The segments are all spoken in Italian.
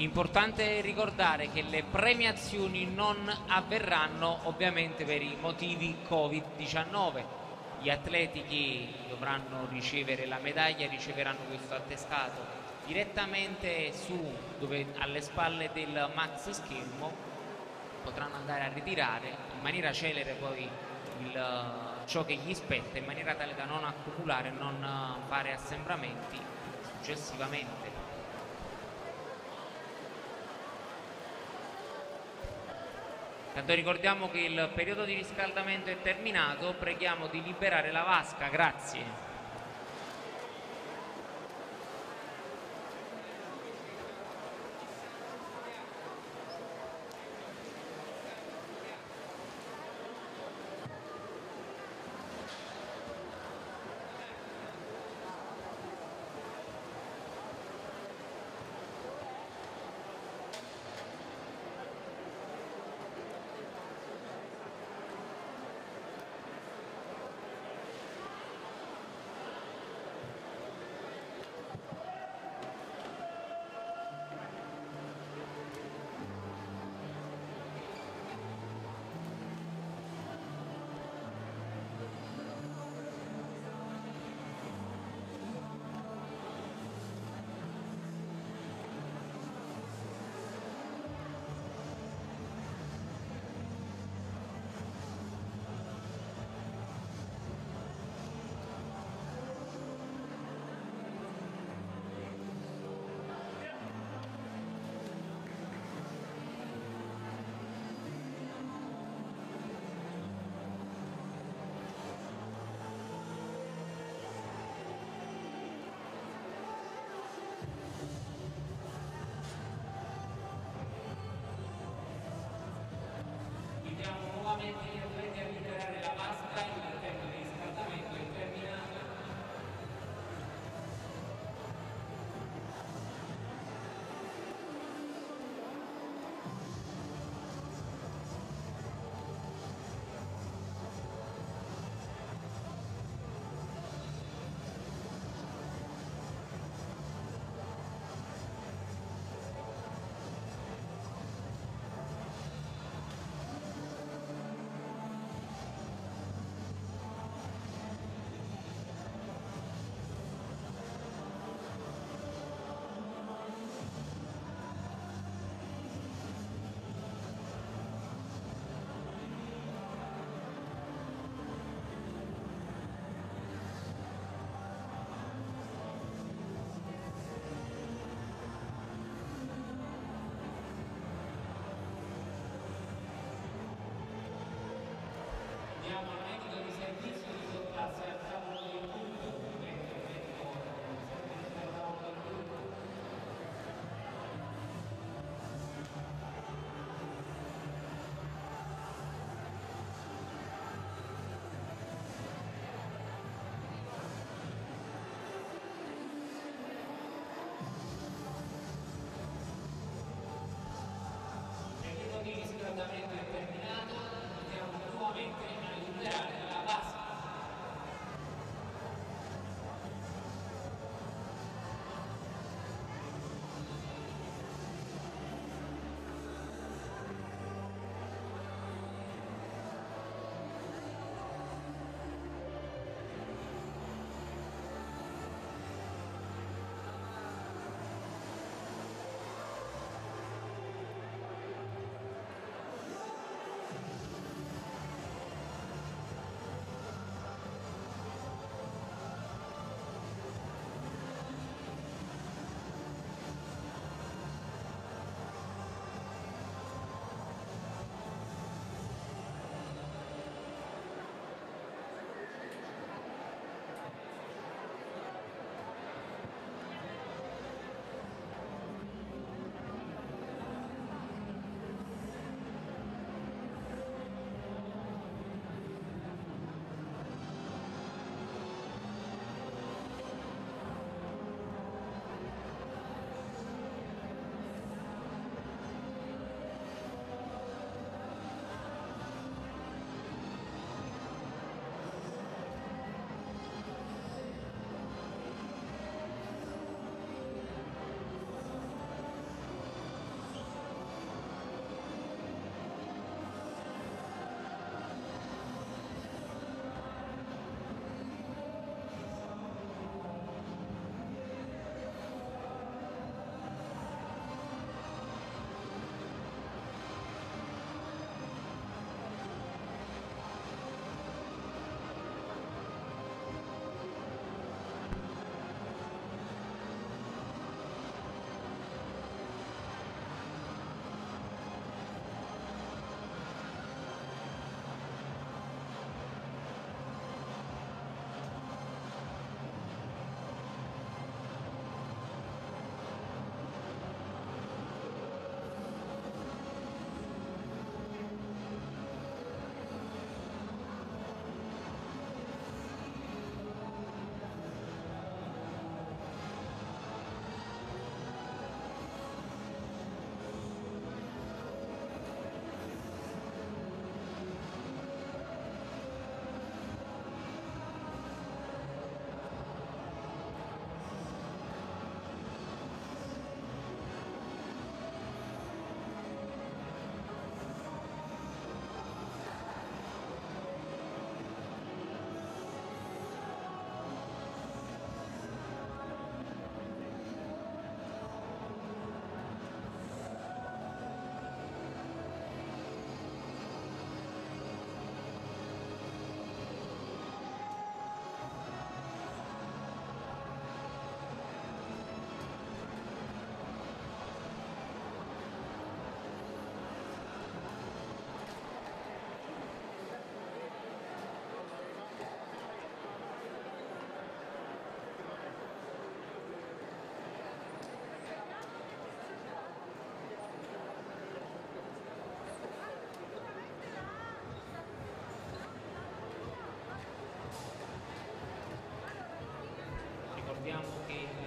Importante ricordare che le premiazioni non avverranno ovviamente per i motivi Covid-19. Gli atleti che dovranno ricevere la medaglia riceveranno questo attestato direttamente su, dove, alle spalle del max schermo, potranno andare a ritirare in maniera celere poi il, ciò che gli spetta in maniera tale da non accumulare e non fare assembramenti successivamente. Tanto ricordiamo che il periodo di riscaldamento è terminato, preghiamo di liberare la vasca, grazie. Yeah.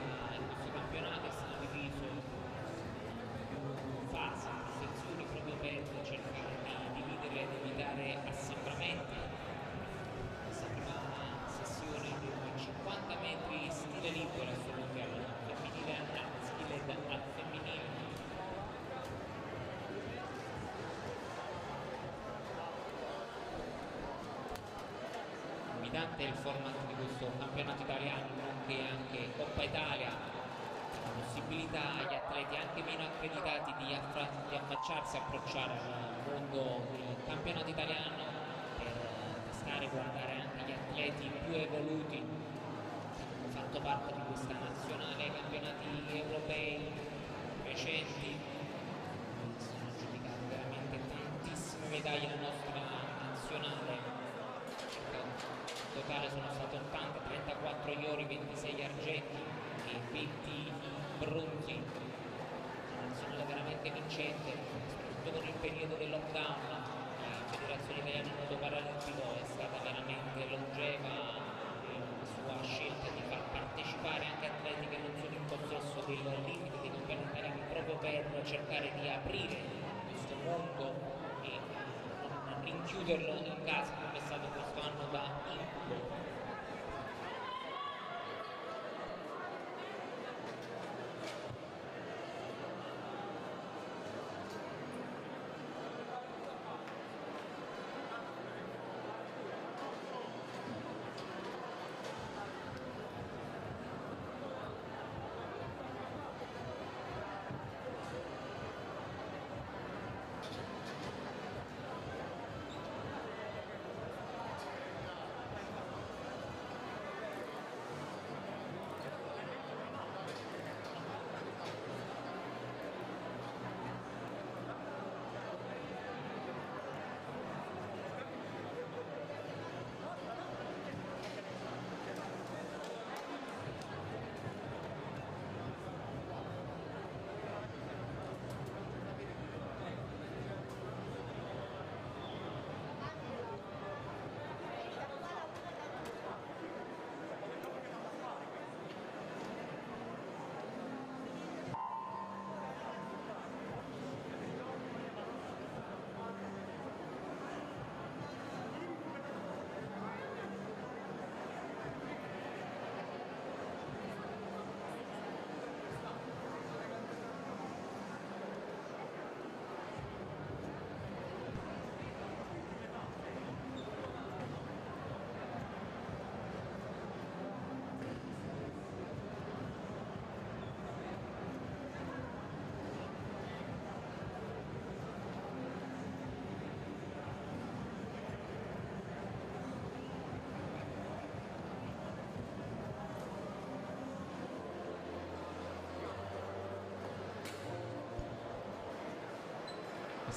È il format di questo campionato italiano, nonché anche Coppa Italia, la possibilità agli atleti anche meno accreditati di, di affacciarsi, approcciare al mondo del campionato italiano per testare, guardare anche gli atleti più evoluti che hanno fatto parte di questa nazionale campionati europei recenti. Sono giudicato veramente tantissime medaglie la nostra nazionale in totale sono state 80, 34 gli ori, 26 argenti e 20 bronzi. Una nazionale veramente vincente, soprattutto con il periodo del lockdown. La Federazione Italiana Nuoto Paralimpico è stata veramente longeva nella sua scelta di far partecipare anche atleti che non sono in possesso del limite dei italiani proprio per cercare di aprire questo mondo e non rinchiuderlo in casa come è stato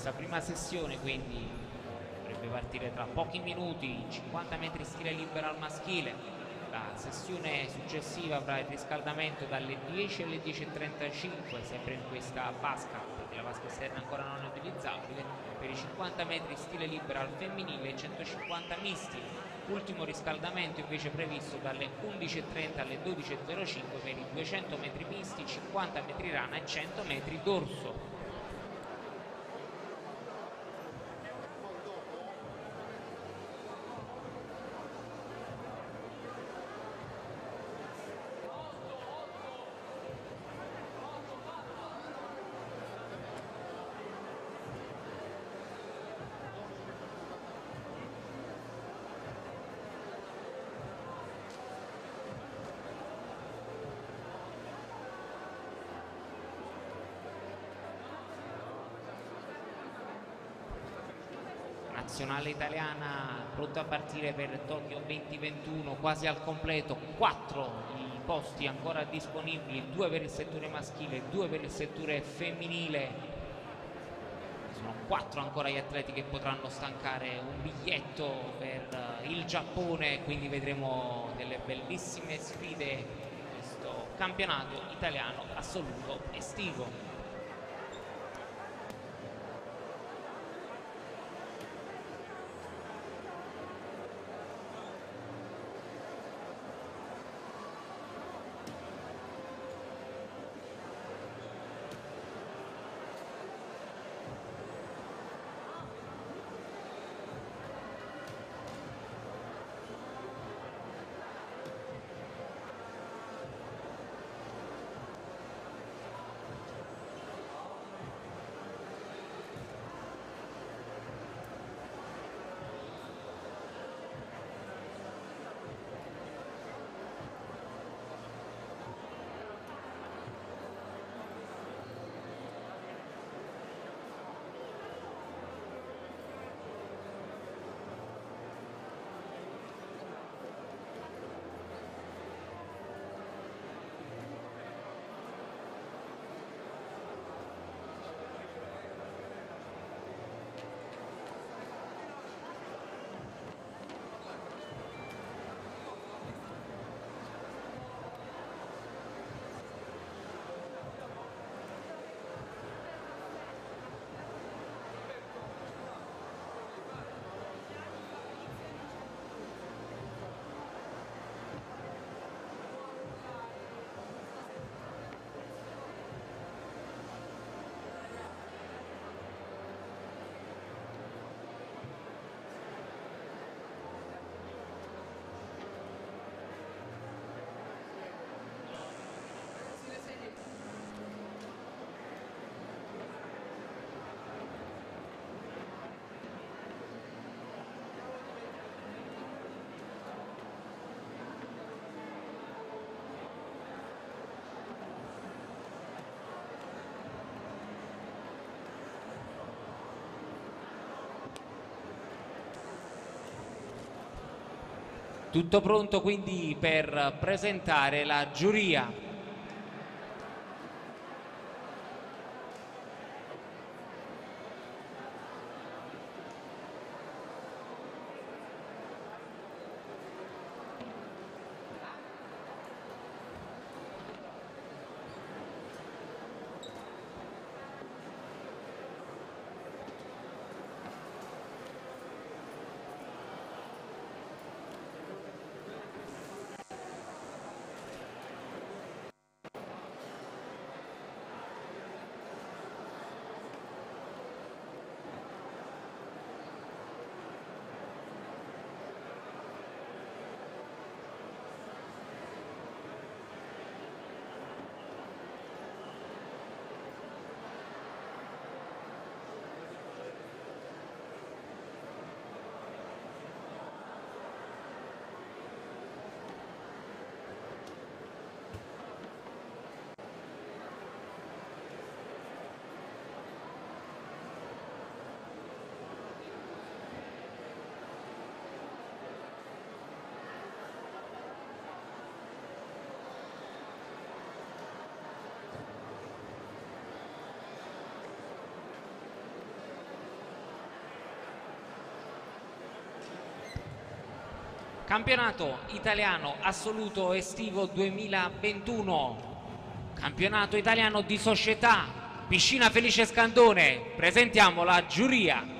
Questa prima sessione quindi dovrebbe partire tra pochi minuti, 50 metri stile libero al maschile. La sessione successiva avrà il riscaldamento dalle 10 alle 10.35, sempre in questa vasca, perché la vasca esterna ancora non è utilizzabile, per i 50 metri stile libero al femminile e 150 misti. Ultimo riscaldamento invece previsto dalle 11.30 alle 12.05 per i 200 metri misti, 50 metri rana e 100 metri dorso. Nazionale italiana pronta a partire per Tokyo 2021 quasi al completo, quattro i posti ancora disponibili, due per il settore maschile, due per il settore femminile. Sono quattro ancora gli atleti che potranno stancare un biglietto per il Giappone, quindi vedremo delle bellissime sfide in questo campionato italiano assoluto estivo. Tutto pronto quindi per presentare la giuria. Campionato italiano assoluto estivo 2021. Campionato italiano di società. Piscina Felice Scandone. Presentiamo la giuria.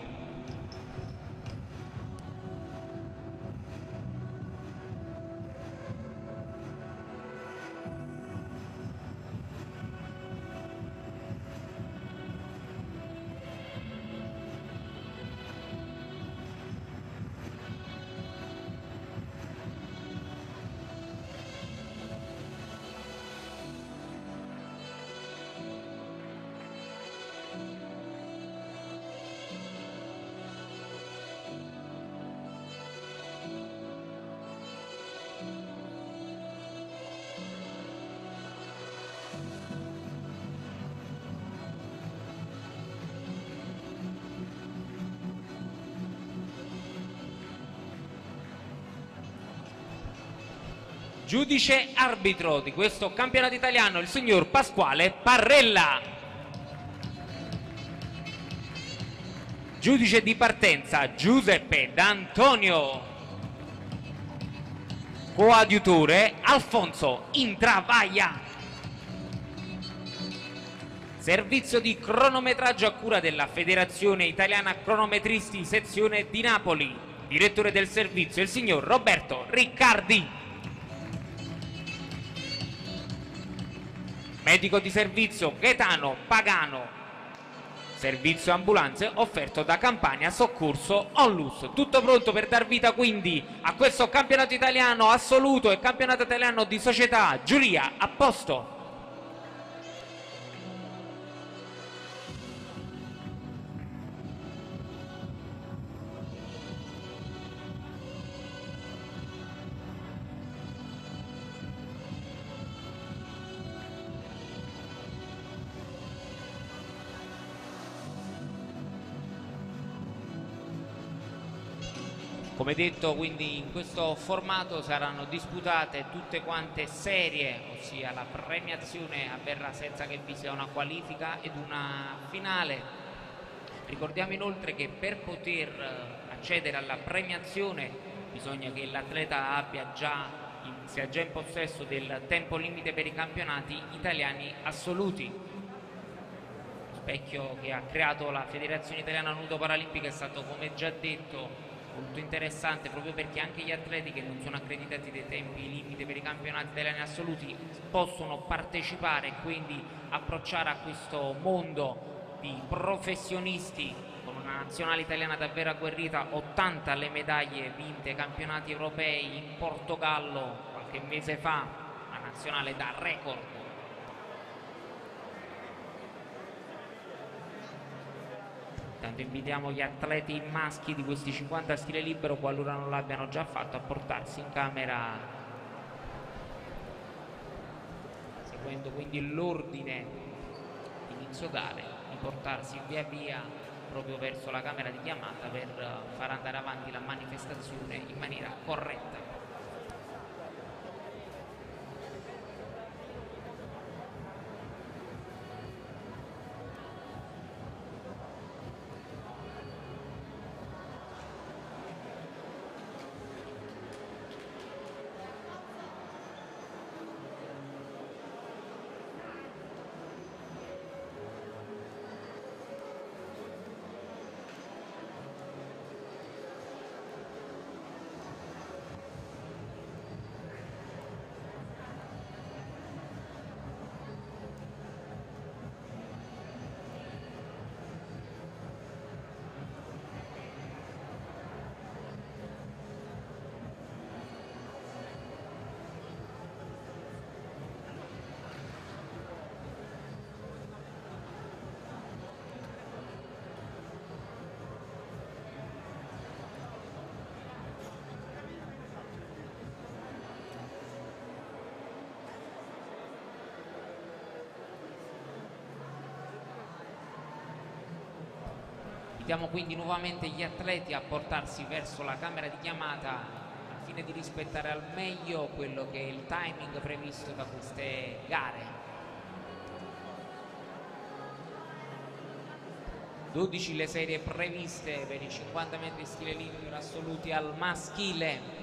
Giudice arbitro di questo campionato italiano il signor Pasquale Parrella. Giudice di partenza Giuseppe D'Antonio. Coadiutore Alfonso Intravaglia. Servizio di cronometraggio a cura della Federazione Italiana Cronometristi sezione di Napoli. Direttore del servizio il signor Roberto Riccardi. Medico di servizio Gaetano Pagano, servizio ambulanze offerto da Campania Soccorso Onlus. Tutto pronto per dar vita quindi a questo campionato italiano assoluto e campionato italiano di società. Giuria, a posto. Come detto quindi in questo formato saranno disputate tutte quante serie, ossia la premiazione avverrà senza che vi sia una qualifica ed una finale. Ricordiamo inoltre che per poter eh, accedere alla premiazione bisogna che l'atleta abbia già sia già in possesso del tempo limite per i campionati italiani assoluti. Lo specchio che ha creato la Federazione Italiana Nudo Paralimpica è stato, come già detto, molto interessante proprio perché anche gli atleti che non sono accreditati dei tempi limite per i campionati italiani assoluti possono partecipare e quindi approcciare a questo mondo di professionisti con una nazionale italiana davvero agguerrita 80 le medaglie vinte ai campionati europei in Portogallo qualche mese fa una nazionale da record Intanto invitiamo gli atleti maschi di questi 50 stile libero, qualora non l'abbiano già fatto, a portarsi in camera seguendo quindi l'ordine di inizio gare di portarsi via via proprio verso la camera di chiamata per far andare avanti la manifestazione in maniera corretta. Invitiamo quindi nuovamente gli atleti a portarsi verso la camera di chiamata al fine di rispettare al meglio quello che è il timing previsto da queste gare. 12 le serie previste per i 50 metri stile linear assoluti al maschile.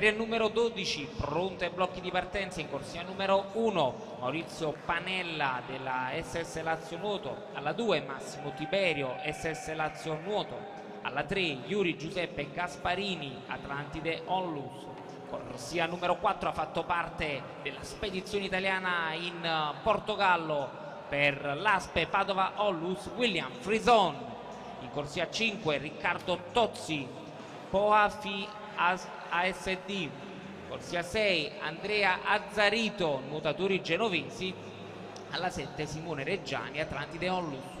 Serie numero 12, pronte ai blocchi di partenza in corsia numero 1, Maurizio Panella della SS Lazio Nuoto, alla 2 Massimo Tiberio, SS Lazio Nuoto, alla 3 Yuri Giuseppe Gasparini, Atlantide Onlus, corsia numero 4 ha fatto parte della spedizione italiana in Portogallo per l'Aspe Padova Onlus, William Frison, in corsia 5 Riccardo Tozzi, Poafi As ASD, corsia 6 Andrea Azzarito, nuotatori genovesi, alla 7 Simone Reggiani, Atlantide Onlus.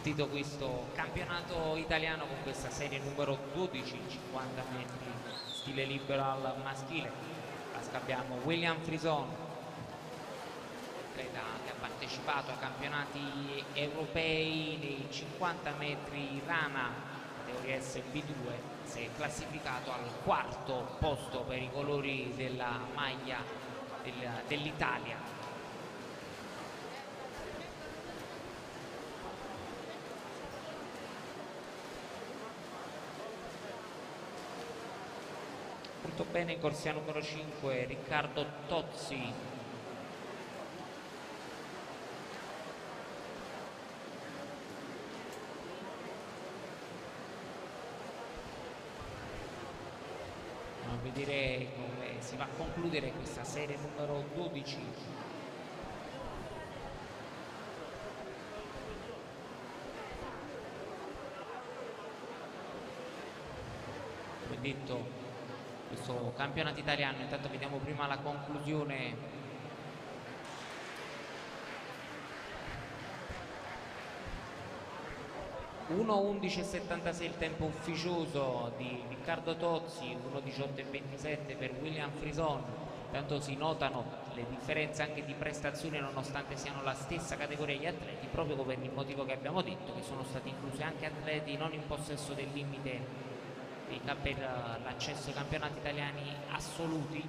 Partito questo campionato italiano con questa serie numero 12, 50 metri stile libero al maschile. La abbiamo William Frison, che ha partecipato a campionati europei nei 50 metri rana, categoria SB2, si è classificato al quarto posto per i colori della maglia dell'Italia molto bene in corsia numero 5 Riccardo Tozzi. A vedere come si va a concludere questa serie numero 12 come detto questo campionato italiano. Intanto vediamo prima la conclusione. (1.11.76 il tempo ufficioso di Riccardo Tozzi 1.18.27 per William Frison. Intanto si notano le differenze anche di prestazione nonostante siano la stessa categoria gli atleti proprio per il motivo che abbiamo detto che sono stati inclusi anche atleti non in possesso del limite per l'accesso ai campionati italiani assoluti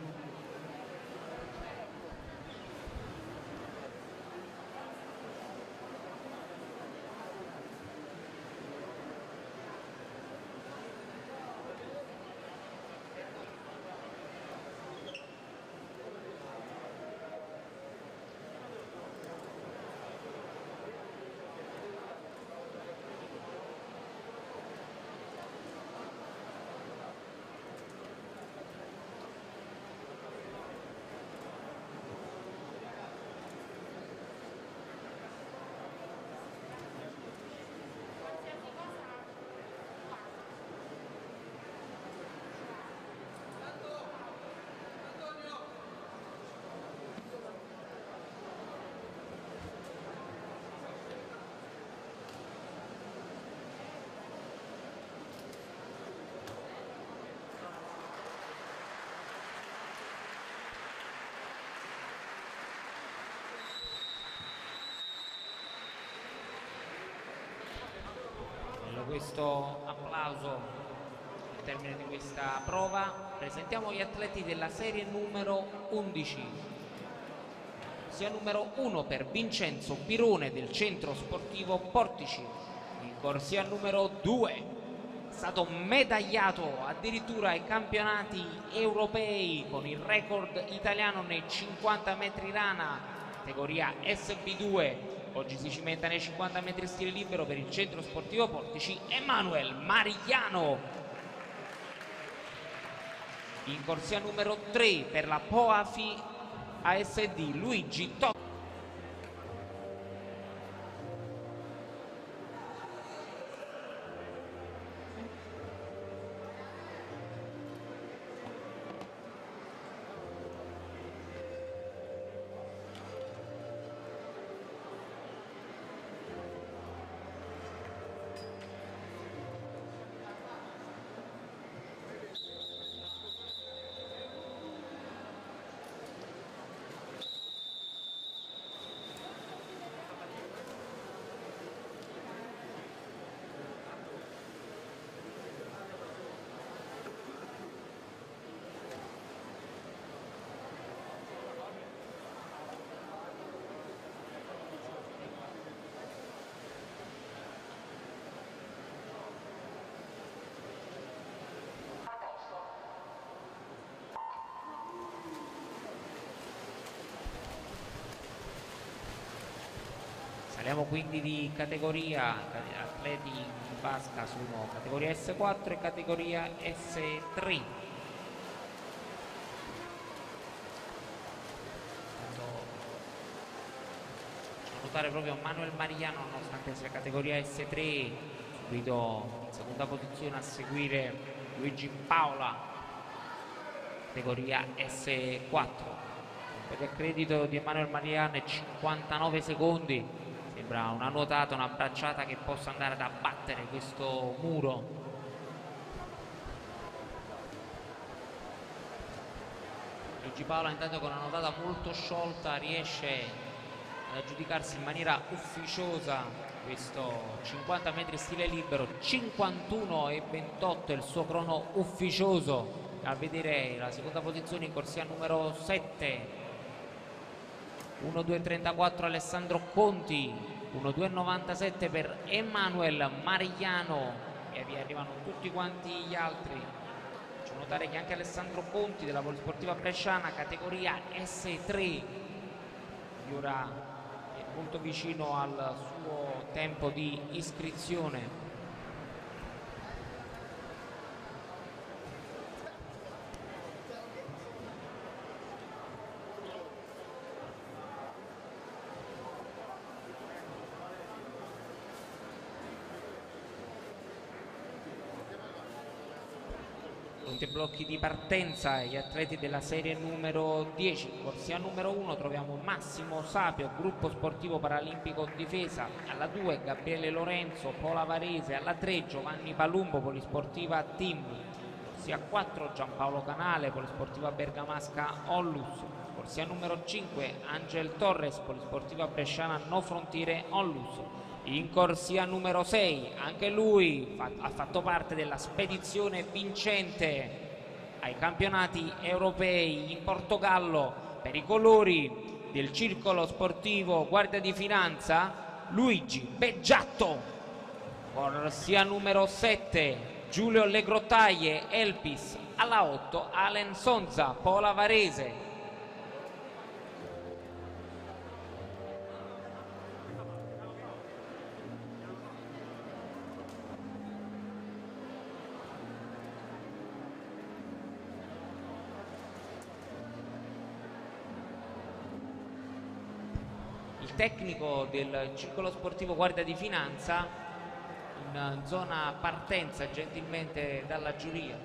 questo applauso al termine di questa prova. Presentiamo gli atleti della serie numero 11 sia numero 1 per Vincenzo Pirone del centro sportivo Portici in corsia numero 2 è stato medagliato addirittura ai campionati europei con il record italiano nei 50 metri rana categoria SB2 Oggi si cimenta nei 50 metri stile libero per il centro sportivo Portici Emanuel Marigliano. In corsia numero 3 per la Poafi ASD Luigi Totti. Saliamo quindi di categoria, atleti in vasca sono categoria S4 e categoria S3. notare proprio Manuel Mariano nonostante sia categoria S3 subito in seconda posizione a seguire Luigi Paola categoria S4 per il credito di Emanuele Mariano è 59 secondi sembra una nuotata, una bracciata che possa andare ad abbattere questo muro. Luigi Paola intanto con una nuotata molto sciolta riesce ad aggiudicarsi in maniera ufficiosa questo 50 metri stile libero 51 e 28 il suo crono ufficioso. A vedere la seconda posizione in corsia numero 7 1-2-34 Alessandro Conti. 1-2-97 per Emanuel Marigliano. E vi arrivano tutti quanti gli altri. Faccio notare che anche Alessandro Conti della Polisportiva Bresciana categoria S3 ora è molto vicino al suo tempo di iscrizione punti e blocchi di partenza gli atleti della serie numero 10 corsia numero 1 troviamo Massimo Sapio gruppo sportivo paralimpico difesa alla 2 Gabriele Lorenzo Pola Varese alla 3 Giovanni Palumbo polisportiva team corsia 4 Giampaolo Canale polisportiva bergamasca Ollus corsia numero 5 Angel Torres polisportiva bresciana No Frontiere Ollus. In corsia numero 6 anche lui ha fatto parte della spedizione vincente ai campionati europei in Portogallo per i colori del circolo sportivo Guardia di Finanza Luigi Beggiatto. Corsia numero 7 Giulio Legrottaie Elpis alla 8 Alen Sonza Pola Varese tecnico del circolo sportivo Guardia di Finanza in zona partenza gentilmente dalla giuria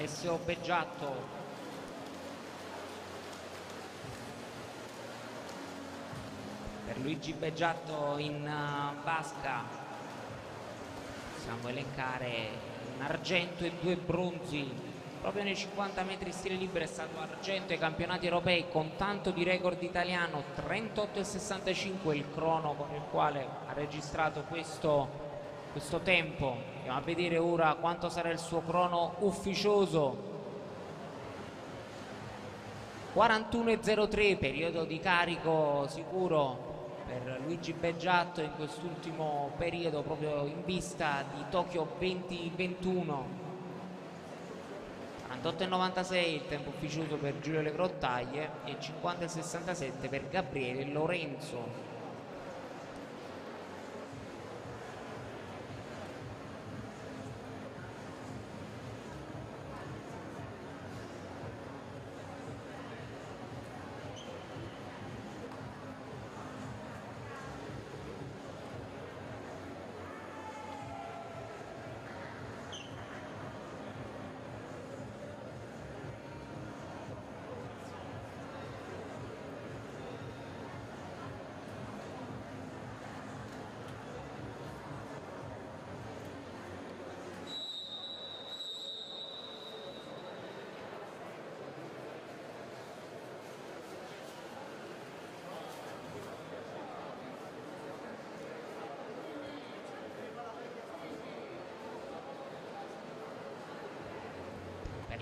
Alessio Beggiatto per Luigi Beggiatto in uh, vasca possiamo elencare un argento e due bronzi. Proprio nei 50 metri stile libero è stato argento ai campionati europei con tanto di record italiano 38,65 il crono con il quale ha registrato questo questo tempo. Andiamo a vedere ora quanto sarà il suo crono ufficioso. 41,03 periodo di carico sicuro per Luigi Beggiatto in quest'ultimo periodo proprio in vista di Tokyo 2021 48,96 il tempo ufficioso per Giulio Le Grottaglie e 50,67 per Gabriele Lorenzo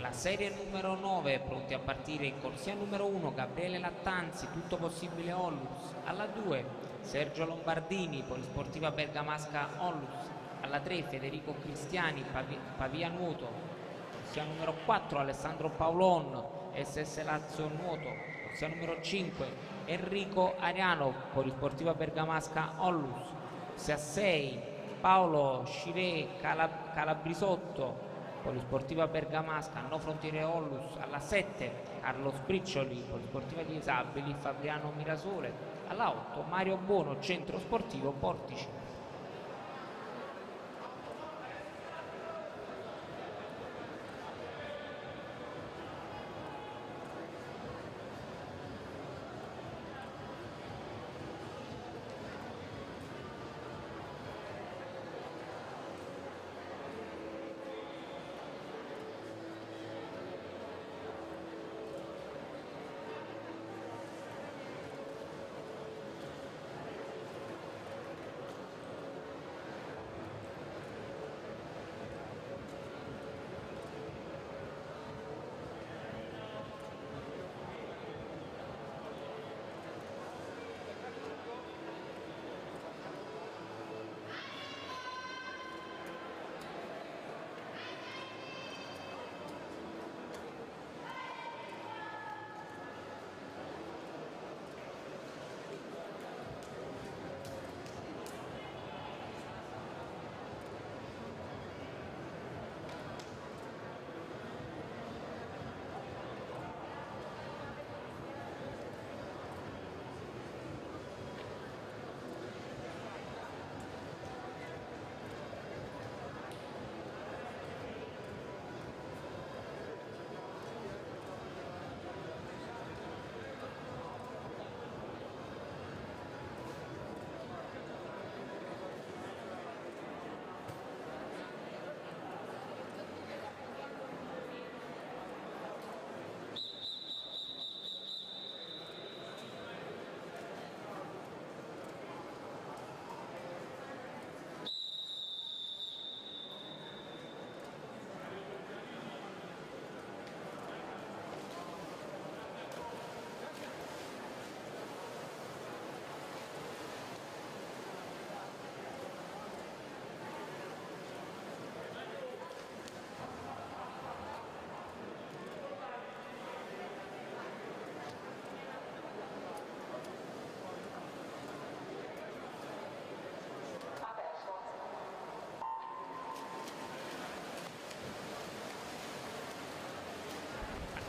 la serie numero 9, pronti a partire in corsia numero 1, Gabriele Lattanzi, tutto possibile Onlus. Alla 2, Sergio Lombardini, Polisportiva Bergamasca Onlus. Alla 3, Federico Cristiani, Pavi- Pavia Nuoto. Corsia numero 4, Alessandro Paolon, SS Lazio Nuoto. Corsia numero 5, Enrico Ariano, Polisportiva Bergamasca Onlus. Corsia 6, Paolo Scire Cala- Calabrisotto, Polisportiva Bergamasca, No Frontiere Ollus alla 7, Carlo Spriccioli, Polisportiva di Esabili, Fabriano Mirasole, alla 8, Mario Buono, Centro Sportivo Portici.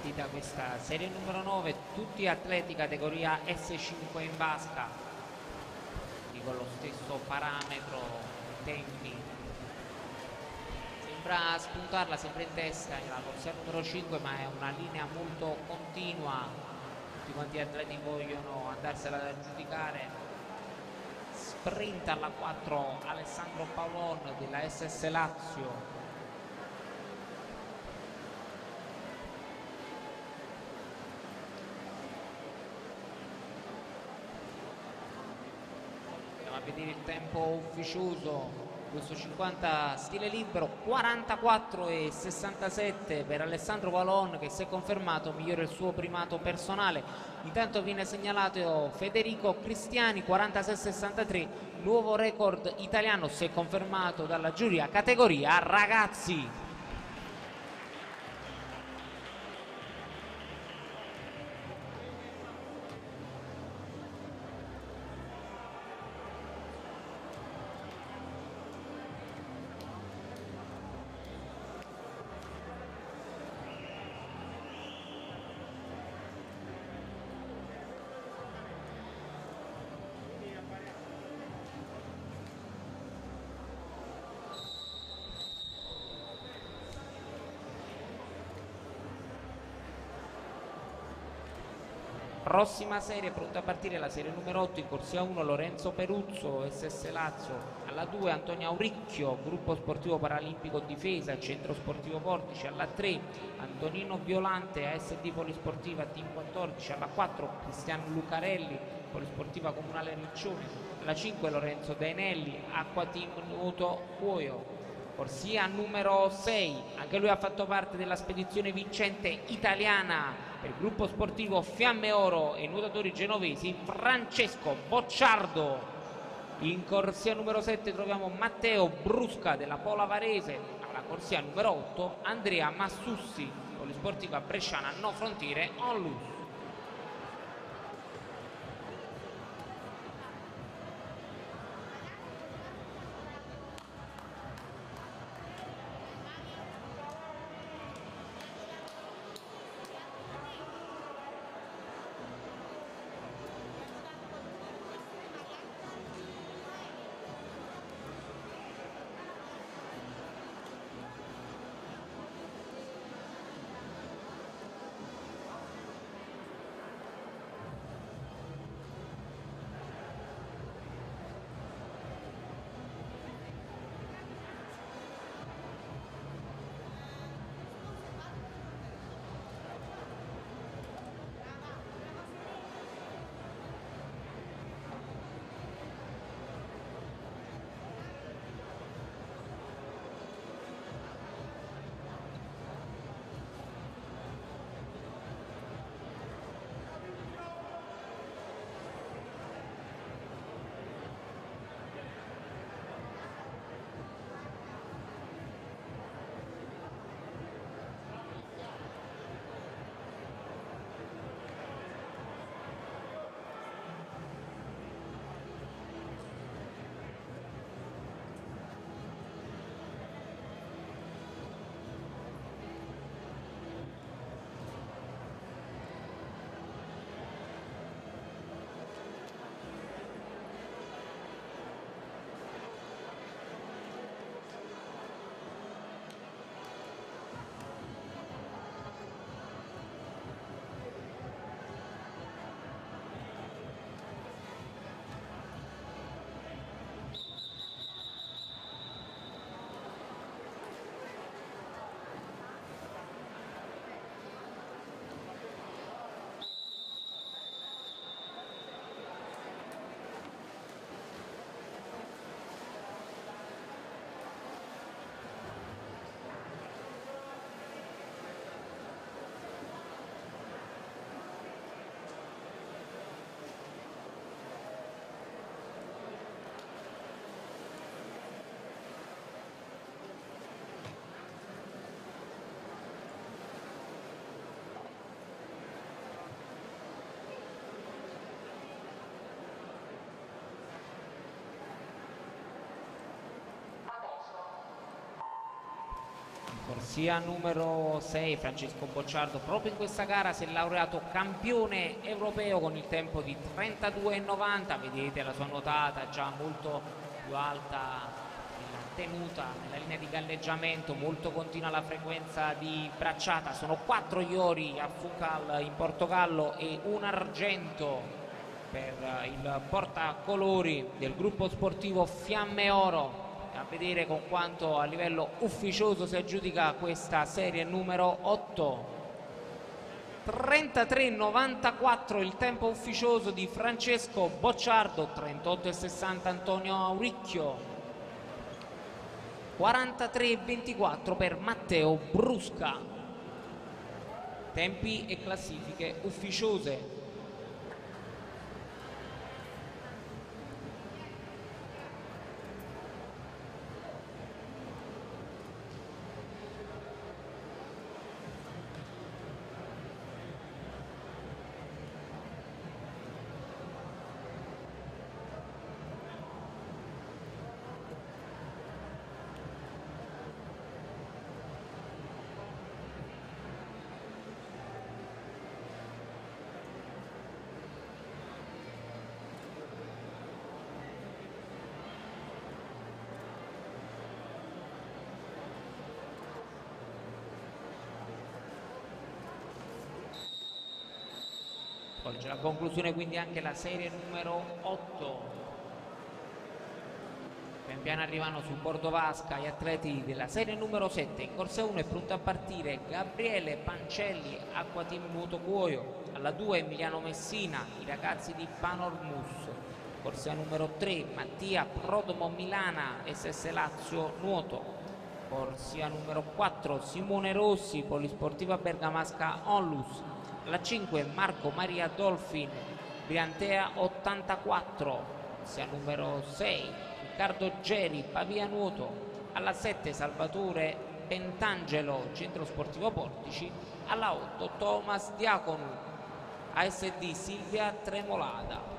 Partita questa serie numero 9 tutti atleti categoria S5 in vasca quindi con lo stesso parametro tempi. Sembra spuntarla sempre in testa la corsia numero 5 ma è una linea molto continua. Tutti quanti atleti vogliono andarsela ad aggiudicare sprint alla 4 Alessandro Paolon della SS Lazio andiamo a vedere il tempo ufficioso questo 50 stile libero 44 e 67 per Alessandro Valon che si è confermato migliore il suo primato personale. Intanto viene segnalato Federico Cristiani 46 63 nuovo record italiano si è confermato dalla giuria categoria ragazzi Prossima serie pronta a partire la serie numero 8 in corsia 1 Lorenzo Peruzzo SS Lazio. Alla 2 Antonio Auricchio gruppo sportivo paralimpico difesa centro sportivo Portici alla 3 Antonino Violante ASD Polisportiva Team 14 alla 4 Cristiano Lucarelli Polisportiva Comunale Riccione. Alla 5 Lorenzo Dainelli Acqua Team Nuoto Cuoio. Corsia numero 6, anche lui ha fatto parte della spedizione vincente italiana per il gruppo sportivo Fiamme Oro e nuotatori genovesi, Francesco Bocciardo. In corsia numero 7 troviamo Matteo Brusca della Pola Varese, alla corsia numero 8 Andrea Massussi, polisportiva bresciana No Frontiere Onlus. Corsia numero 6 Francesco Bocciardo proprio in questa gara si è laureato campione europeo con il tempo di 32,90 vedete la sua nuotata già molto più alta nella tenuta nella linea di galleggiamento molto continua la frequenza di bracciata. Sono quattro iori a Fucal in Portogallo e un argento per il portacolori del gruppo sportivo Fiamme Oro vedere con quanto a livello ufficioso si aggiudica questa serie numero 8 33-94 il tempo ufficioso di Francesco Bocciardo 38-60 Antonio Auricchio. 43-24 per Matteo Brusca. Tempi e classifiche ufficiose Oggi la conclusione quindi anche la serie numero 8. Pian piano arrivano sul bordo vasca gli atleti della serie numero 7. In corsa 1 è pronto a partire Gabriele Pancelli, Acqua Team Nuoto Cuoio. Alla 2 Emiliano Messina, i ragazzi di Panormus. Corsia numero 3 Mattia Prodomo Milana, SS Lazio Nuoto. corsia numero 4 Simone Rossi, Polisportiva Bergamasca Onlus, alla 5 Marco Maria Dolfin, Briantea 84, corsia numero 6 Riccardo Geri, Pavia Nuoto, alla 7 Salvatore Pentangelo, Centro Sportivo Portici, alla 8 Thomas Diaconu, ASD Silvia Tremolada.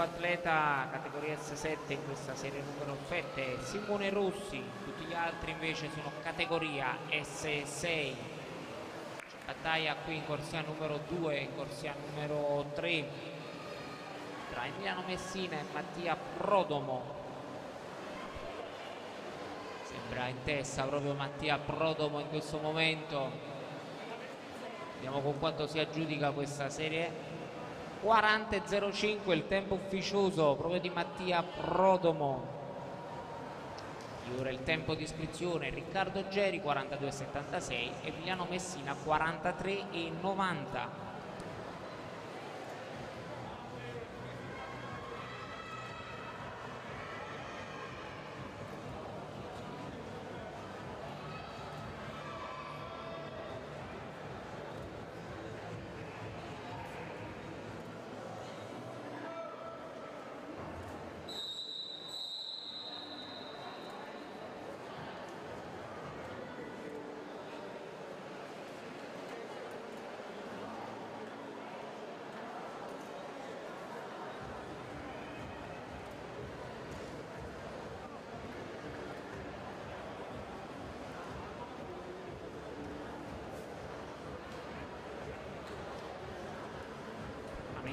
Atleta categoria S7 in questa serie numero 7 è Simone Rossi, tutti gli altri invece sono categoria S6. C'è battaglia qui in corsia numero 2 e corsia numero 3 tra Emiliano Messina e Mattia Prodomo. Sembra in testa proprio Mattia Prodomo in questo momento. Vediamo con quanto si aggiudica questa serie 40.05 il tempo ufficioso proprio di Mattia Prodomo. E ora il tempo di iscrizione Riccardo Geri 42.76 Emiliano Messina 43.90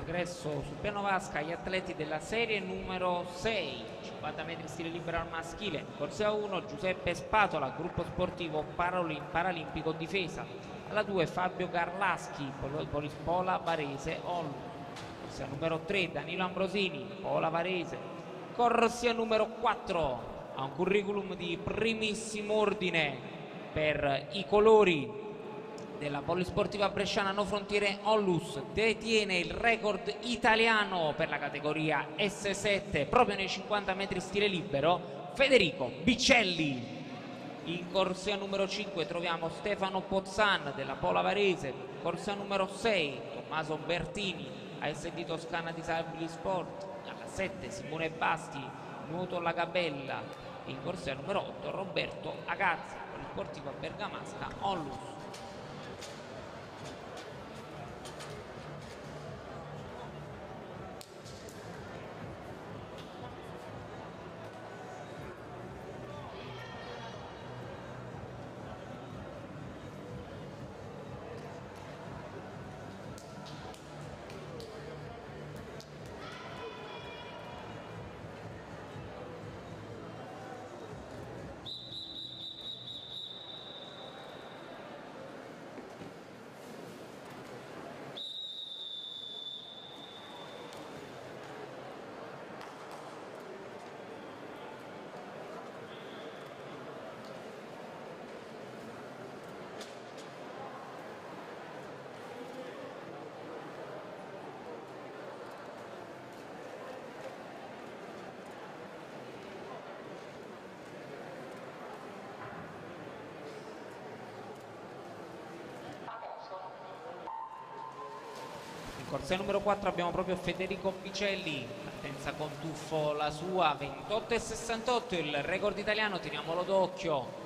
ingresso sul piano vasca gli atleti della serie numero 6 50 metri stile libero al maschile corsia 1 Giuseppe Spatola gruppo sportivo paralimpico difesa. Alla 2 Fabio Garlaschi Polispola Varese Ollu corsia numero 3 Danilo Ambrosini Pola Varese. Corsia numero 4 ha un curriculum di primissimo ordine per i colori della Polisportiva Bresciana No Frontiere Onlus detiene il record italiano per la categoria S7 proprio nei 50 metri stile libero Federico Bicelli in corsia numero 5 troviamo Stefano Pozzan della Pola Varese corsia numero 6 Tommaso Bertini ASD Toscana Disabili Sport? Alla 7 Simone Basti Nuoto La Gabella. In corsia numero 8 Roberto Agazzi Polisportiva Bergamasca Onlus corsia numero 4 abbiamo proprio Federico Bicelli. Partenza con tuffo la sua 28 e 68 il record italiano teniamolo d'occhio.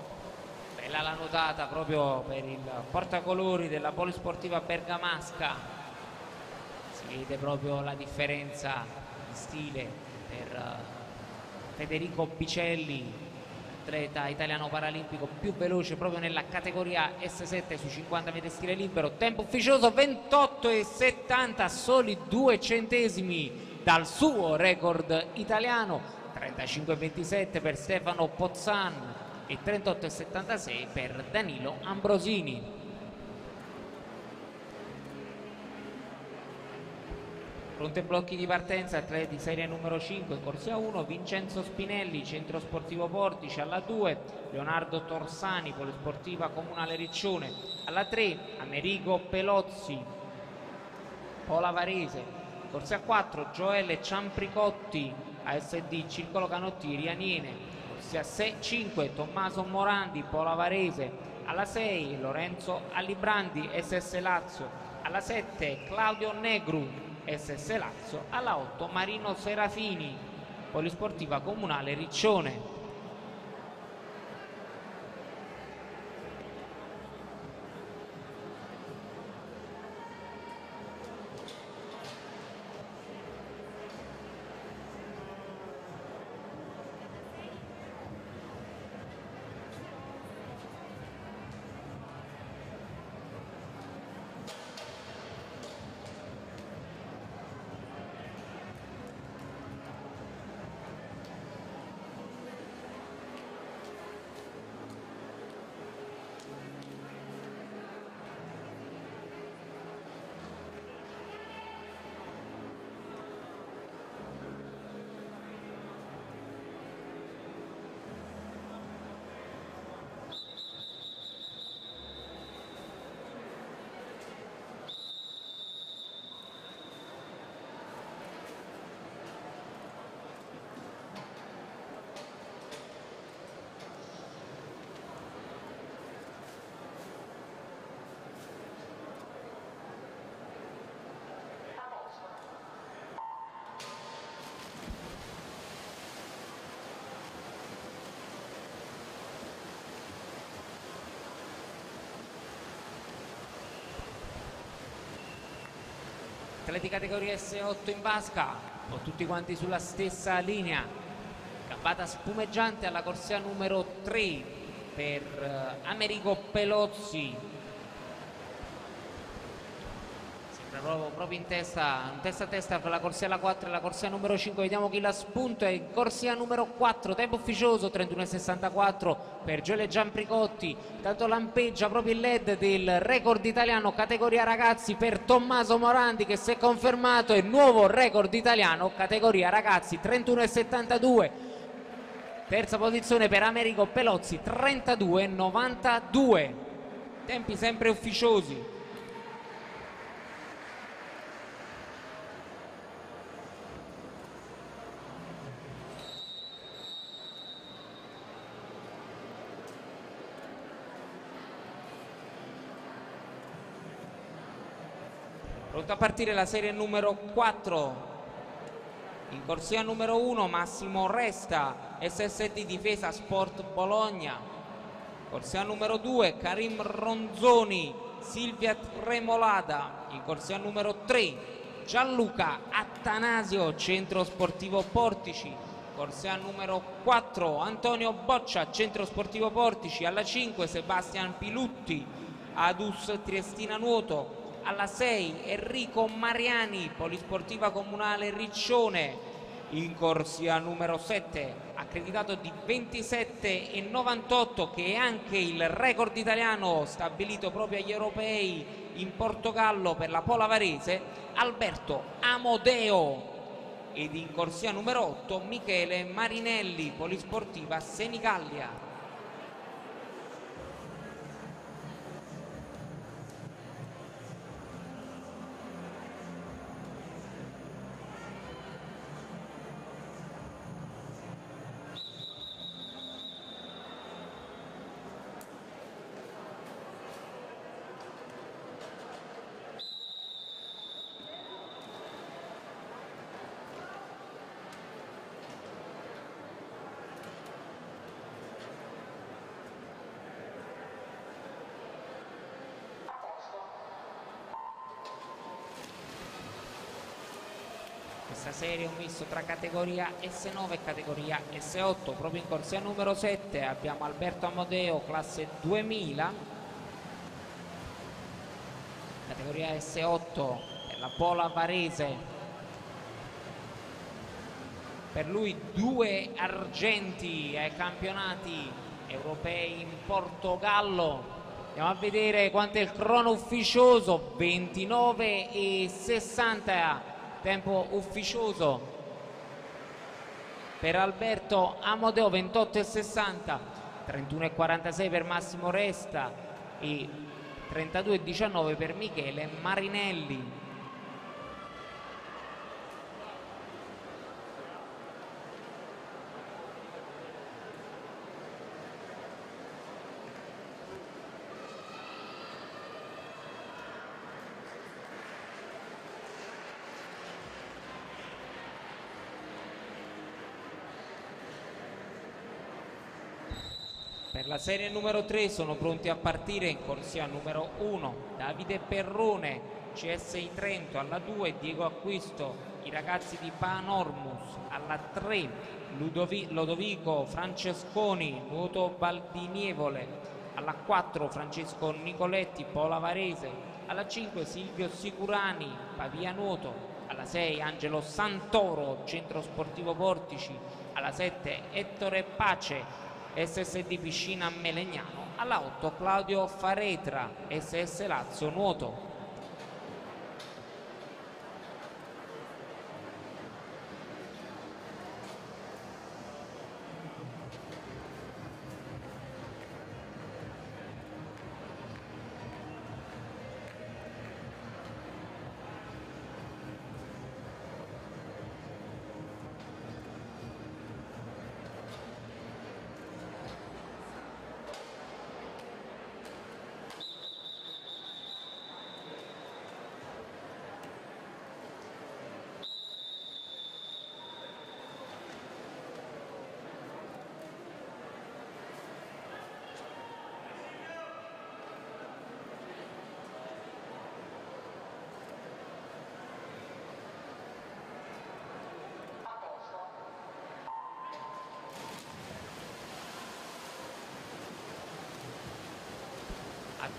E l'ala notata proprio per il portacolori della Polisportiva Bergamasca. Si vede proprio la differenza di stile per eh, Federico Bicelli atleta italiano paralimpico più veloce proprio nella categoria S7 su 50 metri stile libero. Tempo ufficioso 28 e 70 soli due centesimi dal suo record italiano. 35 e 27 per Stefano Pozzan e 38 e 76 per Danilo Ambrosini Pronti blocchi di partenza, atleti serie numero 5, corsia 1, Vincenzo Spinelli, centro sportivo Portici alla 2, Leonardo Torsani, polisportiva comunale Riccione alla 3, Amerigo Pelozzi, Pola Varese, corsia 4, Gioele Ciampricotti, ASD, Circolo Canottieri, Aniene, corsia 6, 5, Tommaso Morandi, Pola Varese, alla 6, Lorenzo Allibrandi, SS Lazio, alla 7, Claudio Negru, SS Lazio, alla 8 Marino Serafini, Polisportiva Comunale Riccione. Atleti categoria S8 in vasca o tutti quanti sulla stessa linea. Gambata spumeggiante alla corsia numero 3 per eh, Americo Pelozzi proprio, in testa, in testa a testa per la corsia alla 4 e la corsia numero 5 vediamo chi la spunta. È corsia numero 4 tempo ufficioso 31,64 per Gioele Giampricotti. Tanto lampeggia proprio il led del record italiano categoria ragazzi per Tommaso Morandi che si è confermato è nuovo record italiano categoria ragazzi 31,72 terza posizione per Americo Pelozzi 32,92 tempi sempre ufficiosi a partire la serie numero 4. In corsia numero 1 Massimo Resta, SSD Difesa Sport Bologna. Corsia numero 2 Karim Ronzoni, Silvia Tremolada. In corsia numero 3 Gianluca Attanasio, Centro Sportivo Portici. Corsia numero 4 Antonio Boccia, Centro Sportivo Portici. Alla 5 Sebastian Pilutti, Adus Triestina Nuoto alla 6 Enrico Mariani, Polisportiva Comunale Riccione, in corsia numero 7 accreditato di 27,98 che è anche il record italiano stabilito proprio agli europei in Portogallo per la Pola Varese Alberto Amodeo. Ed in corsia numero 8 Michele Marinelli Polisportiva Senigallia questa serie un misto tra categoria S9 e categoria S8 proprio in corsia numero 7 abbiamo Alberto Amodeo classe 2000 categoria S8 per la Pola Varese. Per lui due argenti ai campionati europei in Portogallo. Andiamo a vedere quanto è il crono ufficioso 29 e 60 tempo ufficioso per Alberto Amodeo 28 e 60 31 e 46 per Massimo Resta e 32 e 19 per Michele Marinelli la serie numero 3 sono pronti a partire in corsia numero 1 Davide Perrone, CSI Trento alla 2, Diego Acquisto, i ragazzi di Panormus alla 3, Ludovi, Lodovico Francesconi, Nuoto Baldinievole alla 4, Francesco Nicoletti, Pola Varese alla 5, Silvio Sicurani, Pavia Nuoto alla 6, Angelo Santoro, Centro Sportivo Portici alla 7, Ettore Pace SSD Piscina Melegnano, alla 8 Claudio Faretra, SS Lazio Nuoto.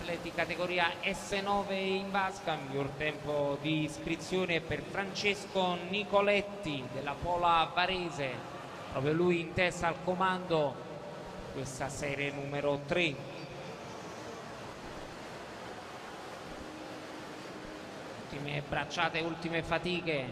Atleti categoria S9 in vasca, miglior tempo di iscrizione per Francesco Nicoletti della Pola Varese, proprio lui in testa al comando questa serie numero 3. Ultime bracciate, ultime fatiche,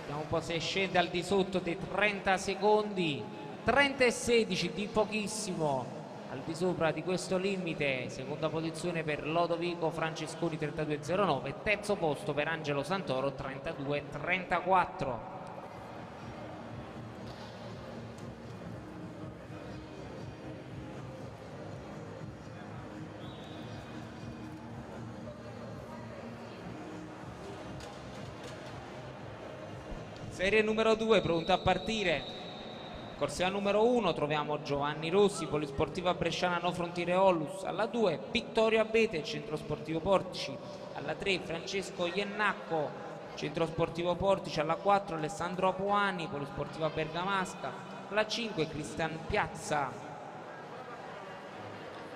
vediamo un po' se scende al di sotto dei 30 secondi, 30 e 16 di pochissimo al di sopra di questo limite seconda posizione per Lodovico Francesconi 32.09 terzo posto per Angelo Santoro 32.34 Serie numero 2 pronta a partire Corsia numero 1 troviamo Giovanni Rossi, Polisportiva Bresciana No Frontiere Ollus, alla 2 Vittorio Abete, Centro Sportivo Portici, alla 3 Francesco Iennacco, Centro Sportivo Portici, alla 4 Alessandro Apuani, Polisportiva Bergamasca, alla 5 Cristian Piazza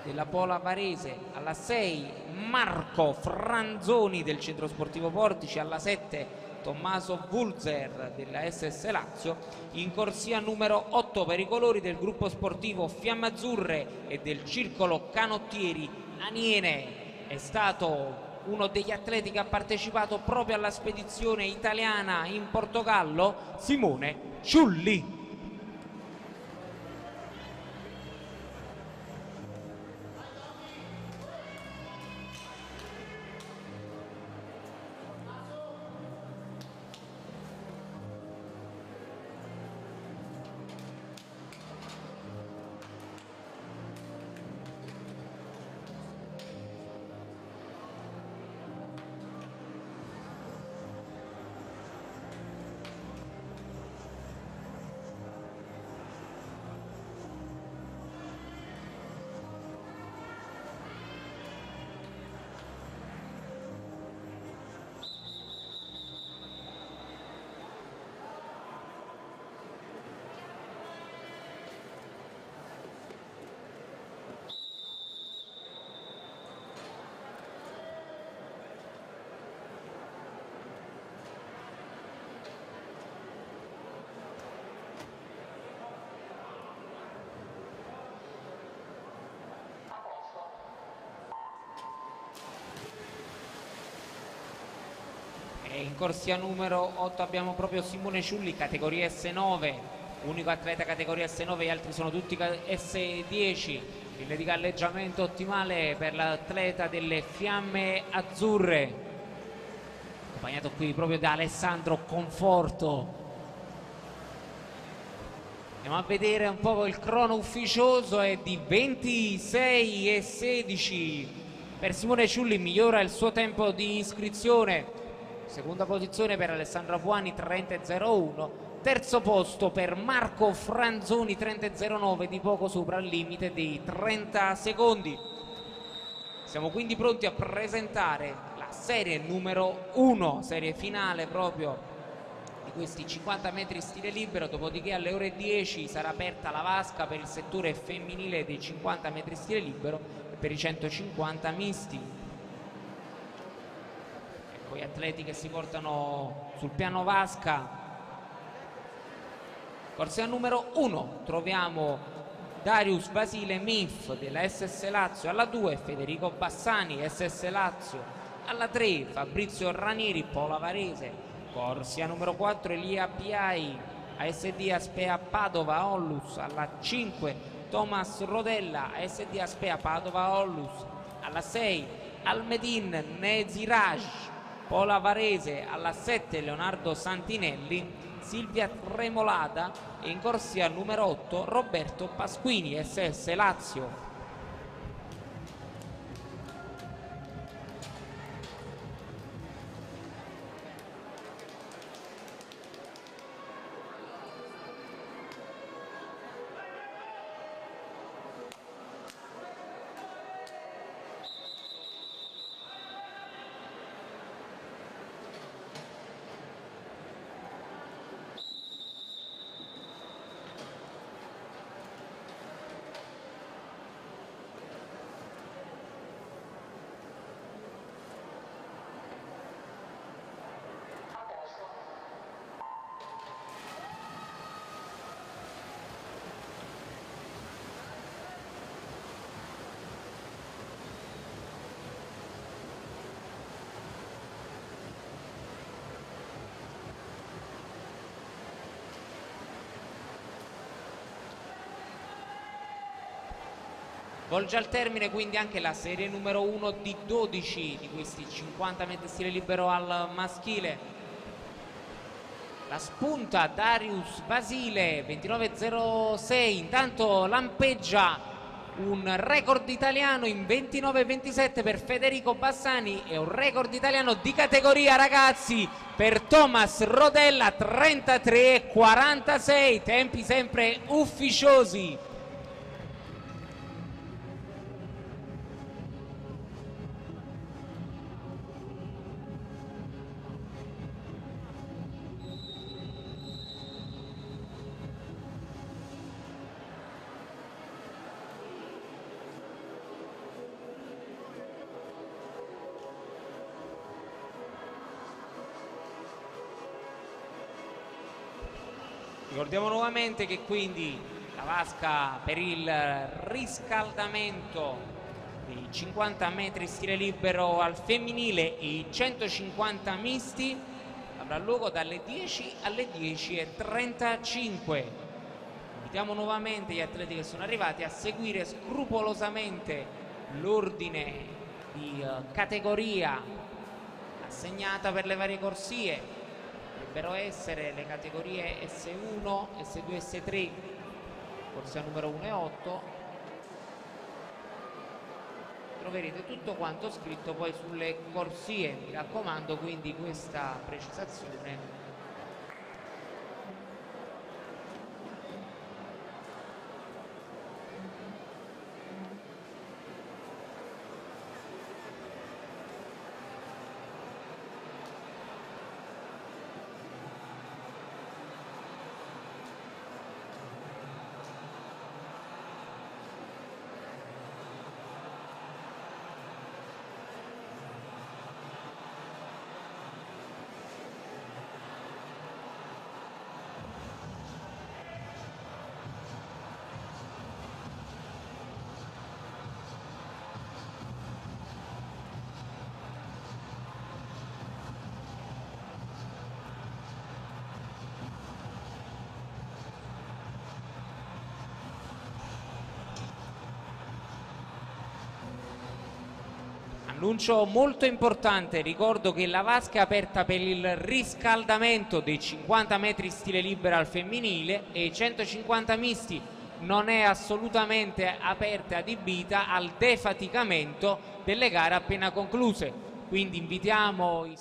della Pola Varese, alla 6 Marco Franzoni del Centro Sportivo Portici, alla 7 Tommaso Vulzer della SS Lazio in corsia numero 8 per i colori del gruppo sportivo Fiamme Azzurre e del circolo Canottieri Aniene. È stato uno degli atleti che ha partecipato proprio alla spedizione italiana in Portogallo Simone Ciulli in corsia numero 8 abbiamo proprio Simone Ciulli, categoria S9, unico atleta categoria S9, gli altri sono tutti S10. Il di galleggiamento ottimale per l'atleta delle Fiamme Azzurre, accompagnato qui proprio da Alessandro Conforto. Andiamo a vedere un po' il crono ufficioso è di 26 e 16 per Simone Ciulli migliora il suo tempo di iscrizione seconda posizione per Alessandro Puani 30.01 terzo posto per Marco Franzoni 30.09 di poco sopra il limite dei 30 secondi. Siamo quindi pronti a presentare la serie numero 1 serie finale proprio di questi 50 metri stile libero. Dopodiché alle ore 10 sarà aperta la vasca per il settore femminile dei 50 metri stile libero per i 150 misti gli atleti che si portano sul piano vasca. Corsia numero 1 troviamo Darius Basile Mif della SS Lazio alla 2 Federico Bassani SS Lazio alla 3 Fabrizio Ranieri Pola Varese corsia numero 4 Elia Piai ASD Aspea Padova Ollus alla 5 Thomas Rodella, SD Aspea Padova Ollus, alla 6 Almedin Neziraj, Pola Varese, alla 7 Leonardo Santinelli, Silvia Tremolada e in corsia numero 8 Roberto Pasquini, SS Lazio. Volge al termine quindi anche la serie numero 1 di 12 di questi 50 metri stile libero al maschile. La spunta Darius Basile 29.06, intanto lampeggia un record italiano in 29.27 per Federico Bassani e un record italiano di categoria ragazzi per Thomas Rodella 33.46, tempi sempre ufficiosi. Ricordiamo nuovamente che quindi la vasca per il riscaldamento dei 50 metri stile libero al femminile e i 150 misti avrà luogo dalle 10 alle 10.35. Invitiamo nuovamente gli atleti che sono arrivati a seguire scrupolosamente l'ordine di uh, categoria assegnata per le varie corsie dovrebbero essere le categorie S1, S2, S3, corsia numero 1 e 8. Troverete tutto quanto scritto poi sulle corsie, mi raccomando quindi questa precisazione Annuncio molto importante, ricordo che la vasca è aperta per il riscaldamento dei 50 metri stile libera al femminile e i 150 misti non è assolutamente aperta adibita al defaticamento delle gare appena concluse. Quindi invitiamo i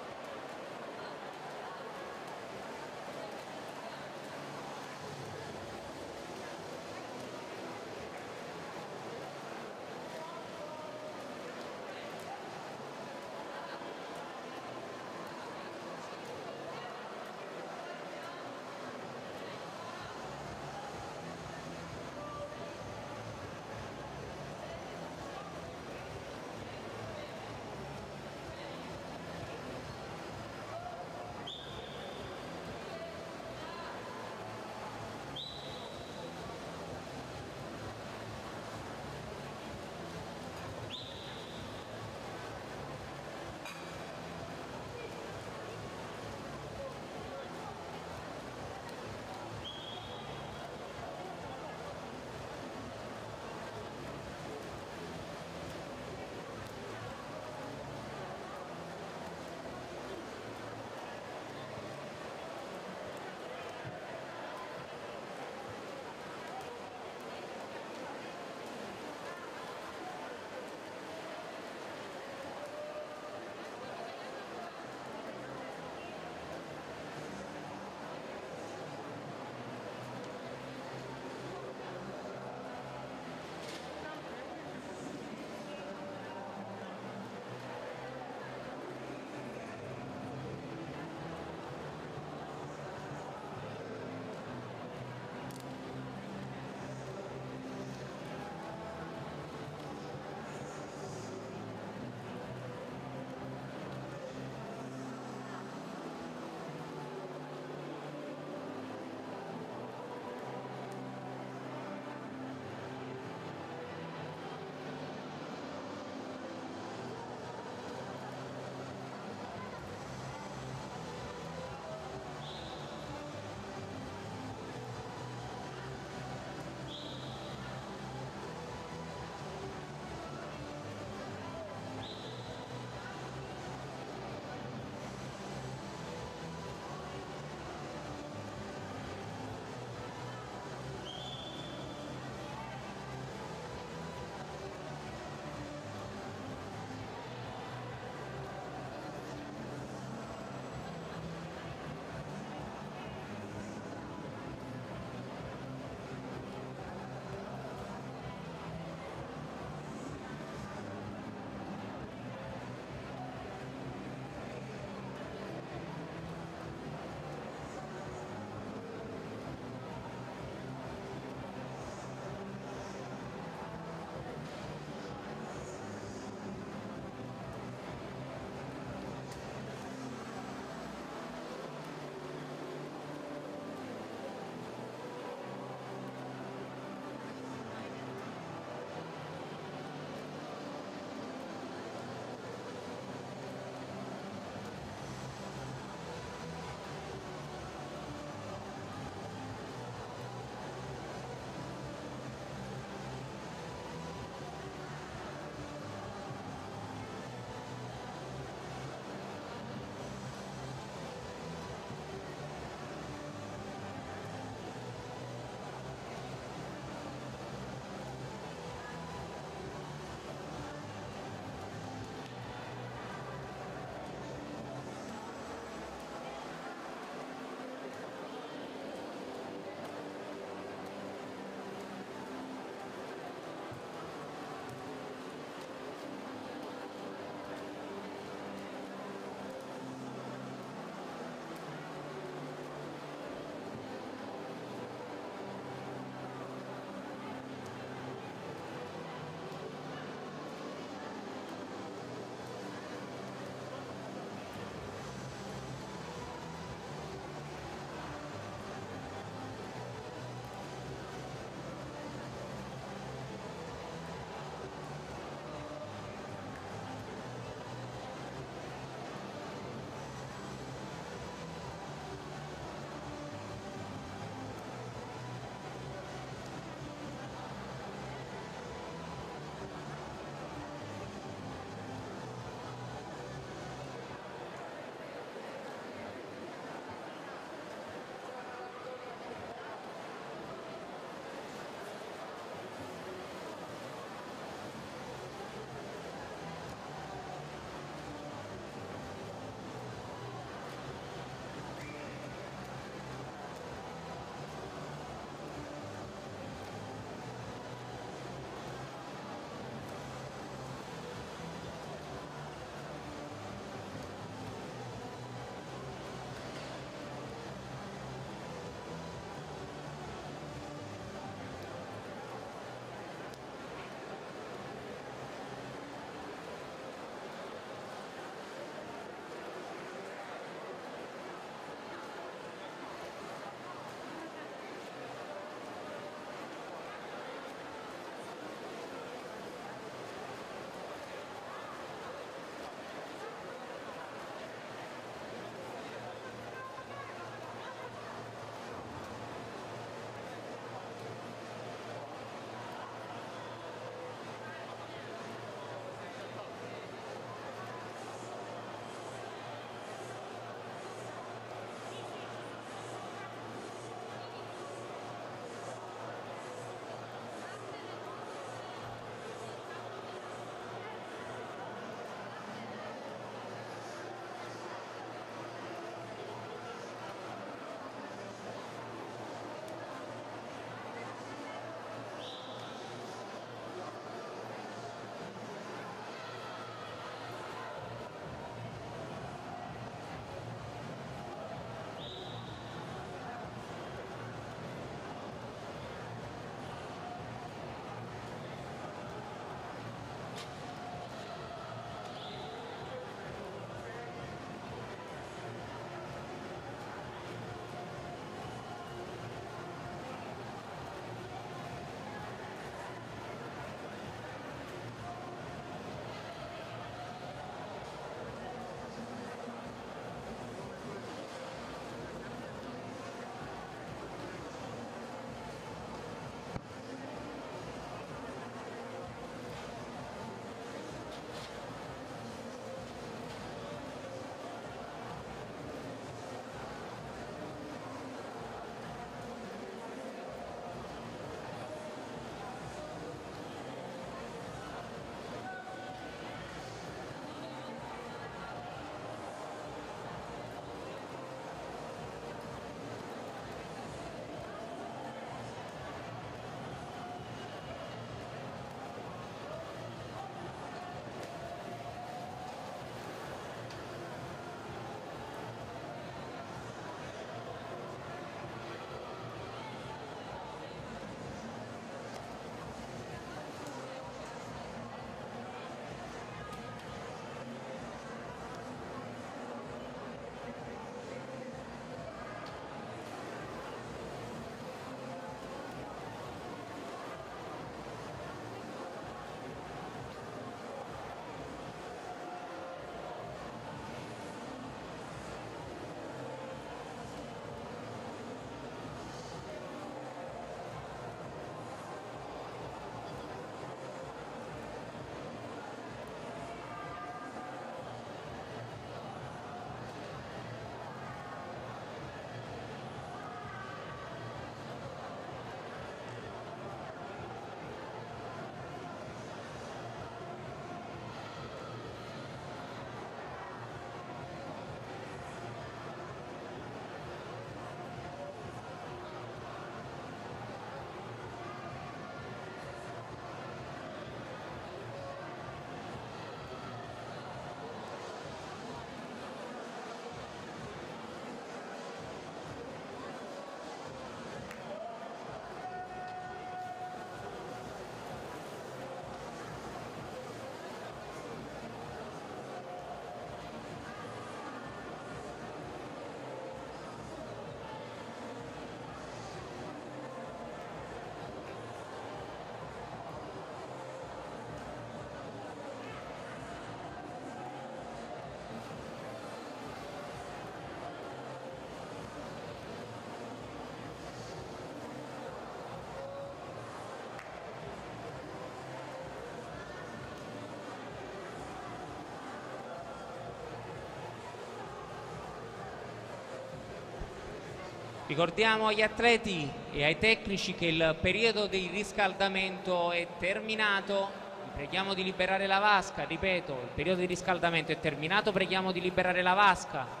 Ricordiamo agli atleti e ai tecnici che il periodo di riscaldamento è terminato. Preghiamo di liberare la vasca, ripeto, il periodo di riscaldamento è terminato, preghiamo di liberare la vasca.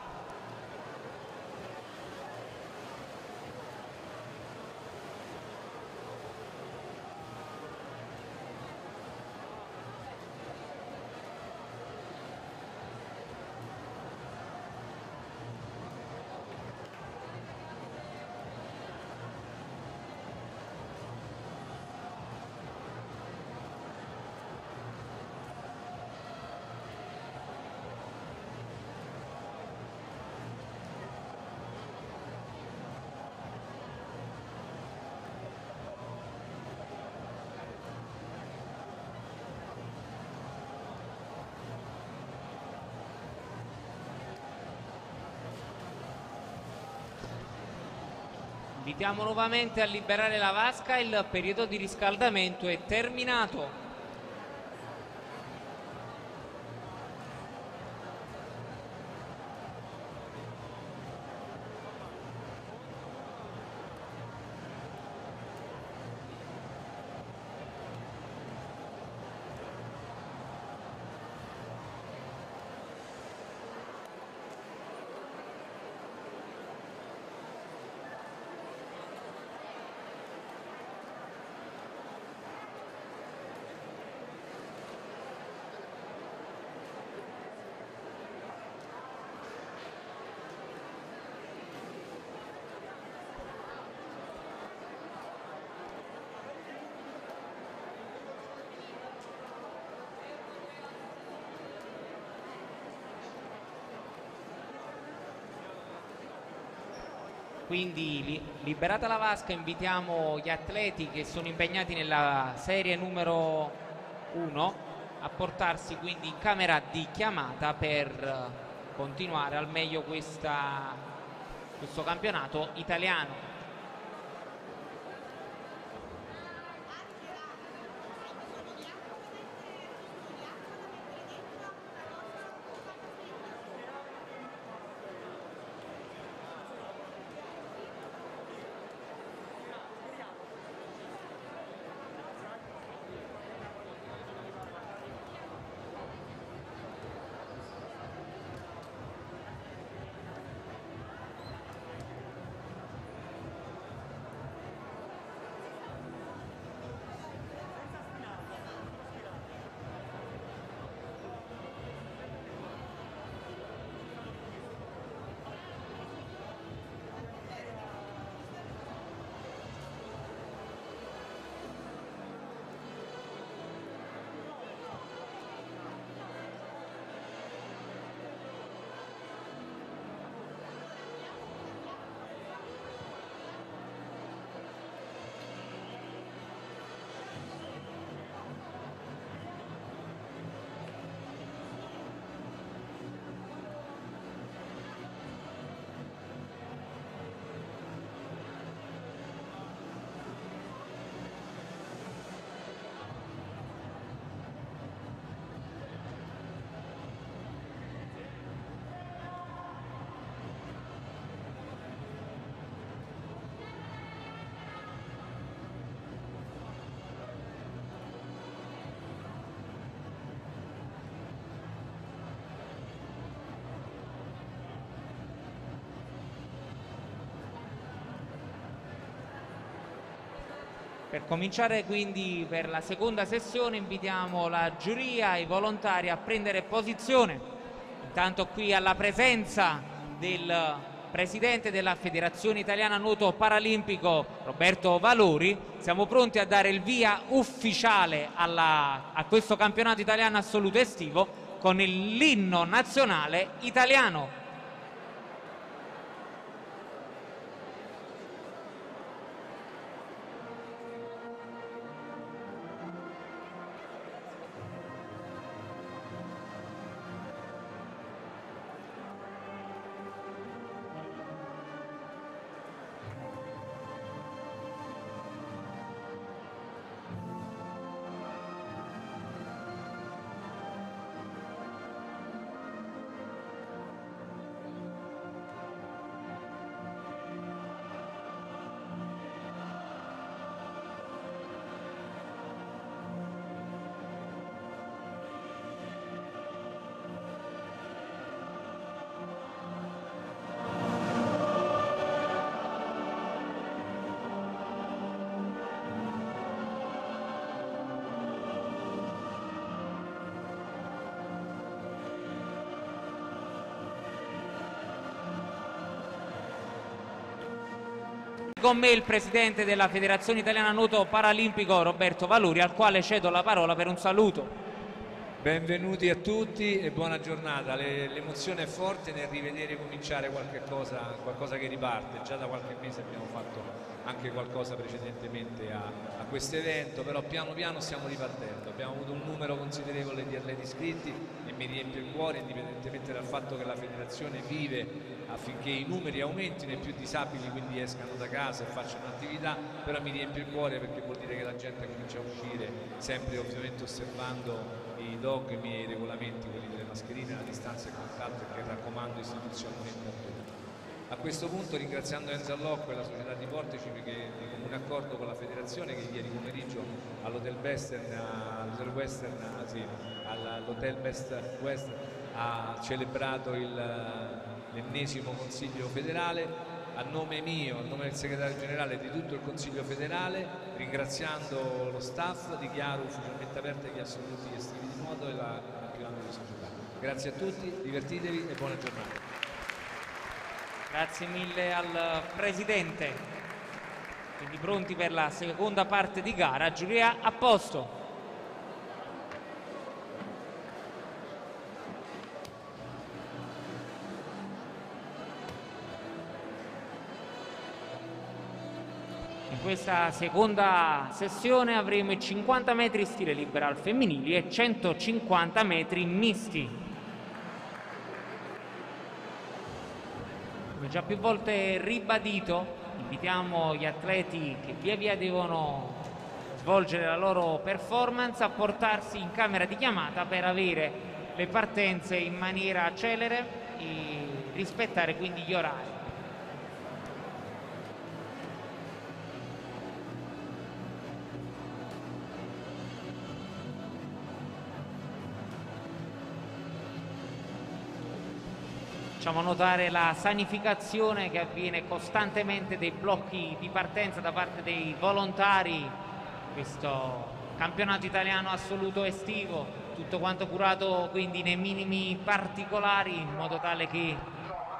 Invitiamo nuovamente a liberare la vasca, il periodo di riscaldamento è terminato. Quindi liberata la vasca invitiamo gli atleti che sono impegnati nella serie numero 1 a portarsi quindi in camera di chiamata per continuare al meglio questa, questo campionato italiano Per cominciare quindi per la seconda sessione invitiamo la giuria e i volontari a prendere posizione. Intanto qui alla presenza del presidente della Federazione Italiana Nuoto Paralimpico Roberto Valori, siamo pronti a dare il via ufficiale alla, a questo campionato italiano assoluto estivo con l'inno nazionale italiano. Con me il presidente della Federazione Italiana Nuoto Paralimpico Roberto Valuri, al quale cedo la parola per un saluto. Benvenuti a tutti e buona giornata. l'emozione è forte nel rivedere cominciare qualche cosa, qualcosa che riparte. Già da qualche mese abbiamo fatto anche qualcosa precedentemente a, a questo evento, però piano piano stiamo ripartendo. Abbiamo avuto un numero considerevole di atleti iscritti e mi riempie il cuore, indipendentemente dal fatto che la federazione vive affinché i numeri aumentino e più disabili quindi escano da casa e facciano attività, però mi riempie il cuore perché vuol dire che la gente comincia a uscire, sempre ovviamente osservando i dogmi e i regolamenti, quelli delle mascherine, la distanza e il contatto che raccomando istituzionalmente a tutti. A questo punto ringraziando Enzo Allocco e la società di Portecipi che di comune accordo con la federazione che ieri pomeriggio all'Hotel Western, all'Hotel Western, sì, Best West ha celebrato l'ennesimo Consiglio federale a nome mio, a nome del segretario generale e di tutto il Consiglio federale, ringraziando lo staff, dichiaro ufficialmente aperte gli assoluti estivi di nuoto e la campionato di società. Grazie a tutti, divertitevi e buona giornata. Grazie mille al Presidente. Quindi pronti per la seconda parte di gara. Giulia a posto. Questa seconda sessione avremo i 50 metri stile libera al femminile e 150 metri misti. Come già più volte ribadito, invitiamo gli atleti che via via devono svolgere la loro performance a portarsi in camera di chiamata per avere le partenze in maniera celere e rispettare quindi gli orari. Facciamo notare la sanificazione che avviene costantemente dei blocchi di partenza da parte dei volontari. Questo campionato italiano assoluto estivo tutto quanto curato quindi nei minimi particolari in modo tale che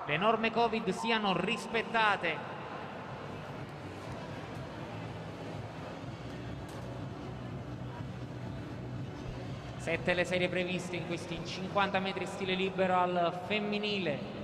le norme covid siano rispettate Sette le serie previste in questi 50 metri stile libero al femminile.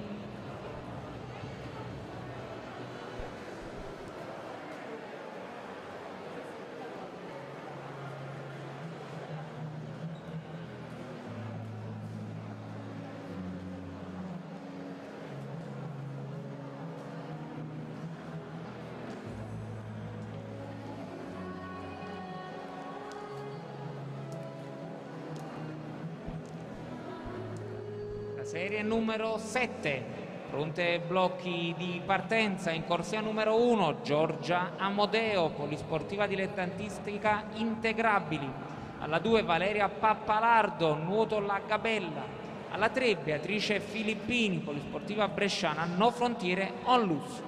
Numero 7 fronte blocchi di partenza in corsia numero 1 Giorgia Amodeo polisportiva dilettantistica integrabili. Alla 2 Valeria Pappalardo nuoto La Gabella. Alla 3 Beatrice Filippini polisportiva bresciana no frontiere onlus.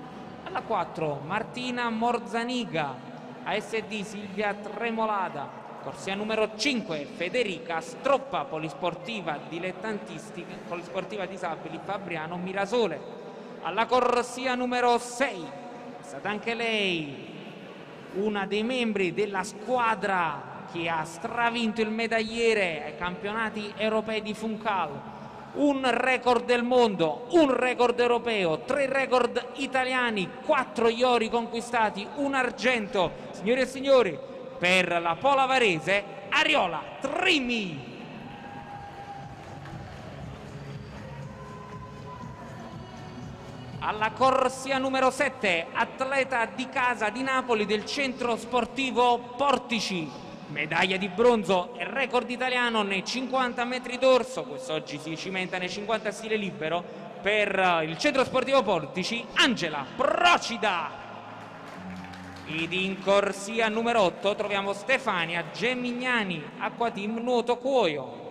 Alla 4 Martina Morzaniga ASD Silvia Tremolada corsia numero 5 Federica Stroppa polisportiva dilettantistica polisportiva disabili Fabriano Mirasole alla corsia numero 6 è stata anche lei una dei membri della squadra che ha stravinto il medagliere ai campionati europei di Funcal un record del mondo, un record europeo, tre record italiani, quattro iori conquistati, un argento. Signori e signori, per la Pola Varese, Ariola Trimi. Alla corsia numero 7, atleta di casa di Napoli del centro sportivo Portici, medaglia di bronzo e record italiano nei 50 metri d'orso, quest'oggi si cimenta nei 50 stile libero, per il centro sportivo Portici, Angela Procida. Ed in corsia numero 8 troviamo Stefania Gemignani, Acqua Team Nuoto Cuoio.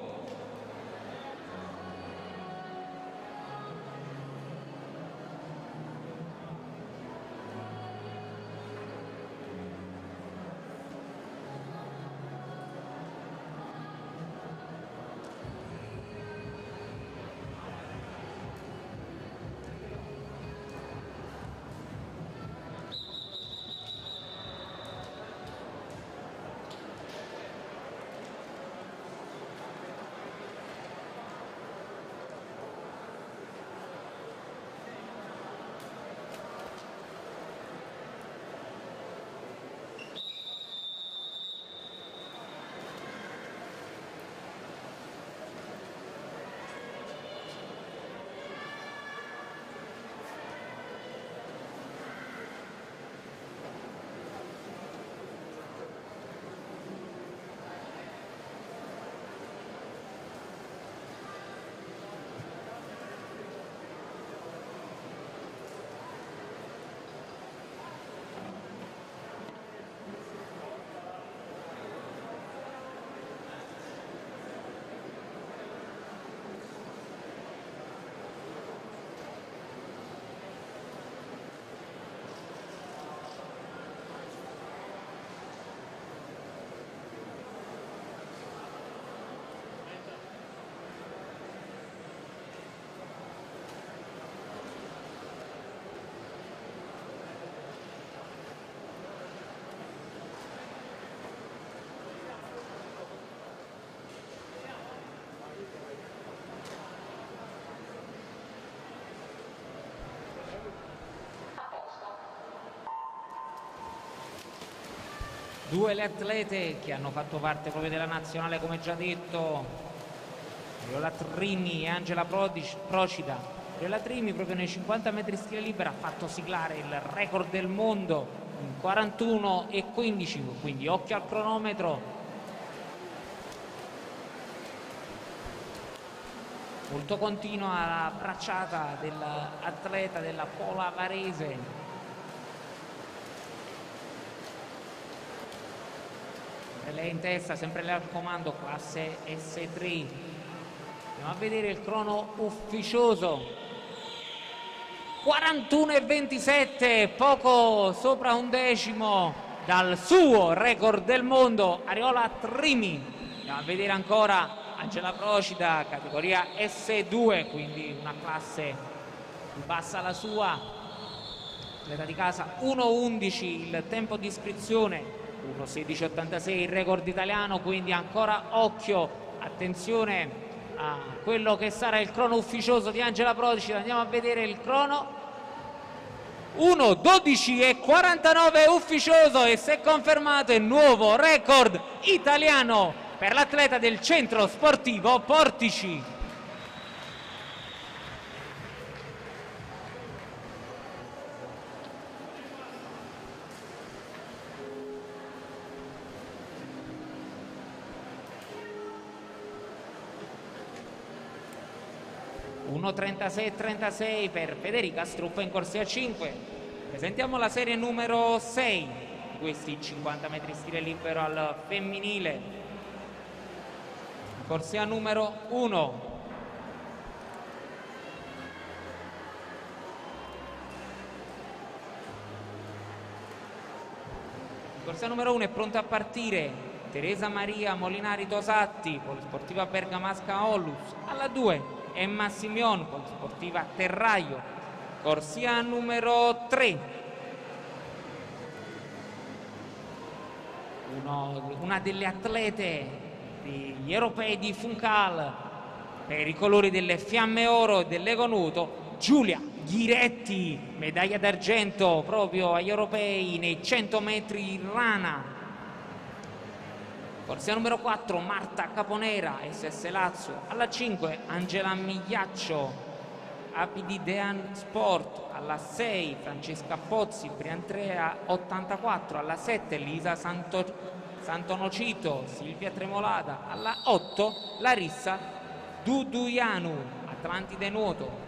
Due le atlete che hanno fatto parte proprio della nazionale come già detto Viola Trini e Angela Procida. Viola Trini proprio nei 50 metri stile libera ha fatto siglare il record del mondo in 41 e 15 quindi occhio al cronometro. Molto continua la bracciata dell'atleta della Pola Varese lei in testa, sempre lei al comando, classe S3. Andiamo a vedere il crono ufficioso. 41 e 27, poco sopra un decimo dal suo record del mondo, Ariola Trimi. Andiamo a vedere ancora Angela Procida, categoria S2, quindi una classe più bassa la sua. Atleta di casa 1.11 il tempo di iscrizione 1.16.86 il record italiano, quindi ancora occhio, attenzione a quello che sarà il crono ufficioso di Angela Procida, andiamo a vedere il crono. 1.12 e 49 ufficioso e se confermato il nuovo record italiano per l'atleta del centro sportivo Portici. 1.36.36 per Federica Struppa in corsia 5 presentiamo la serie numero 6 di questi 50 metri stile libero al femminile. Corsia numero 1 corsia numero 1 è pronta a partire. Teresa Maria Molinari Tosatti, Polisportiva Bergamasca Olus, alla 2 Emma Simeon, Sportiva Terraio, corsia numero 3. Uno, una delle atlete degli europei di Funcal. Per i colori delle Fiamme Oro e dell'Ego Nuto, Giulia Ghiretti, medaglia d'argento proprio agli europei nei 100 metri rana Corsia numero 4 Marta Caponera, SS Lazio. Alla 5 Angela Migliaccio, APD Dean Sport. Alla 6 Francesca Pozzi, Briantrea 84. Alla 7 Lisa Santo, Santonocito, Silvia Tremolada. Alla 8 Larissa Duduianu, Atlantide Nuoto.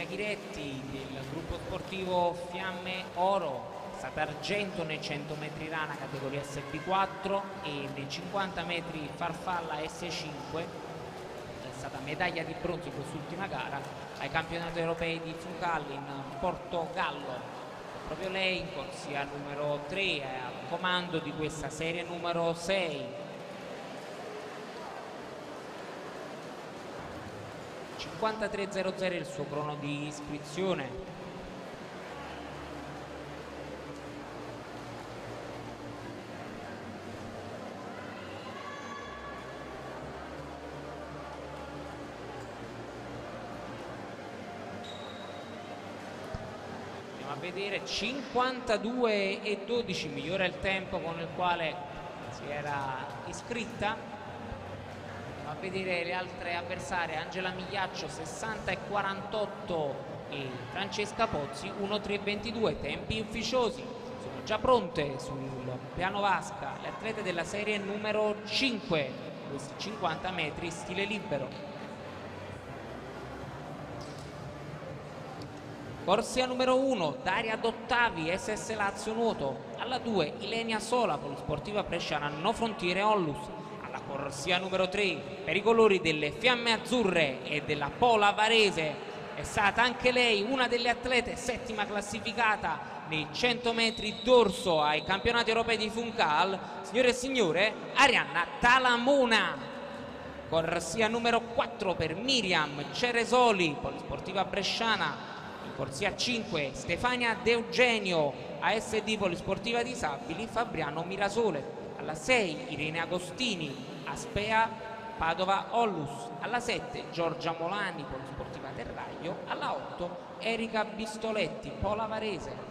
Giulia Ghiretti del gruppo sportivo Fiamme Oro, è stata argento nei 100 metri rana categoria SP4 e nei 50 metri farfalla S5, stata medaglia di bronzo in quest'ultima gara ai campionati europei di Funchal in Portogallo. Proprio lei in corsia numero 3 è al comando di questa serie numero 6. 53.00 il suo crono di iscrizione. vedere 52 e 12 migliora il tempo con il quale si era iscritta a vedere le altre avversarie Angela Migliaccio 60 e 48 e Francesca Pozzi 1-3-22 tempi ufficiosi sono già pronte sul piano vasca le atlete della serie numero 5 questi 50 metri stile libero Corsia numero 1, Daria Dottavi, SS Lazio Nuoto. Alla 2, Ilenia Sola, Polisportiva Bresciana, No Frontiere Ollus. Corsia numero 3, per i colori delle Fiamme Azzurre e della Pola Varese, è stata anche lei una delle atlete settima classificata nei 100 metri dorso ai campionati europei di Funcal. Signore e signore, Arianna Talamona. Corsia numero 4 per Miriam Ceresoli, Polisportiva Bresciana, corsia 5 Stefania De Eugenio ASD Polisportiva Disabili Fabriano Mirasole alla 6 Irene Agostini Aspea Padova Ollus. Alla 7 Giorgia Molani Polisportiva Terraglio. Alla 8 Erika Bistoletti Pola Varese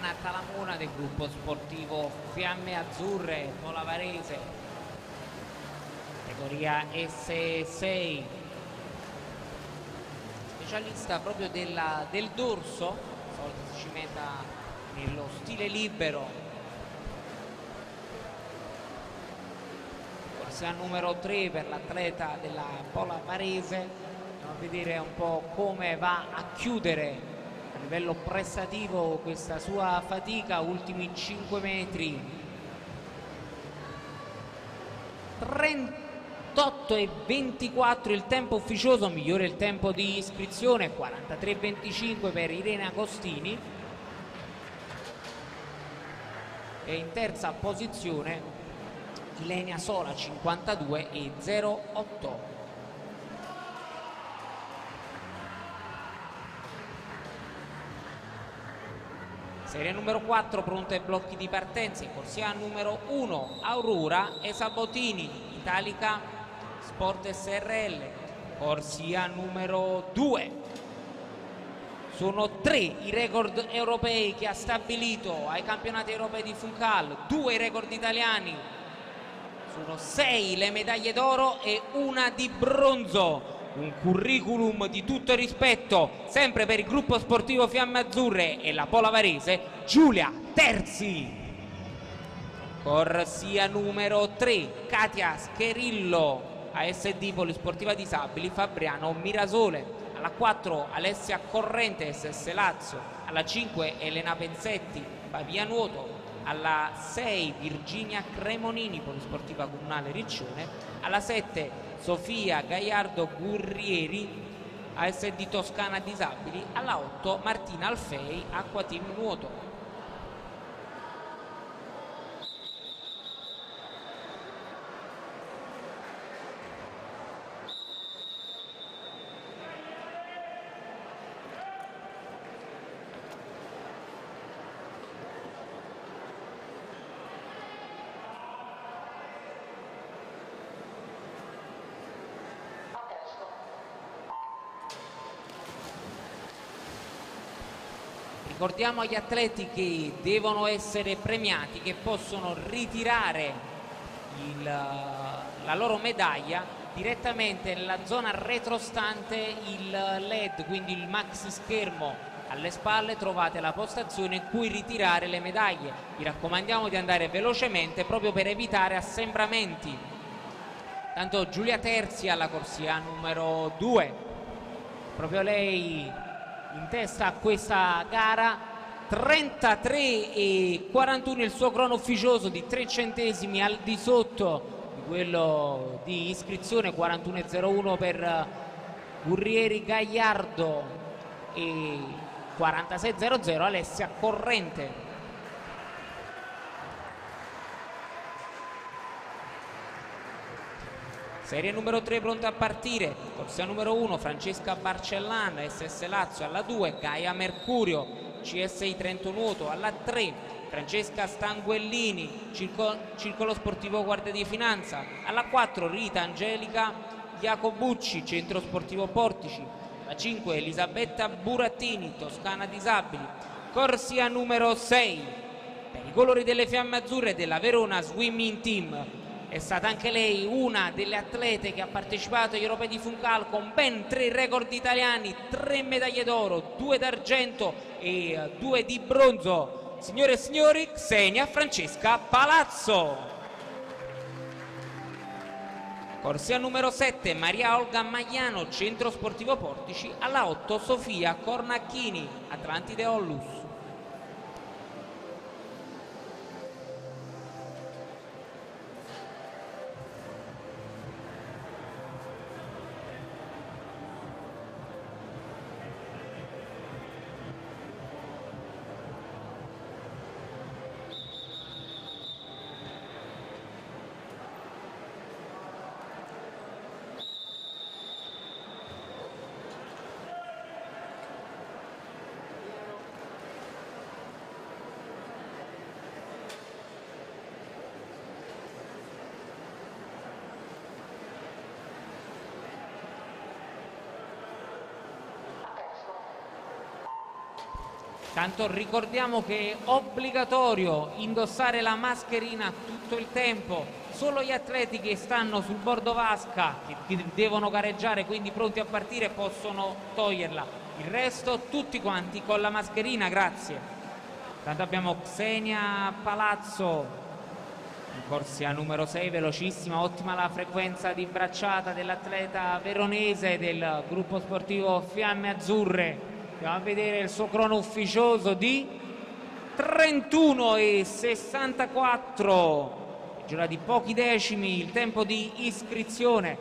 Anna Talamona del gruppo sportivo Fiamme Azzurre Polavarese categoria S6 specialista proprio della, del dorso solito si cimenta nello stile libero. Corsia numero 3 per l'atleta della Polavarese andiamo a vedere un po' come va a chiudere livello prestativo questa sua fatica, ultimi 5 metri. 38 e 24 il tempo ufficioso, migliore il tempo di iscrizione, 43 25 per Irene Agostini. E in terza posizione Ilenia Sola 52 e 08. Serie numero 4 pronta ai blocchi di partenza, in corsia numero 1 Aurora e Sabotini, Italica Sport SRL, corsia numero 2. Sono tre i record europei che ha stabilito ai campionati europei di Funcal, due i record italiani, sono sei le medaglie d'oro e una di bronzo un curriculum di tutto rispetto sempre per il gruppo sportivo Fiamme Azzurre e la Pola Varese Giulia Terzi. Corsia numero 3 Katia Scherillo ASD Polisportiva Disabili Fabriano Mirasole. Alla 4 Alessia Corrente SS Lazio. Alla 5 Elena Pensetti Pavia Nuoto. Alla 6 Virginia Cremonini Polisportiva Comunale Riccione. Alla 7 Sofia Gaiardo Gurrieri ASD Toscana Disabili, alla 8 Martina Alfei Acqua Team Nuoto. Ricordiamo agli atleti che devono essere premiati, che possono ritirare il, la loro medaglia direttamente nella zona retrostante il LED, quindi il maxi schermo alle spalle trovate la postazione in cui ritirare le medaglie. Vi raccomandiamo di andare velocemente proprio per evitare assembramenti. Tanto Giulia Terzi alla corsia numero 2, proprio lei in testa a questa gara. 33 e 41 il suo crono ufficioso di 3 centesimi al di sotto di quello di iscrizione 41,01 per Gurrieri Gagliardo e 46,00 Alessia Corrente Serie numero 3 pronta a partire, corsia numero 1 Francesca Barcellan, SS Lazio alla 2, Gaia Mercurio, CSI Trento Nuoto alla 3, Francesca Stanguellini, Circo, Circolo Sportivo Guardia di Finanza, alla 4 Rita Angelica Jacobucci, Centro Sportivo Portici, alla 5 Elisabetta Burattini, Toscana Disabili, corsia numero 6 per i colori delle fiamme azzurre della Verona Swimming Team è stata anche lei una delle atlete che ha partecipato agli europei di Funcal con ben tre record italiani, tre medaglie d'oro, due d'argento e eh, due di bronzo. Signore e signori, Xenia Francesca Palazzo. Corsia numero 7, Maria Olga Magliano, Centro Sportivo Portici, alla 8 Sofia Cornacchini, Atlantide Ollus. Tanto ricordiamo che è obbligatorio indossare la mascherina tutto il tempo, solo gli atleti che stanno sul bordo vasca, che devono gareggiare, quindi pronti a partire, possono toglierla. Il resto tutti quanti con la mascherina, grazie. Tanto abbiamo Xenia Palazzo, in corsia numero 6, velocissima, ottima la frequenza di bracciata dell'atleta veronese del gruppo sportivo Fiamme Azzurre Andiamo a vedere il suo crono ufficioso di 31 e 64. Gira di pochi decimi il tempo di iscrizione.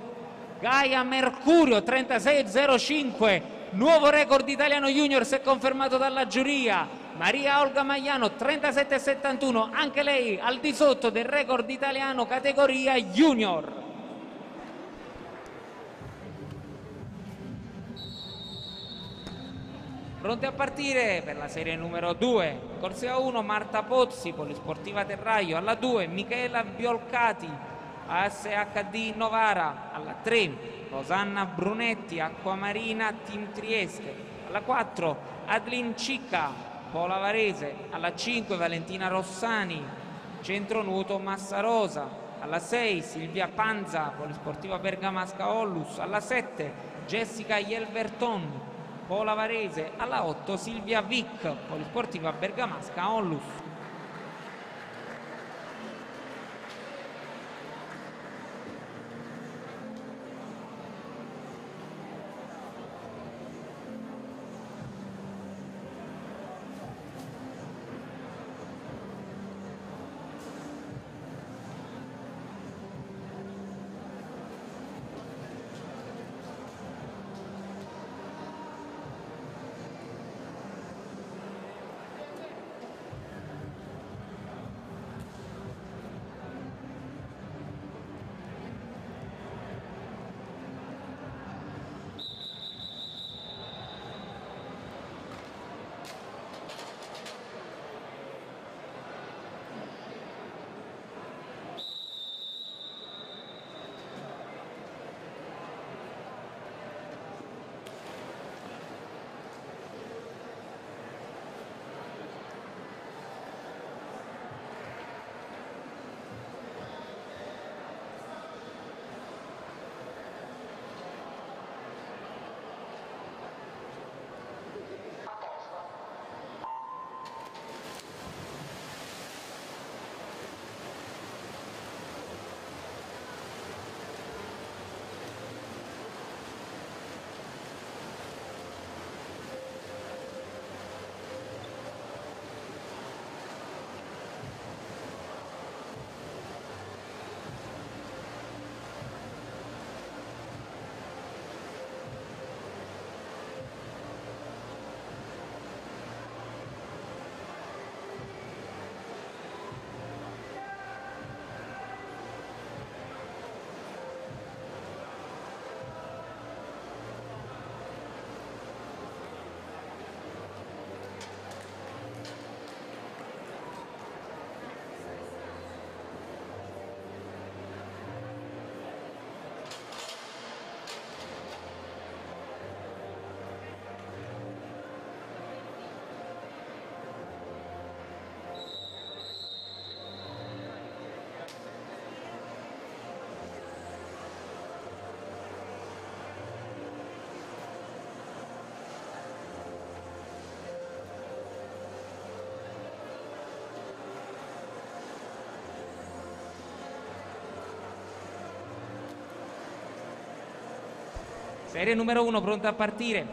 Gaia Mercurio 36,05. Nuovo record italiano junior se confermato dalla giuria. Maria Olga Magliano 37,71. Anche lei al di sotto del record italiano categoria junior. Pronti a partire per la serie numero 2. Corsia 1 Marta Pozzi, Polisportiva Terraio. Alla 2 Michela Biolcati, ASHD Novara. Alla 3 Rosanna Brunetti, Acquamarina Team Trieste. Alla 4 Adlin Cicca, Pola Varese. Alla 5 Valentina Rossani, Centro Nuoto Massarosa. Alla 6 Silvia Panza, Polisportiva Bergamasca Ollus. Alla 7 Jessica Yelverton, Pola Varese, alla 8 Silvia Vic, Polisportiva Bergamasca Onlus. Serie numero 1 pronta a partire.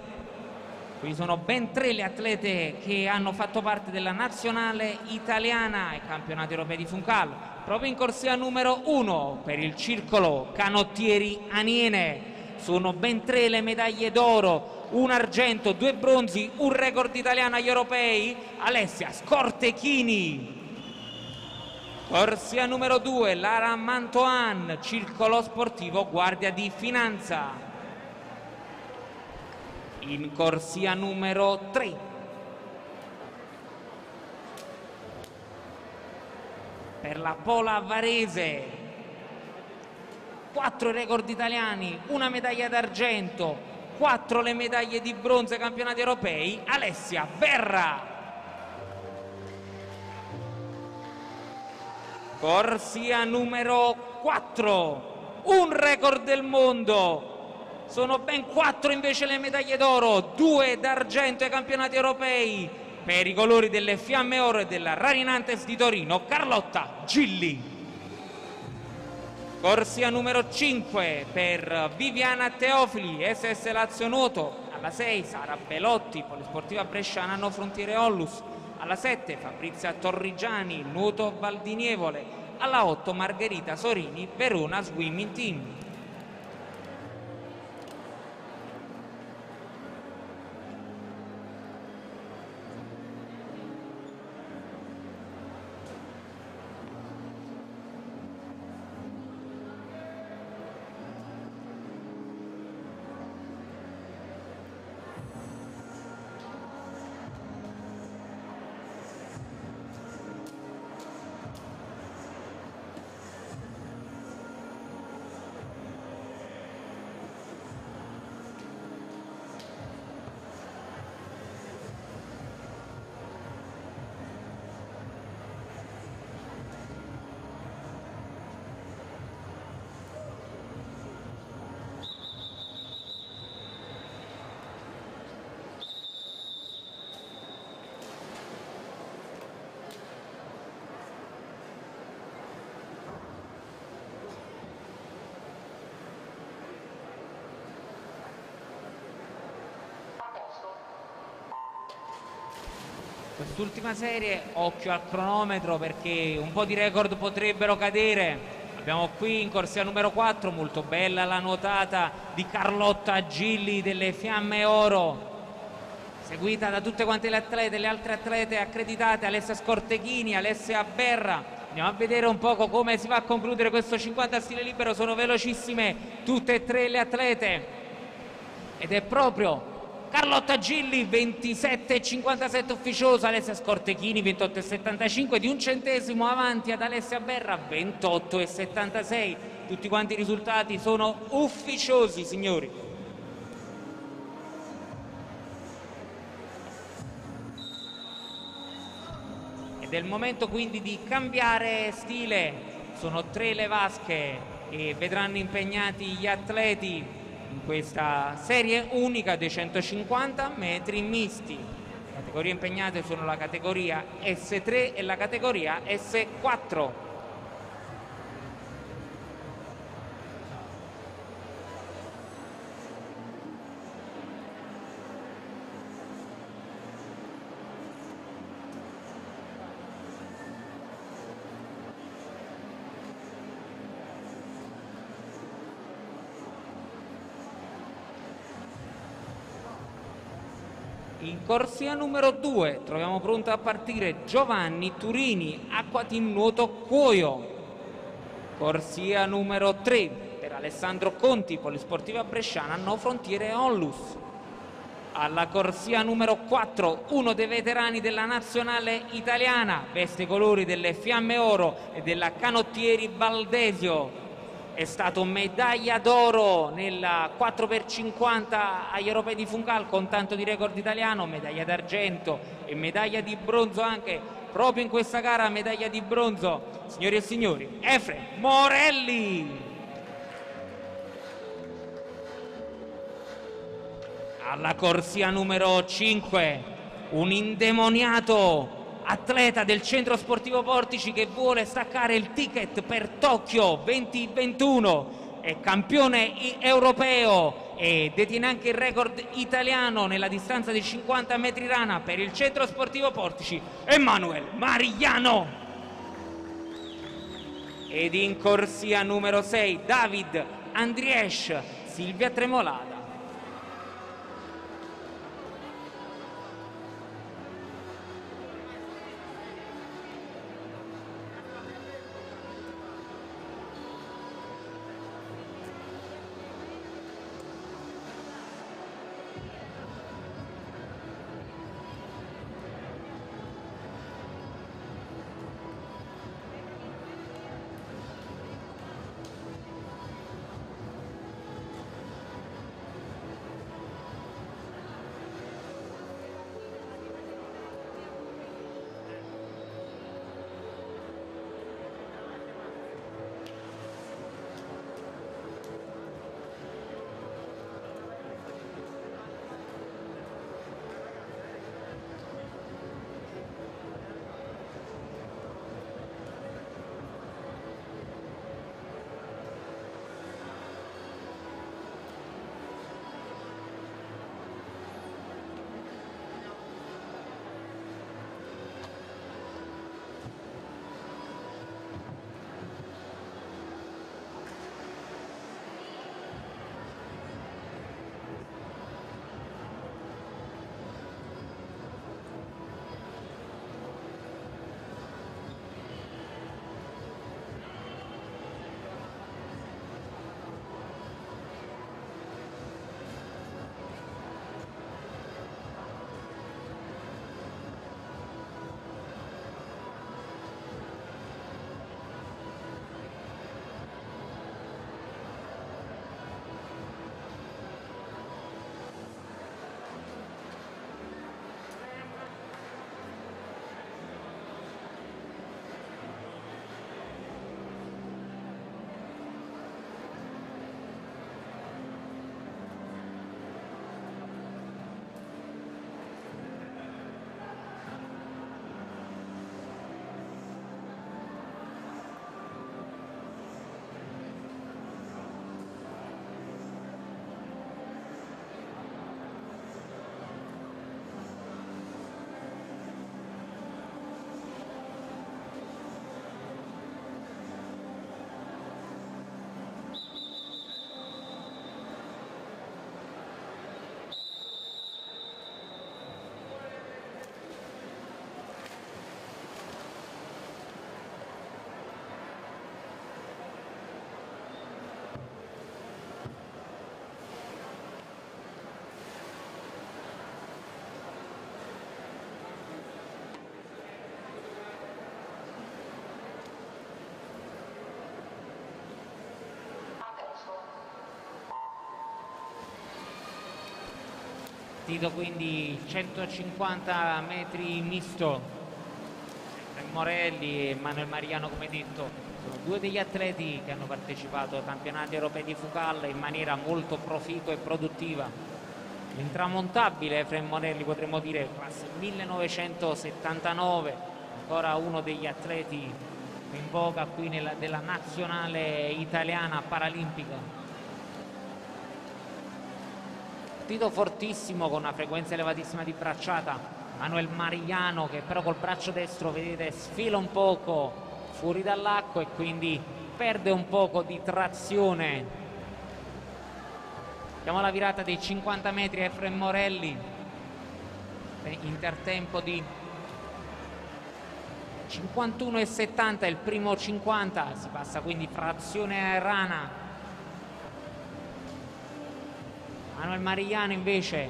Qui sono ben tre le atlete che hanno fatto parte della nazionale italiana ai campionati europei di Funcal. Proprio in corsia numero 1 per il circolo canottieri Aniene. Sono ben tre le medaglie d'oro, un argento, due bronzi, un record italiano agli europei. Alessia Scortechini. Corsia numero 2, Lara Mantoan, circolo sportivo Guardia di Finanza in corsia numero 3. Per la Pola Varese, quattro record italiani, una medaglia d'argento, quattro le medaglie di bronzo ai campionati europei, Alessia Verra. Corsia numero 4, un record del mondo, sono ben quattro invece le medaglie d'oro, due d'argento ai campionati europei per i colori delle Fiamme Oro e della Rarinantes di Torino, Carlotta Gilli. Corsia numero 5 per Viviana Teofili, SS Lazio Nuoto. Alla 6 Sara Belotti, Polisportiva Bresciana, Anno Frontiere Ollus. Alla 7 Fabrizia Torrigiani, Nuoto Valdinievole. Alla 8 Margherita Sorini, Verona Swimming Team. Quest'ultima serie, occhio al cronometro perché un po' di record potrebbero cadere. Abbiamo qui in corsia numero 4, molto bella la nuotata di Carlotta Gilli delle Fiamme Oro, seguita da tutte quante le atlete, le altre atlete accreditate, Alessia Scortechini, Alessia Berra. Andiamo a vedere un poco come si va a concludere questo 50 stile libero, sono velocissime tutte e tre le atlete. Ed è proprio Carlotta Gilli 27,57 ufficiosa, Alessia Scortechini 28,75 di un centesimo avanti ad Alessia Berra 28,76 tutti quanti i risultati sono ufficiosi signori. Ed è il momento quindi di cambiare stile. Sono tre le vasche che vedranno impegnati gli atleti in questa serie unica dei 150 metri misti. Le categorie impegnate sono la categoria S3 e la categoria S4. In corsia numero 2 troviamo pronto a partire Giovanni Turini, Acquateam Nuoto Cuoio. Corsia numero 3 per Alessandro Conti, Polisportiva Bresciana, No Frontiere Onlus. Alla corsia numero 4 uno dei veterani della nazionale italiana, veste i colori delle Fiamme Oro e della Canottieri Valdesio, è stato medaglia d'oro nel 4x50 agli europei di Funcal con tanto di record italiano, medaglia d'argento e medaglia di bronzo anche proprio in questa gara, medaglia di bronzo, signori e signori, Efre Morelli. Alla corsia numero 5, un indemoniato atleta del centro sportivo Portici che vuole staccare il ticket per Tokyo 2021 è campione europeo e detiene anche il record italiano nella distanza di 50 metri rana per il centro sportivo Portici, Emanuel Marigliano. Ed in corsia numero 6 David Andriesch, Silvia Tremolada. Partito quindi 150 metri misto Morelli e Manuel Mariano come detto. Sono due degli atleti che hanno partecipato ai campionati europei di Fucal in maniera molto proficua e produttiva. L'intramontabile Efrem Morelli potremmo dire classe 1979 ancora uno degli atleti in voga qui nella, della nazionale italiana paralimpica partito fortissimo con una frequenza elevatissima di bracciata. Manuel Marigliano che però col braccio destro vedete sfila un poco fuori dall'acqua e quindi perde un poco di trazione. Vediamo la virata dei 50 metri Efrem Morelli. Intertempo di 51,70 il primo 50 si passa quindi frazione rana Manuel Marigliano invece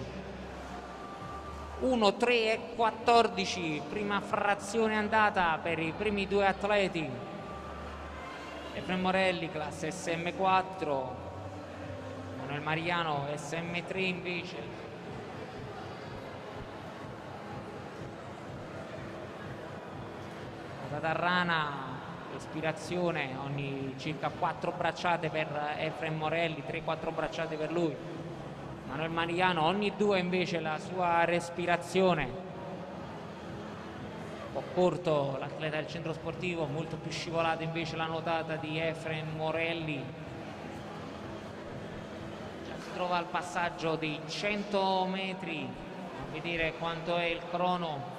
1, 3 e 14 prima frazione andata per i primi due atleti. Efrem Morelli classe SM4 Manuel Marigliano SM3 invece. La Tatarrana respirazione ogni circa 4 bracciate per Efrem Morelli 3-4 bracciate per lui Manuel Marigliano ogni due invece la sua respirazione. Un po' corto l'atleta del centro sportivo molto più scivolata invece la notata di Efrem Morelli. Trova il passaggio dei 100 metri. A vedere quanto è il crono.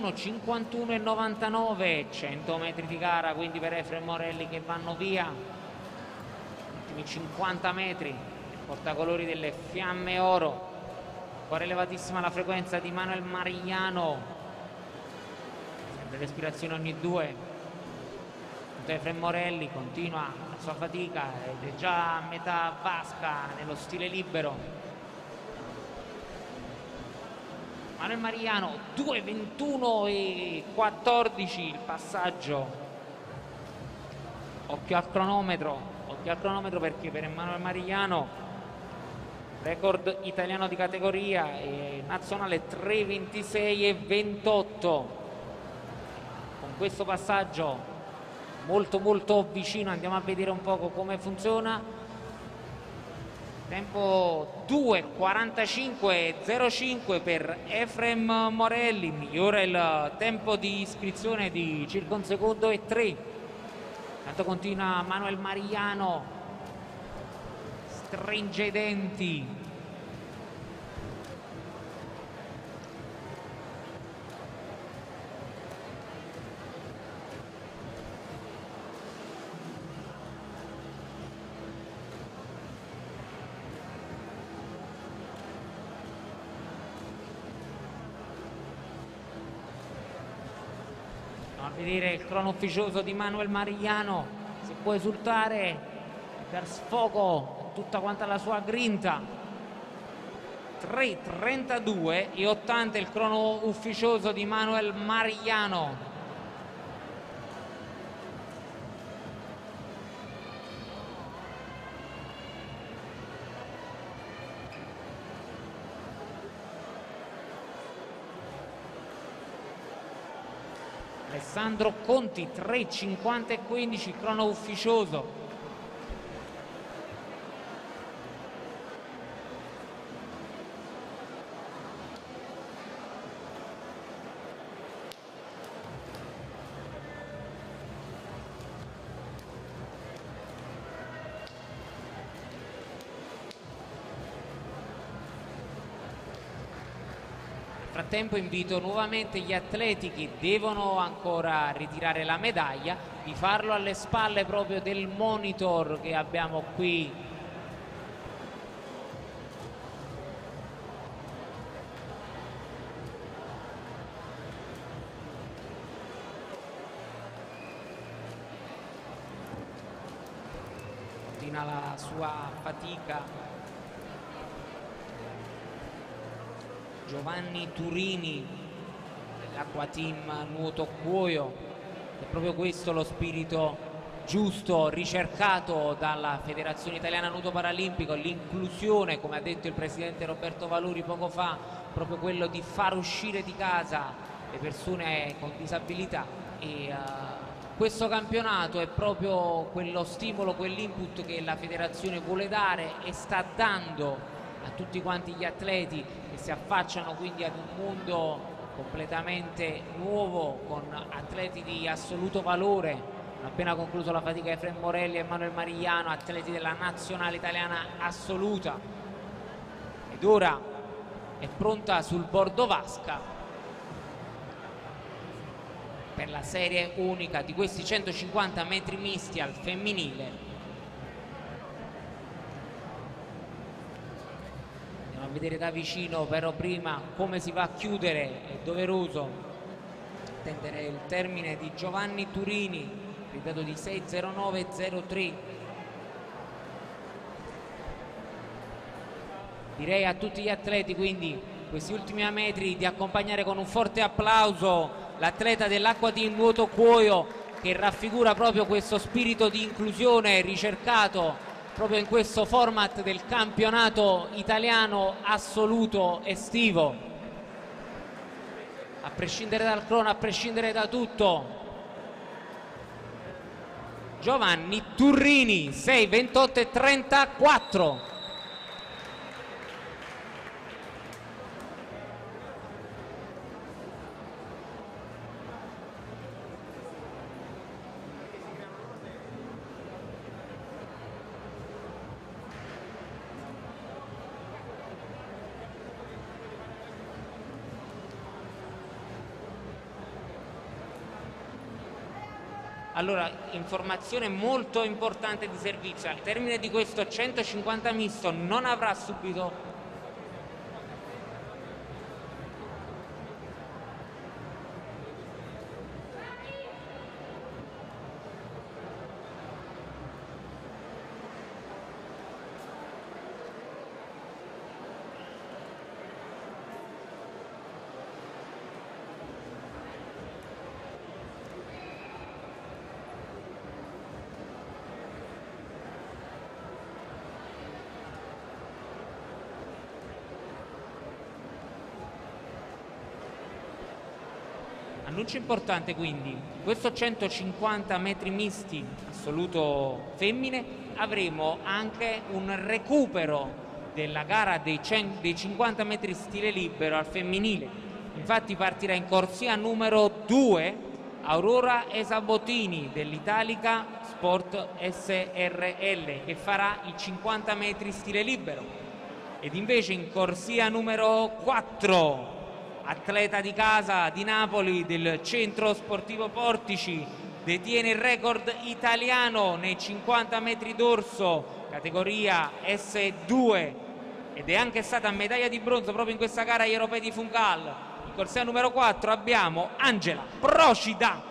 1.51,99 100 metri di gara quindi per Efrem Morelli che vanno via ultimi 50 metri portacolori delle fiamme oro ancora elevatissima la frequenza di Manuel Marigliano sempre respirazione ogni due. Efrem Morelli continua la sua fatica ed è già a metà vasca nello stile libero. Manuel Marigliano 2.21 e 14 il passaggio. Occhio al cronometro occhio al cronometro perché per Emanuele Marigliano record italiano di categoria e nazionale 3.26 e 28 con questo passaggio molto molto vicino andiamo a vedere un poco come funziona. Tempo 2.45.05 per Efrem Morelli migliora il tempo di iscrizione di circa un secondo e 3 intanto continua Manuel Marigliano stringe i denti vedere il crono ufficioso di Manuel Marigliano se può esultare per sfogo tutta quanta la sua grinta. 3.32 e 80 il crono ufficioso di Manuel Marigliano Alessandro Conti 3.50 e 15 crono ufficioso frattempo invito nuovamente gli atleti che devono ancora ritirare la medaglia di farlo alle spalle proprio del monitor che abbiamo qui. La sua fatica Giovanni Turini dell'Acqua Team Nuoto Cuoio. È proprio questo lo spirito giusto ricercato dalla Federazione Italiana Nuoto Paralimpico. L'inclusione come ha detto il presidente Roberto Valuri poco fa proprio quello di far uscire di casa le persone con disabilità. E uh, questo campionato è proprio quello stimolo, quell'input che la federazione vuole dare e sta dando a tutti quanti gli atleti si affacciano quindi ad un mondo completamente nuovo con atleti di assoluto valore. Hanno appena concluso la fatica Efrem Morelli e Emanuele Marigliano atleti della nazionale italiana assoluta. Ed ora è pronta sul bordo vasca per la serie unica di questi 150 metri misti al femminile andiamo a vedere da vicino però prima come si va a chiudere è doveroso attendere il termine di Giovanni Turini ripeto di 6.09.03 direi a tutti gli atleti quindi questi ultimi metri di accompagnare con un forte applauso l'atleta dell'Acqua Team Nuoto Cuoio che raffigura proprio questo spirito di inclusione ricercato proprio in questo format del campionato italiano assoluto estivo. A prescindere dal crono, a prescindere da tutto. Giovanni Turrini 6, 28 e 34 Allora, informazione molto importante di servizio, al termine di questo 150 misto non avrà subito Annuncio importante quindi, questo 150 metri misti assoluto femmine avremo anche un recupero della gara dei, 100, dei 50 metri stile libero al femminile. Infatti partirà in corsia numero 2 Aurora Esabotini dell'Italica Sport SRL che farà i 50 metri stile libero. Ed invece in corsia numero 4 atleta di casa di Napoli del centro sportivo Portici, detiene il record italiano nei 50 metri d'orso, categoria S2 ed è anche stata medaglia di bronzo proprio in questa gara agli europei di Funcal. In corsia numero 4 abbiamo Angela Procida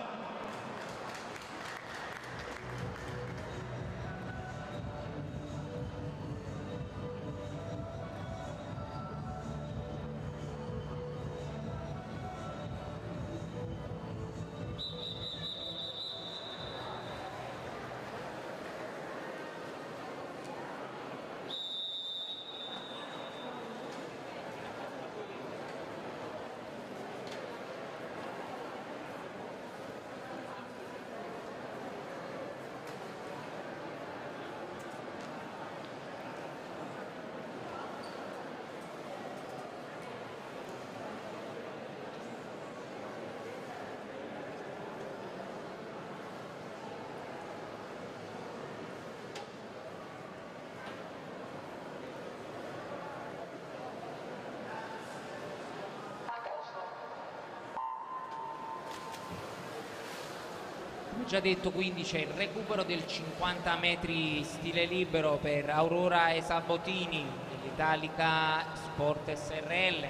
già detto quindi c'è il recupero del 50 metri stile libero per Aurora e Sabotini dell'Italica Sport SRL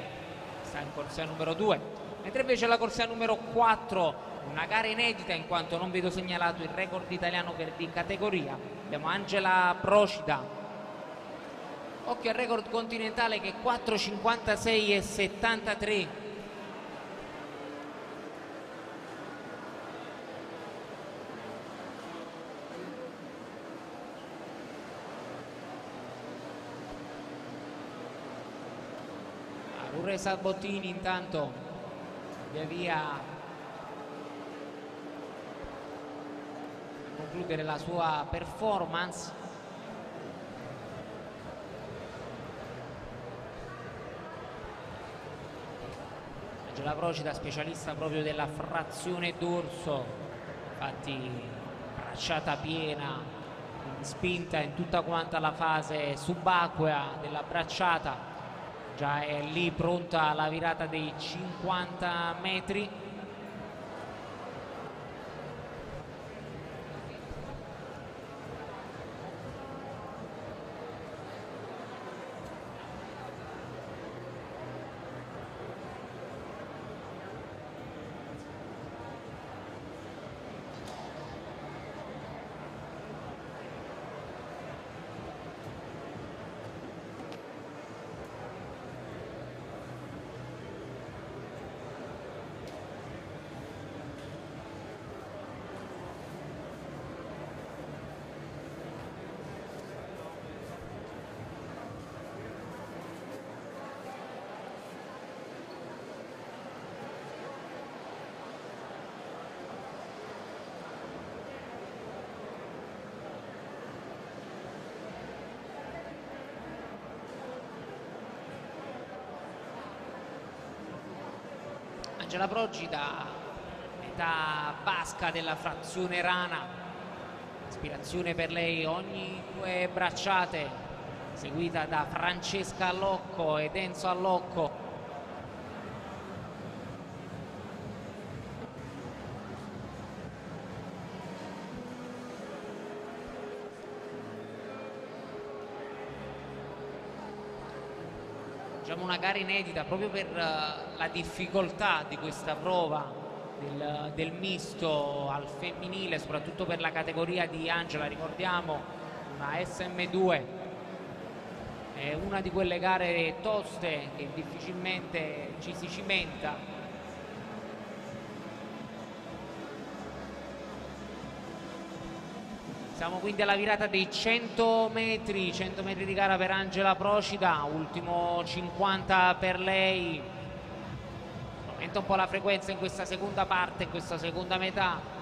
sta in corsia numero 2 mentre invece la corsia numero 4 una gara inedita in quanto non vedo segnalato il record italiano per di categoria. Abbiamo Angela Procida. Occhio al record continentale che è 4,56 e 73 Urresa Bottini intanto. Via via. A concludere la sua performance. Angela Procida specialista proprio della frazione dorso. Infatti bracciata piena spinta in tutta quanta la fase subacquea della bracciata già è lì pronta la virata dei 50 metri Angela Proggi metà basca della frazione Rana. Ispirazione per lei ogni due bracciate seguita da Francesca Allocco e Enzo Allocco. Una gara inedita proprio per eh, la difficoltà di questa prova del, del, misto al femminile, soprattutto per la categoria di Angela, ricordiamo una SM2 è una di quelle gare toste che difficilmente ci si cimenta Siamo quindi alla virata dei 100 metri, 100 metri di gara per Angela Procida, ultimo 50 per lei. Aumenta un po' la frequenza in questa seconda parte, in questa seconda metà.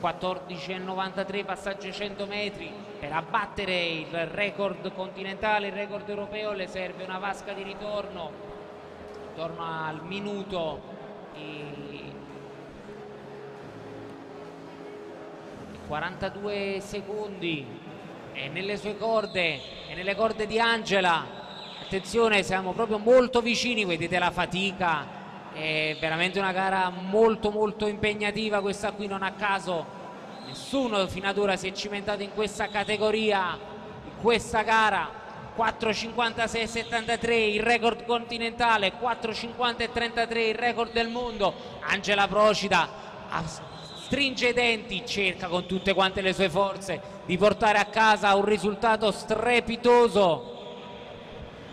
14,93 passaggio 100 metri. Per abbattere il record continentale, il record europeo le serve una vasca di ritorno. Intorno al minuto e 42 secondi. E nelle sue corde e nelle corde di Angela. Attenzione siamo proprio molto vicini vedete la fatica è veramente una gara molto molto impegnativa questa qui non a caso. Nessuno fino ad ora si è cimentato in questa categoria in questa gara. 4.56.73 il record continentale. 4.50.33 il record del mondo. Angela Procida stringe i denti cerca con tutte quante le sue forze di portare a casa un risultato strepitoso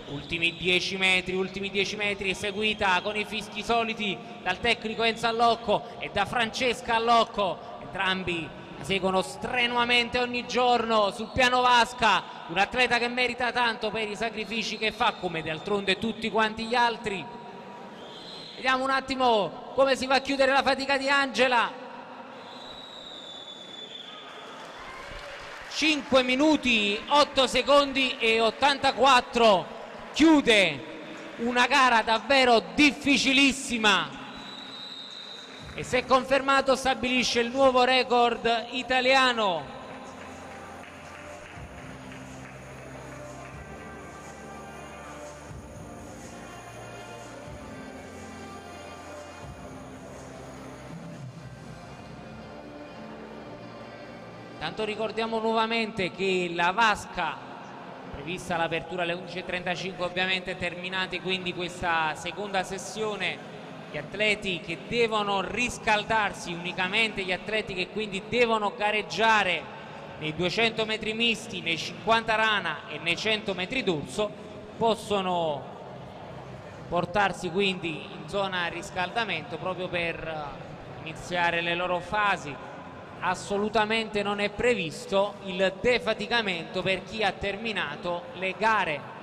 ultimi 10 metri, ultimi 10 metri seguita con i fischi soliti dal tecnico Enzo Allocco e da Francesca Allocco. Entrambi seguono strenuamente ogni giorno sul piano Vasca. Un atleta che merita tanto per i sacrifici che fa come d'altronde tutti quanti gli altri. Vediamo un attimo come si va a chiudere la fatica di Angela. 5 minuti 8 secondi e 84 chiude una gara davvero difficilissima. E se confermato stabilisce il nuovo record italiano. Tanto ricordiamo nuovamente che la vasca prevista l'apertura alle 11.35 ovviamente terminati quindi questa seconda sessione. Gli atleti che devono riscaldarsi unicamente gli atleti che quindi devono gareggiare nei 200 metri misti, nei 50 rana e nei 100 metri d'urso possono portarsi quindi in zona riscaldamento proprio per iniziare le loro fasi assolutamente non è previsto il defaticamento per chi ha terminato le gare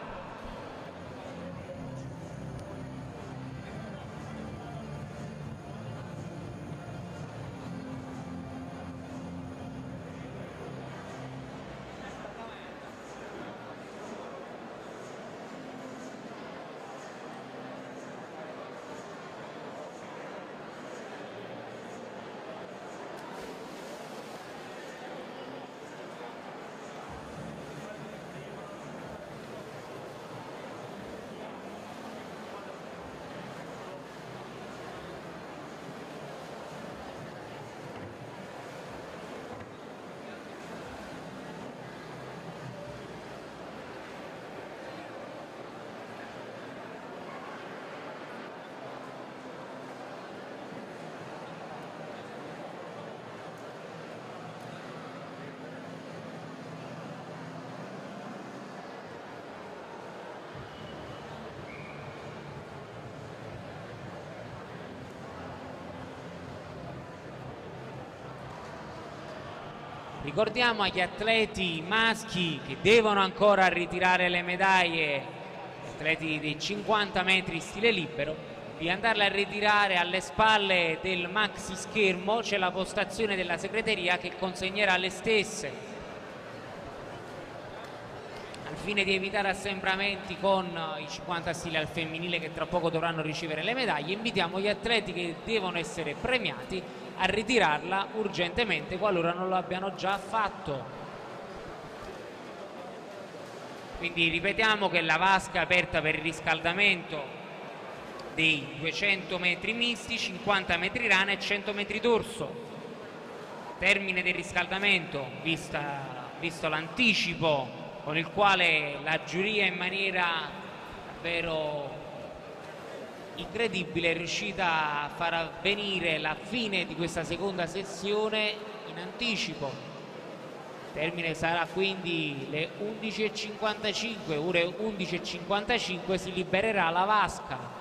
Ricordiamo agli atleti maschi che devono ancora ritirare le medaglie, atleti dei 50 metri stile libero, di andarle a ritirare alle spalle del maxi schermo, c'è la postazione della segreteria che consegnerà le stesse al fine di evitare assembramenti con i 50 stili al femminile che tra poco dovranno ricevere le medaglie, invitiamo gli atleti che devono essere premiati a ritirarla urgentemente qualora non lo abbiano già fatto. Quindi ripetiamo che la vasca aperta per il riscaldamento dei 200 metri misti, 50 metri rana e 100 metri dorso. Termine del riscaldamento, vista, visto l'anticipo con il quale la giuria in maniera davvero incredibile è riuscita a far avvenire la fine di questa seconda sessione in anticipo. Termine sarà quindi le 11.55, ore 11.55 si libererà la vasca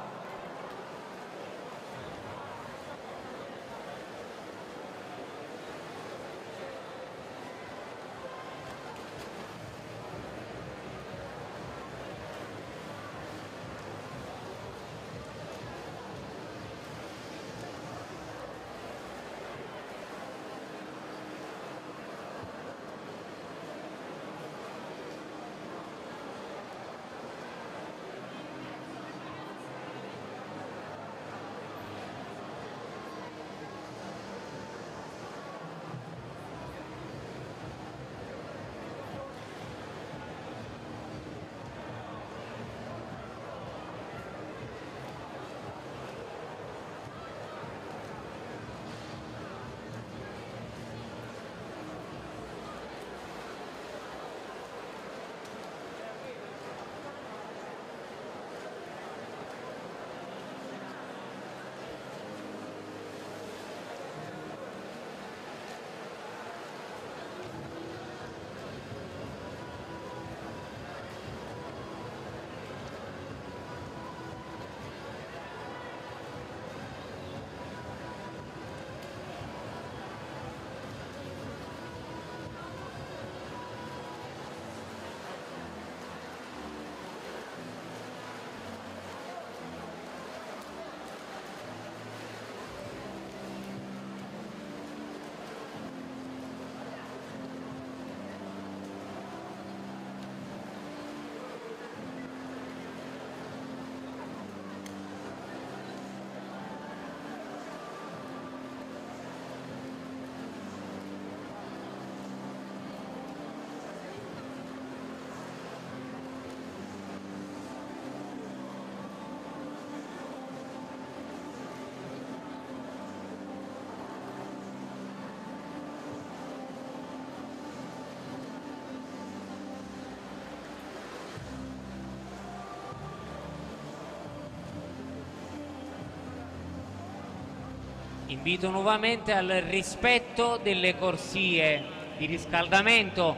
invito nuovamente al rispetto delle corsie di riscaldamento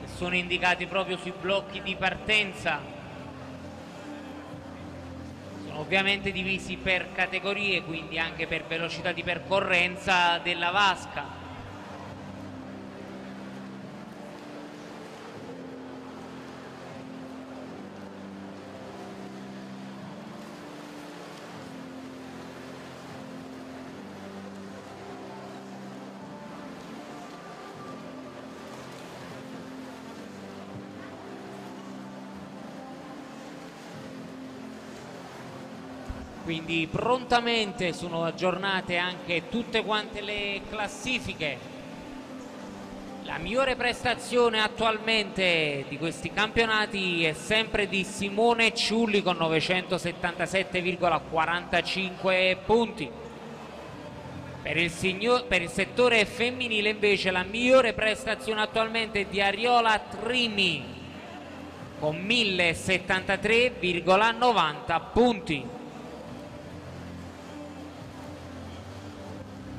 che sono indicati proprio sui blocchi di partenza. Sono ovviamente divisi per categorie quindi anche per velocità di percorrenza della vasca quindi prontamente sono aggiornate anche tutte quante le classifiche. La migliore prestazione attualmente di questi campionati è sempre di Simone Ciulli con 977,45 punti. Per il, signor, per il, settore femminile invece la migliore prestazione attualmente è di Ariola Trimi con 1073,90 punti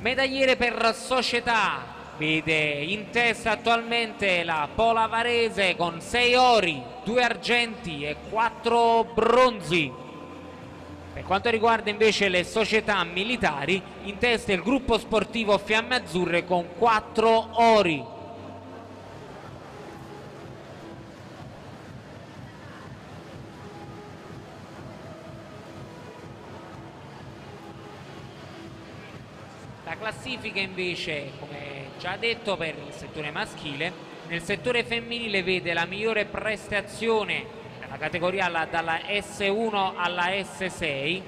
medagliere per società vede in testa attualmente la Pola Varese con 6 ori, 2 argenti e 4 bronzi. Per quanto riguarda invece le società militari, in testa il gruppo sportivo Fiamme Azzurre con 4 ori. Classifica invece, come già detto, per il settore maschile Nel settore femminile vede la migliore prestazione nella categoria dalla S1 alla S6.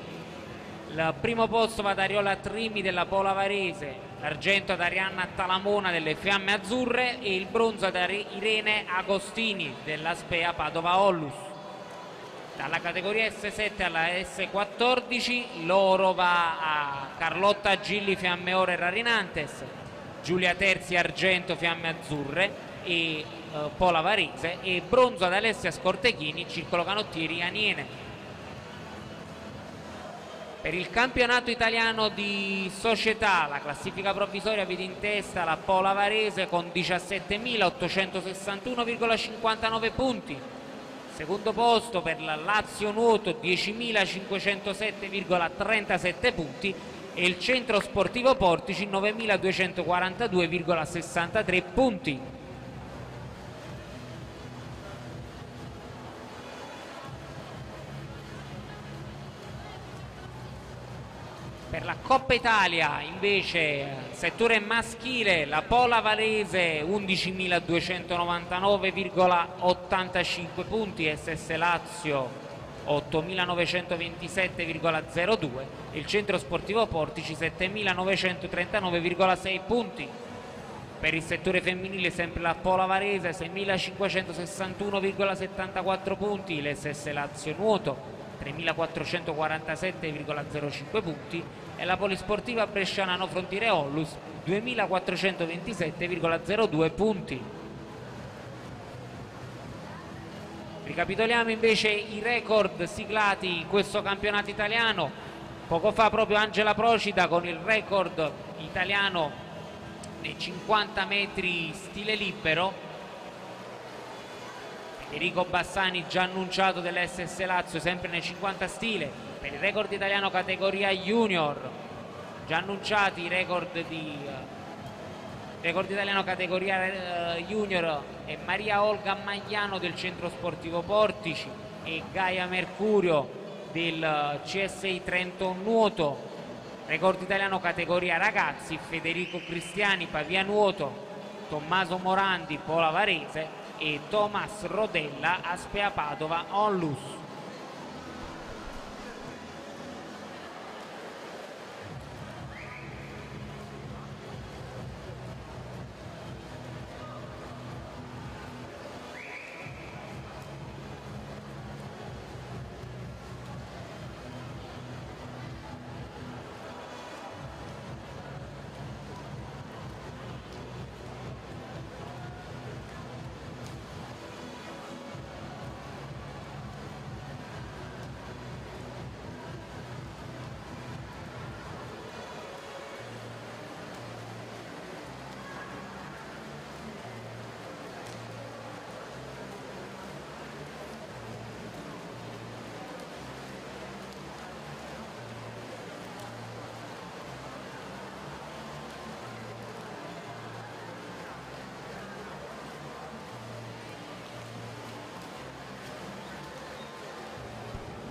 Il primo posto va ad Ariola Trimi della Pola Varese, l'argento ad Arianna Talamona delle Fiamme Azzurre e il bronzo ad Irene Agostini della Spea Padova Ollus. Dalla categoria S7 alla S14 l'oro va a Carlotta Gilli Fiamme Ore Rarinantes, Giulia Terzi Argento Fiamme Azzurre e eh, Pola Varese e bronzo ad Alessia Scortechini, Circolo Canottieri Aniene. Per il campionato italiano di società la classifica provvisoria vede in testa la Pola Varese con 17.861,59 punti. Secondo posto per la Lazio Nuoto 10.507,37 punti e il Centro Sportivo Portici 9.242,63 punti. Per la Coppa Italia invece settore maschile la Pola Valese 11.299,85 punti, SS Lazio 8.927,02 il Centro Sportivo Portici 7.939,6 punti. Per il settore femminile sempre la Pola Varese 6.561,74 punti, l'SS Lazio Nuoto 3.447,05 punti e la Polisportiva Bresciana No Frontiere Ollus 2.427,02 punti. Ricapitoliamo invece i record siglati in questo campionato italiano. Poco fa proprio Angela Procida con il record italiano nei 50 metri stile libero Enrico Bassani già annunciato dell'SS Lazio sempre nel 50 stile per il record italiano categoria junior. Già annunciati i record di uh, record italiano categoria uh, junior e Maria Olga Magliano del centro sportivo Portici e Gaia Mercurio del uh, CSI Trento Nuoto. Record italiano categoria ragazzi Federico Cristiani Pavia Nuoto Tommaso Morandi Pola Varese e Thomas Rodella Aspea Padova Onlus.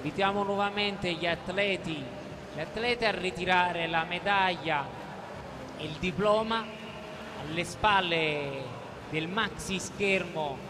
Invitiamo nuovamente gli atleti, gli atleti a ritirare la medaglia e il diploma alle spalle del maxi schermo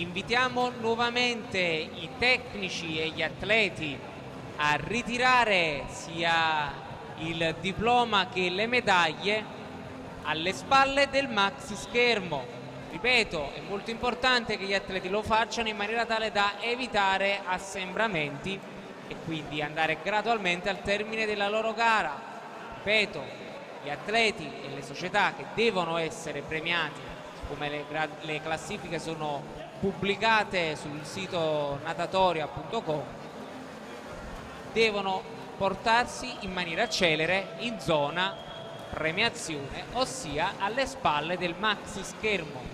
invitiamo nuovamente i tecnici e gli atleti a ritirare sia il diploma che le medaglie alle spalle del maxi schermo. Ripeto, è molto importante che gli atleti lo facciano in maniera tale da evitare assembramenti e quindi andare gradualmente al termine della loro gara. Ripeto, gli atleti e le società che devono essere premiati, come le, le classifiche sono pubblicate sul sito natatoria.com, devono portarsi in maniera celere in zona premiazione, ossia alle spalle del maxi schermo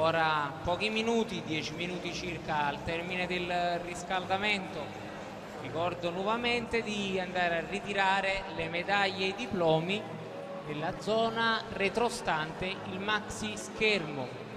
ancora pochi minuti, 10 minuti circa al termine del riscaldamento. Ricordo nuovamente di andare a ritirare le medaglie e i diplomi nella zona retrostante il maxi schermo.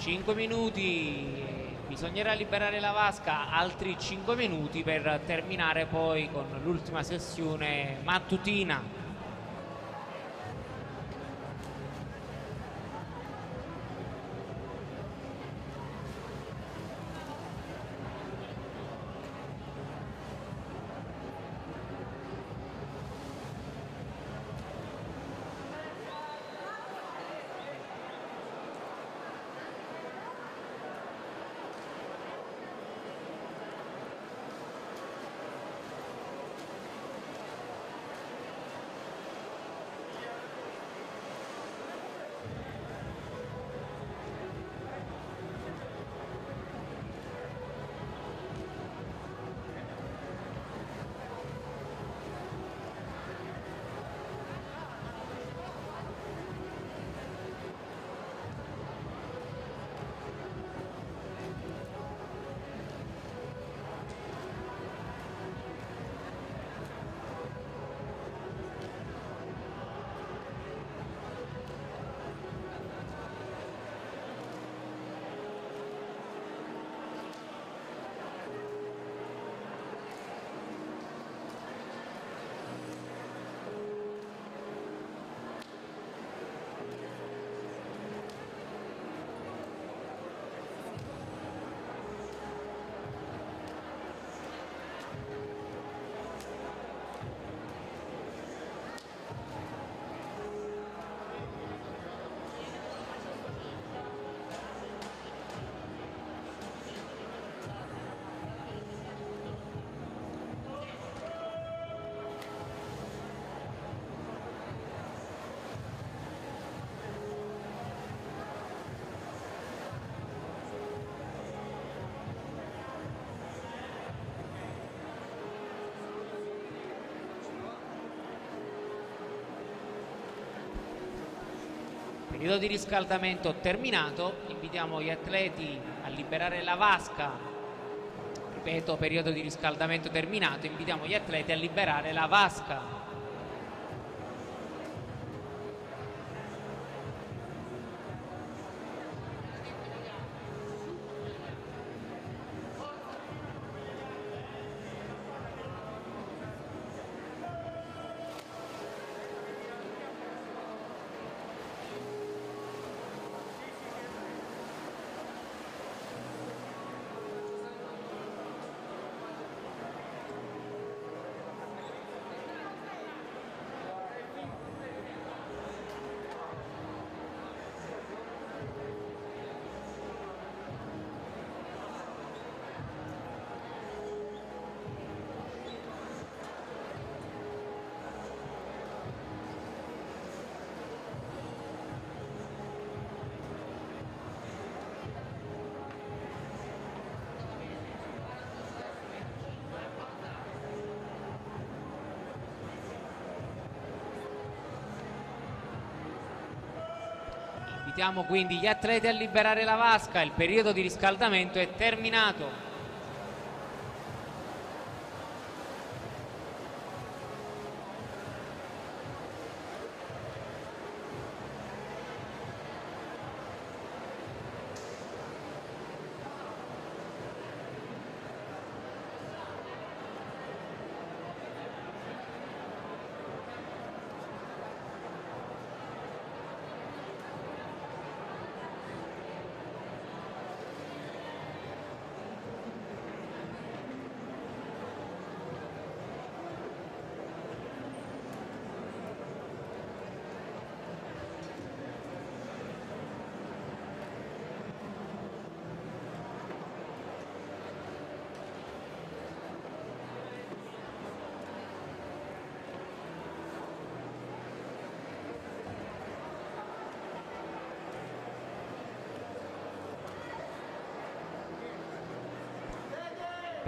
Cinque minuti, bisognerà liberare la vasca altri 5 minuti per terminare poi con l'ultima sessione mattutina Periodo di riscaldamento terminato, invitiamo gli atleti a liberare la vasca. Ripeto, periodo di riscaldamento terminato, invitiamo gli atleti a liberare la vasca. Invitiamo quindi gli atleti a liberare la vasca, il periodo di riscaldamento è terminato.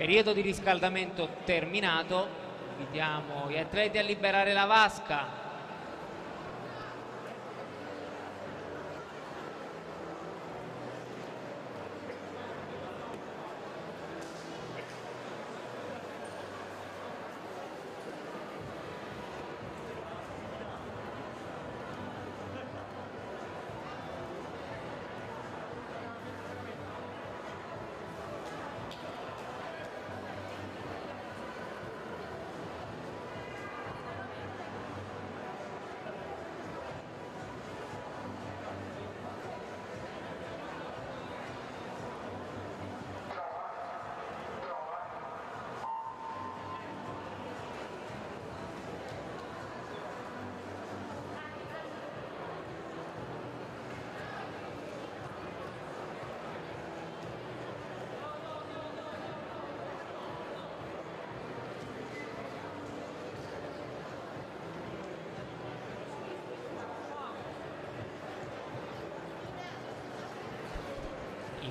Periodo di riscaldamento terminato, invitiamo gli atleti a liberare la vasca.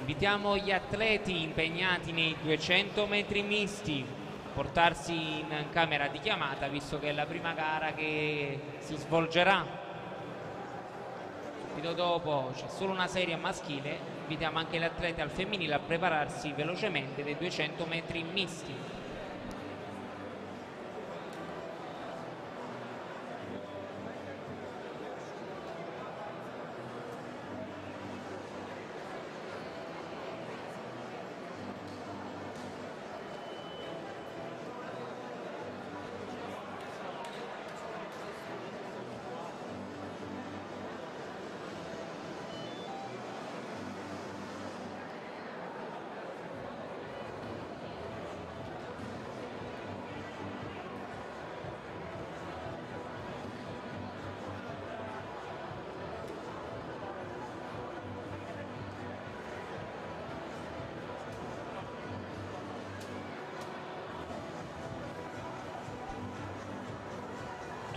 Invitiamo gli atleti impegnati nei 200 metri misti a portarsi in camera di chiamata visto che è la prima gara che si svolgerà. Subito dopo c'è solo una serie maschile, invitiamo anche gli atleti al femminile a prepararsi velocemente dei 200 metri misti.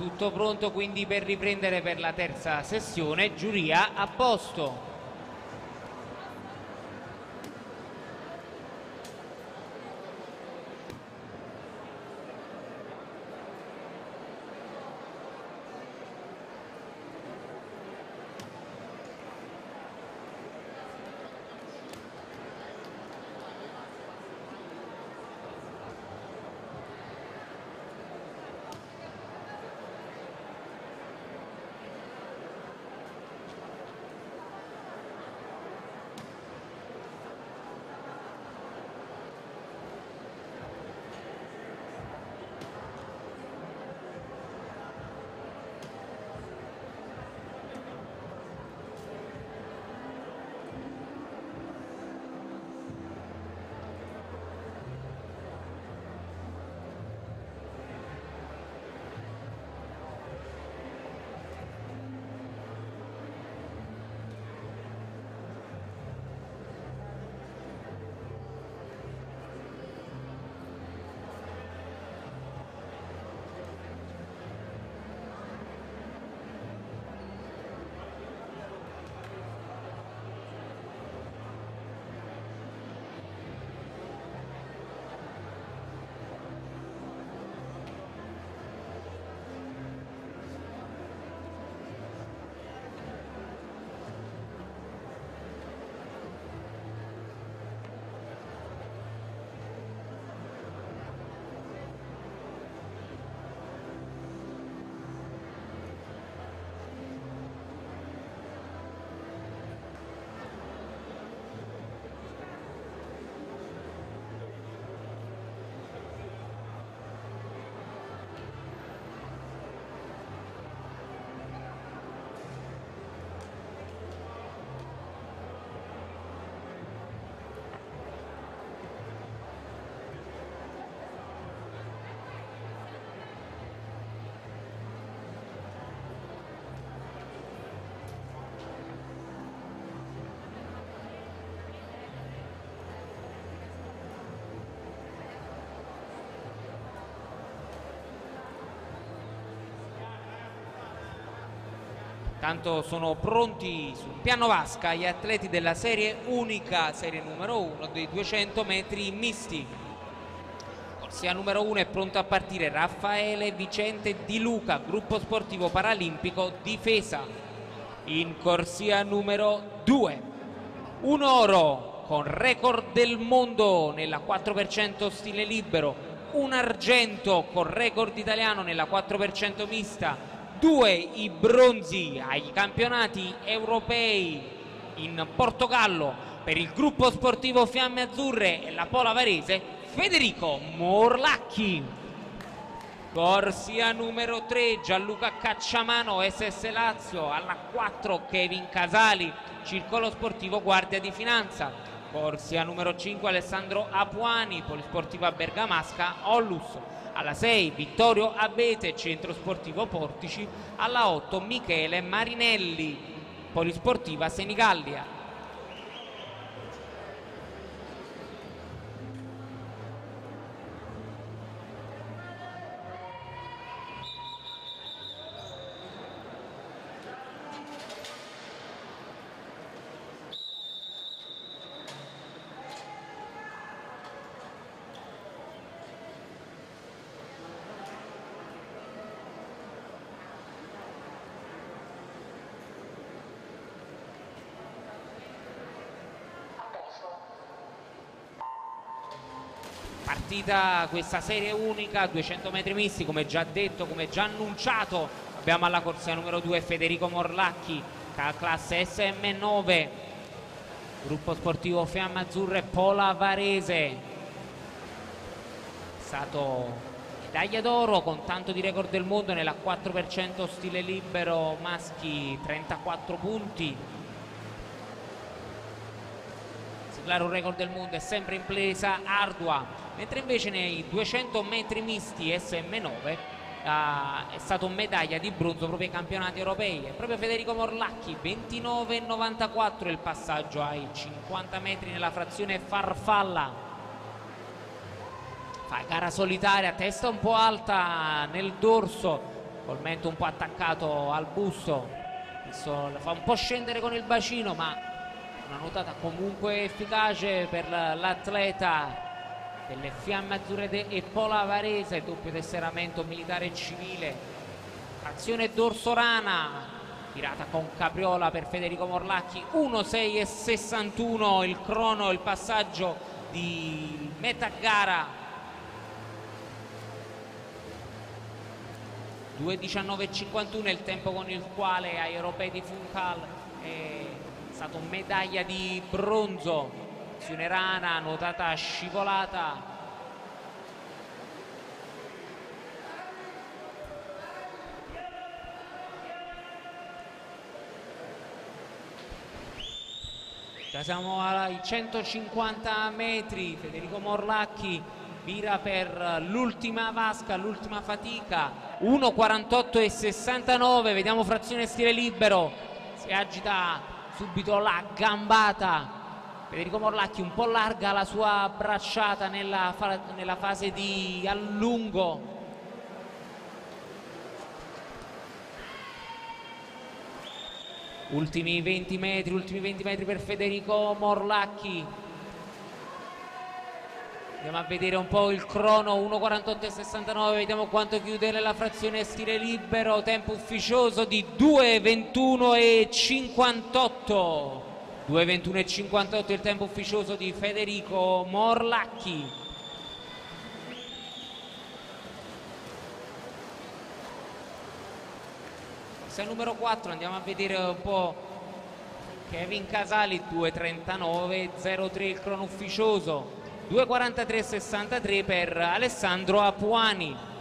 Tutto pronto quindi per riprendere per la terza sessione, giuria a posto. Intanto sono pronti sul piano vasca gli atleti della serie unica, serie numero 1 dei 200 metri misti. Corsia numero 1 è pronto a partire Raffaele Vicente Di Luca, gruppo sportivo paralimpico Difesa. In corsia numero 2, un oro con record del mondo nella 4% stile libero, un argento con record italiano nella 4% mista, due i bronzi ai campionati europei in Portogallo per il gruppo sportivo Fiamme Azzurre e la Pola Varese Federico Morlacchi. Corsia numero 3 Gianluca Cacciamano SS Lazio alla 4 Kevin Casali Circolo Sportivo Guardia di Finanza. Corsia numero 5 Alessandro Apuani Polisportiva Bergamasca Ollus alla 6 Vittorio Abete, Centro Sportivo Portici, alla 8 Michele Marinelli, Polisportiva Senigallia. Partita questa serie unica 200 metri misti come già detto come già annunciato. Abbiamo alla corsia numero 2 Federico Morlacchi classe SM9 gruppo sportivo Fiamma Azzurra e Pola Varese. È stato medaglia d'oro con tanto di record del mondo nella 4% stile libero maschi 34 punti siglare un record del mondo è sempre impresa ardua mentre invece nei 200 metri misti SM9 uh, è stato medaglia di bronzo proprio ai campionati europei. È proprio Federico Morlacchi, 29,94 il passaggio ai 50 metri nella frazione farfalla. Fa gara solitaria, testa un po' alta nel dorso, col mento un po' attaccato al busto. Fa un po' scendere con il bacino, ma una nuotata comunque efficace per l'atleta delle Fiamme Azzurre e Pola Varese, doppio tesseramento militare e civile, azione dorsorana, tirata con capriola per Federico Morlacchi, 1-6 e 61 il crono, il passaggio di metà gara. 2.19.51 è il tempo con il quale ai europei di Funchal è stato medaglia di bronzo azione rana, nuotata scivolata. Siamo ai 150 metri, Federico Morlacchi vira per l'ultima vasca, l'ultima fatica, 1.48 e 69, vediamo frazione stile libero, si agita subito la gambata. Federico Morlacchi un po' larga la sua bracciata nella, fa nella fase di allungo. Ultimi 20 metri ultimi 20 metri per Federico Morlacchi andiamo a vedere un po' il crono 1.48.69 vediamo quanto chiude nella frazione stile libero tempo ufficioso di 2.21.58 2.21.58 il tempo ufficioso di Federico Morlacchi. Sei numero 4 andiamo a vedere un po' Kevin Casali 2.39.03 il crono ufficioso 2.43.63 per Alessandro Apuani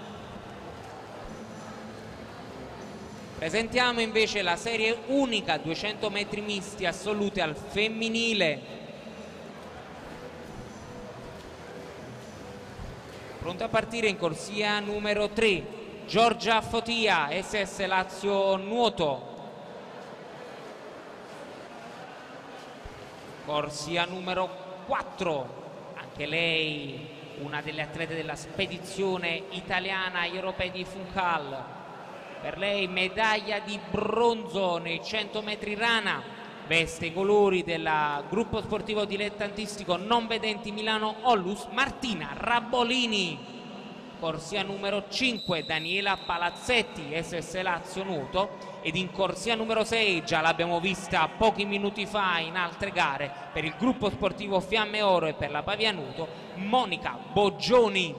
Presentiamo invece la serie unica 200 metri misti assolute al femminile. Pronto a partire in corsia numero 3, Giorgia Fotia, SS Lazio Nuoto. Corsia numero 4, anche lei una delle atlete della spedizione italiana agli europei di Funchal per lei medaglia di bronzo nei 100 metri rana, veste i colori del gruppo sportivo dilettantistico non vedenti Milano Ollus, Martina Rabbolini corsia numero 5 Daniela Palazzetti SS Lazio Nuoto ed in corsia numero 6 già l'abbiamo vista pochi minuti fa in altre gare per il gruppo sportivo Fiamme Oro e per la Pavia Nuoto Monica Boggioni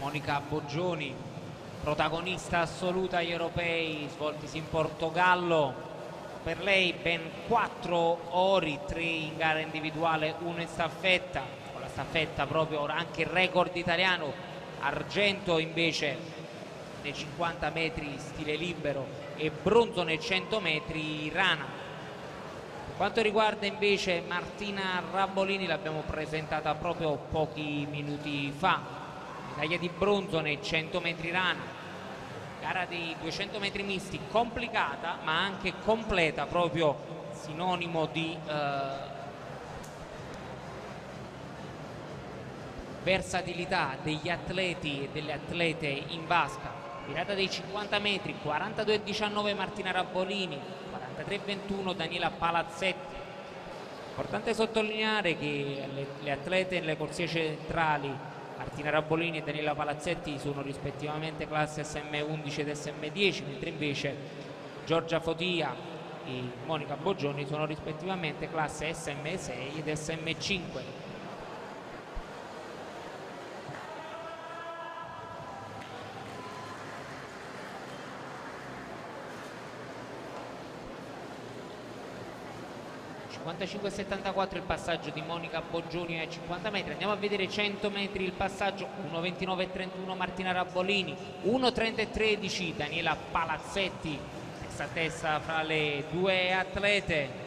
Monica Boggioni, protagonista assoluta agli europei svoltisi in Portogallo. Per lei ben 4 ori, 3 in gara individuale, 1 in staffetta, con la staffetta proprio anche il record italiano, argento invece nei 50 metri stile libero e bronzo nei 100 metri rana. Per quanto riguarda invece Martina Rabolini l'abbiamo presentata proprio pochi minuti fa, medaglia di bronzo nei 100 metri rana. Gara dei 200 metri misti complicata ma anche completa proprio sinonimo di eh, versatilità degli atleti e delle atlete in vasca. Virata dei 50 metri 42-19 Martina Rabbolini 43-21 Daniela Palazzetti. Importante sottolineare che le, le atlete nelle corsie centrali Martina Rabolini e Daniela Palazzetti sono rispettivamente classe SM11 ed SM10, mentre invece Giorgia Fotia e Monica Boggioni sono rispettivamente classe SM6 ed SM5. 55-74 il passaggio di Monica Boggioni ai 50 metri. Andiamo a vedere 100 metri il passaggio 1.29-31 Martina Rabbolini 1.30-13 Daniela Palazzetti testa a testa fra le due atlete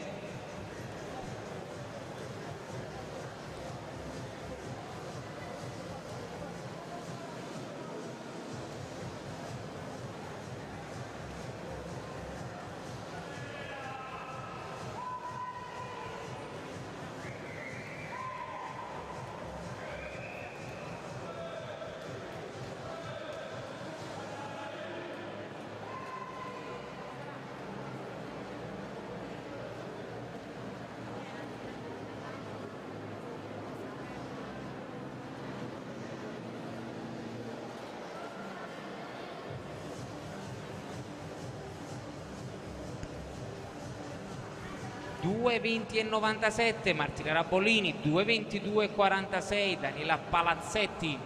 2.20,97 Martina Rabolini 2.22,46 Daniela Palazzetti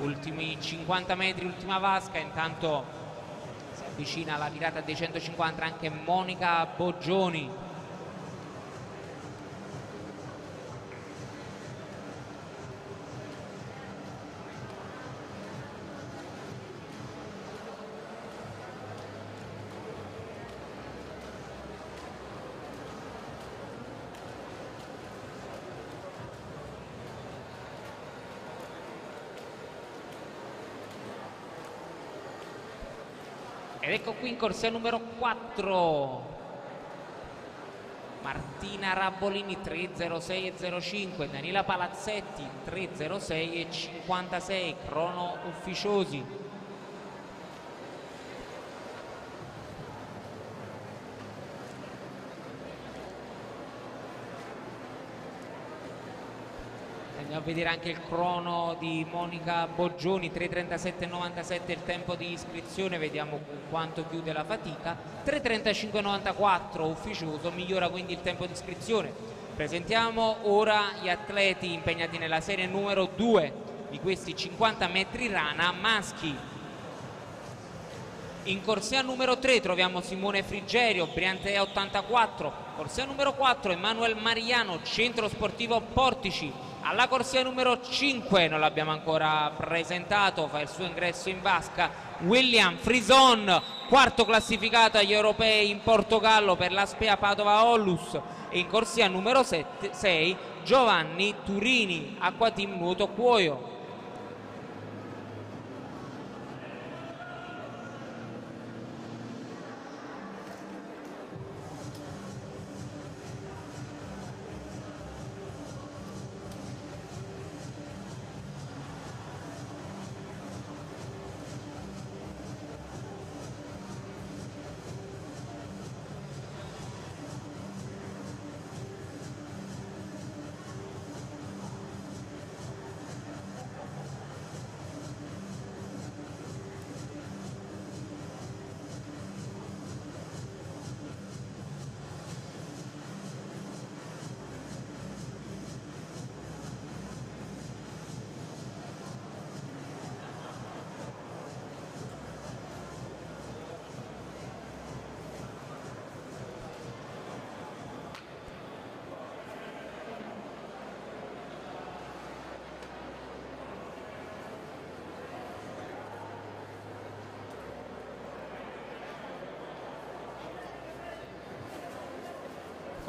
ultimi 50 metri ultima vasca. Intanto si avvicina alla virata dei 150 anche Monica Boggioni ecco qui in corsia numero 4 Martina Rabbolini 306 e 05, Danila Palazzetti 306 e 56, crono ufficiosi. Andiamo a vedere anche il crono di Monica Boggioni, 3.37.97 il tempo di iscrizione, vediamo quanto chiude la fatica. 3.35.94 ufficioso, migliora quindi il tempo di iscrizione. Presentiamo ora gli atleti impegnati nella serie numero 2 di questi 50 metri rana maschi. In corsia numero 3 troviamo Simone Frigerio, Briantea 84, corsia numero 4 Emanuel Mariano, centro sportivo Portici, alla corsia numero 5 non l'abbiamo ancora presentato fa il suo ingresso in vasca William Frison quarto classificato agli europei in Portogallo per la Spea Padova Ollus. In corsia numero 7, 6 Giovanni Turini Acquateam Nuoto Cuoio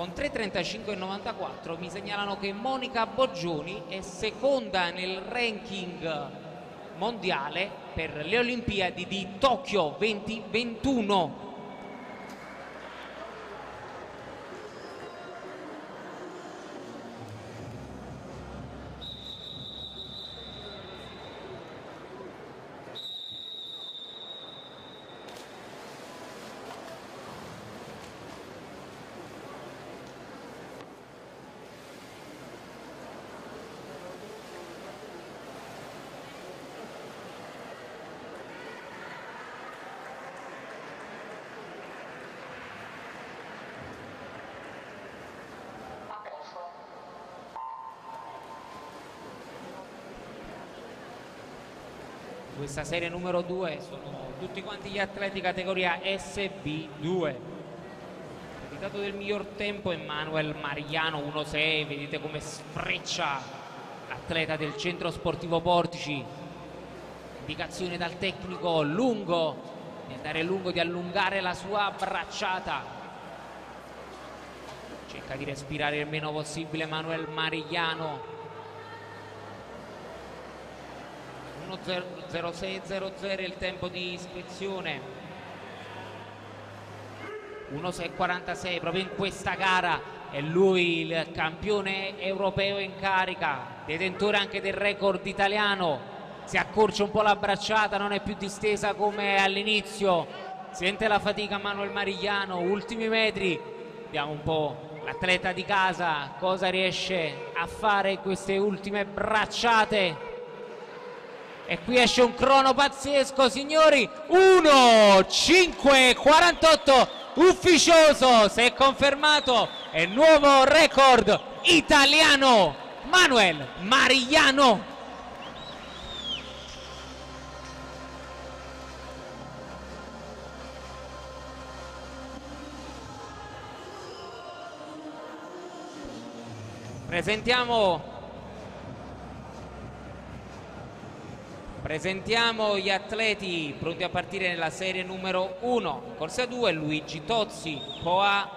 con 3.35,94 mi segnalano che Monica Boggioni è seconda nel ranking mondiale per le Olimpiadi di Tokyo 2021 questa serie numero 2 sono tutti quanti gli atleti categoria SB2 il risultato del miglior tempo Emanuel Mariano 1-6 vedete come sfreccia l'atleta del centro sportivo Portici. Indicazione dal tecnico lungo di andare lungo di allungare la sua bracciata. Cerca di respirare il meno possibile Emanuel Mariano 1.06.00 il tempo di iscrizione. 1.6.46 proprio in questa gara è lui il campione europeo in carica detentore anche del record italiano. Si accorcia un po' la bracciata non è più distesa come all'inizio. Sente la fatica Manuel Marigliano ultimi metri. Vediamo un po' l'atleta di casa cosa riesce a fare queste ultime bracciate e qui esce un crono pazzesco signori. 1 5 48 ufficioso se è confermato e nuovo record italiano Manuel Marigliano. Presentiamo presentiamo gli atleti pronti a partire nella serie numero 1 corsa 2 Luigi Tozzi Poa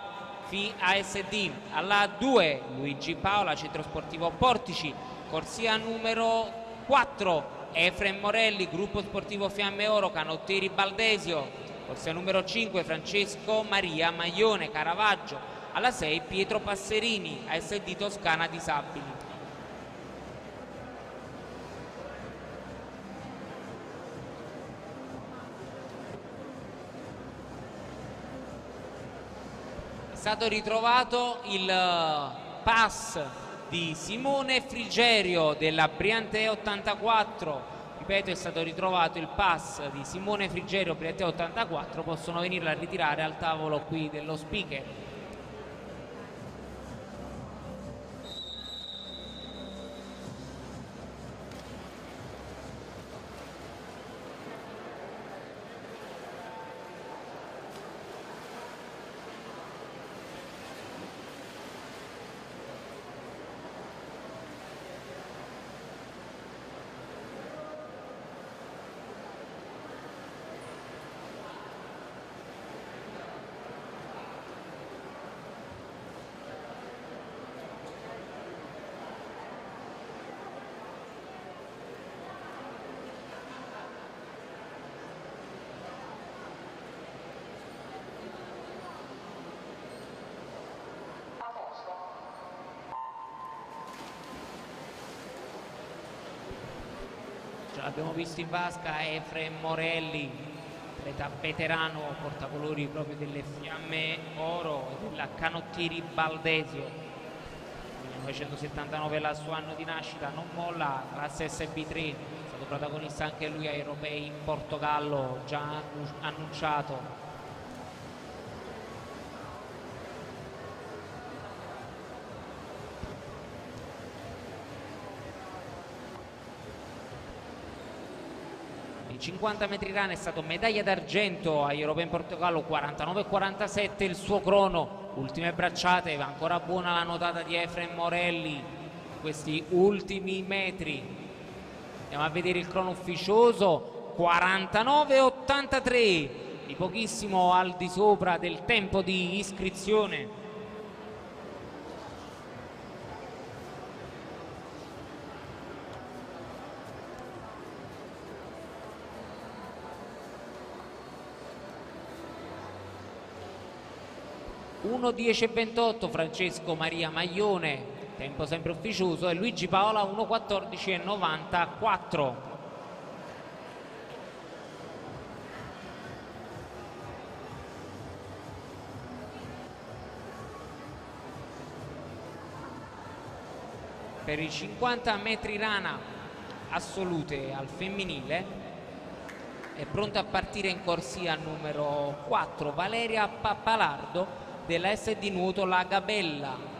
FI ASD alla 2 Luigi Paola Centro Sportivo Portici. Corsia numero 4 Efrem Morelli Gruppo Sportivo Fiamme Oro Canottieri Baldesio. Corsia numero 5 Francesco Maria Maglione Caravaggio. Alla 6 Pietro Passerini, ASD Toscana Disabili. È stato ritrovato il eh, pass di Simone Frigerio della Briante 84 ripeto è stato ritrovato il pass di Simone Frigerio Briante 84 possono venirlo a ritirare al tavolo qui dello speaker abbiamo visto in vasca Efrem Morelli, atleta veterano, portacolori proprio delle fiamme oro e della Canottieri Baldesio. 1979 la suo anno di nascita, non molla, classe SB3, è stato protagonista anche lui ai europei in Portogallo, già annunciato 50 metri rana è stato medaglia d'argento agli europei in Portogallo 49-47 il suo crono. Ultime bracciate ancora buona la notata di Efrem Morelli questi ultimi metri. Andiamo a vedere il crono ufficioso 49-83 di pochissimo al di sopra del tempo di iscrizione 1.10.28 Francesco Maria Maglione, tempo sempre ufficioso, e Luigi Paola 1.14.94. Per i 50 metri rana assolute al femminile è pronta a partire in corsia numero 4 Valeria Pappalardo della SD Nuoto La Gabella.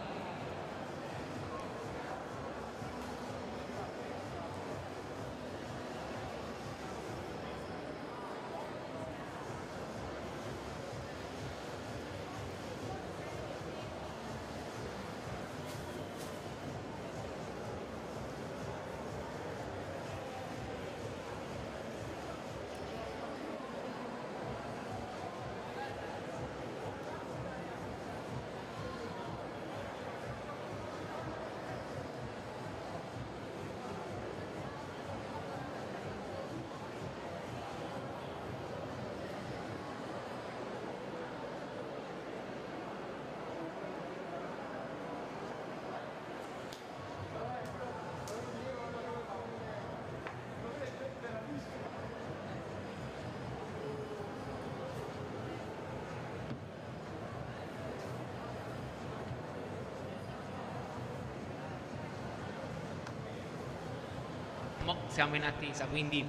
Siamo in attesa quindi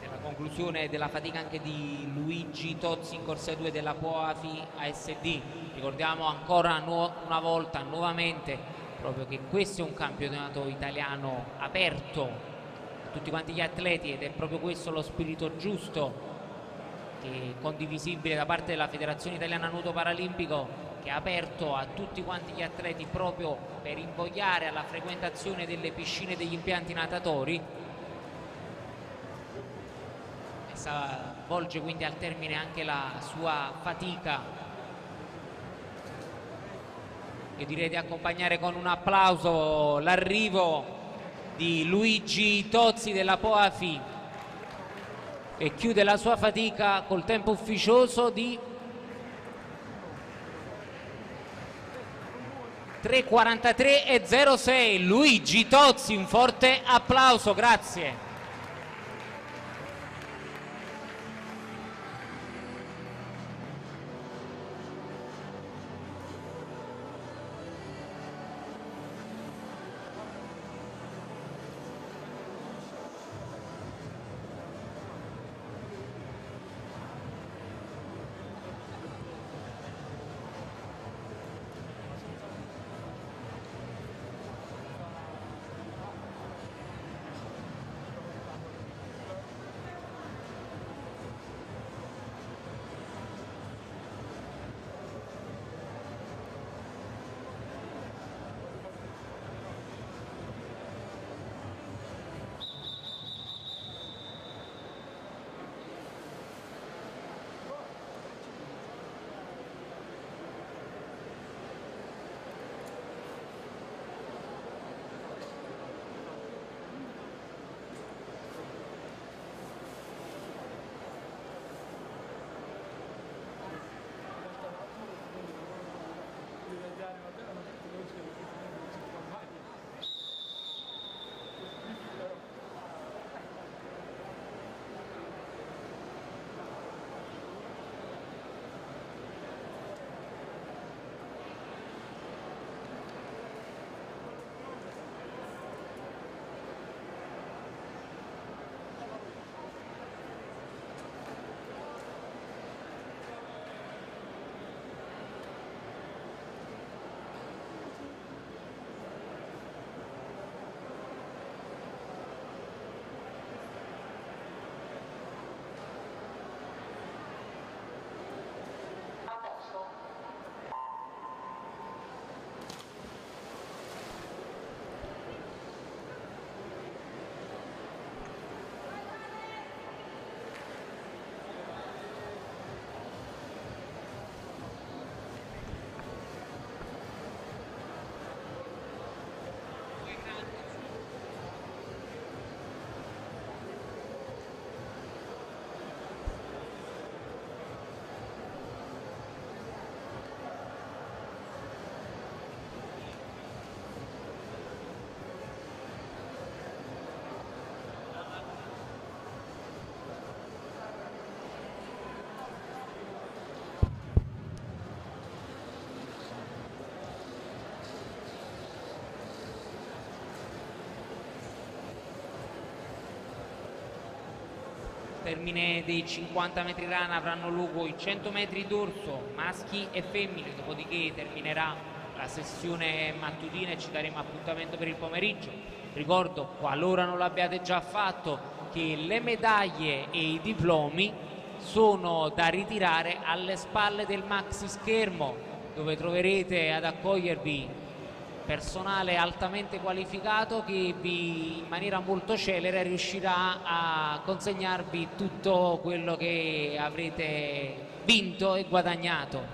della conclusione della fatica anche di Luigi Tozzi in corsia 2 della Poafi ASD. Ricordiamo ancora una volta, nuovamente, proprio che questo è un campionato italiano aperto a tutti quanti gli atleti ed è proprio questo lo spirito giusto e condivisibile da parte della Federazione Italiana Nuoto Paralimpico che ha aperto a tutti quanti gli atleti proprio per invogliare alla frequentazione delle piscine e degli impianti natatori. Volge quindi al termine anche la sua fatica. Io direi di accompagnare con un applauso l'arrivo di Luigi Tozzi della Poafi e chiude la sua fatica col tempo ufficioso di 3.43 e 06 Luigi Tozzi un forte applauso grazie termine dei 50 metri rana avranno luogo i 100 metri d'orso maschi e femmine. Dopodiché terminerà la sessione mattutina e ci daremo appuntamento per il pomeriggio. Ricordo qualora non l'abbiate già fatto che le medaglie e i diplomi sono da ritirare alle spalle del maxi schermo dove troverete ad accogliervi personale altamente qualificato che vi, in maniera molto celere riuscirà a consegnarvi tutto quello che avrete vinto e guadagnato.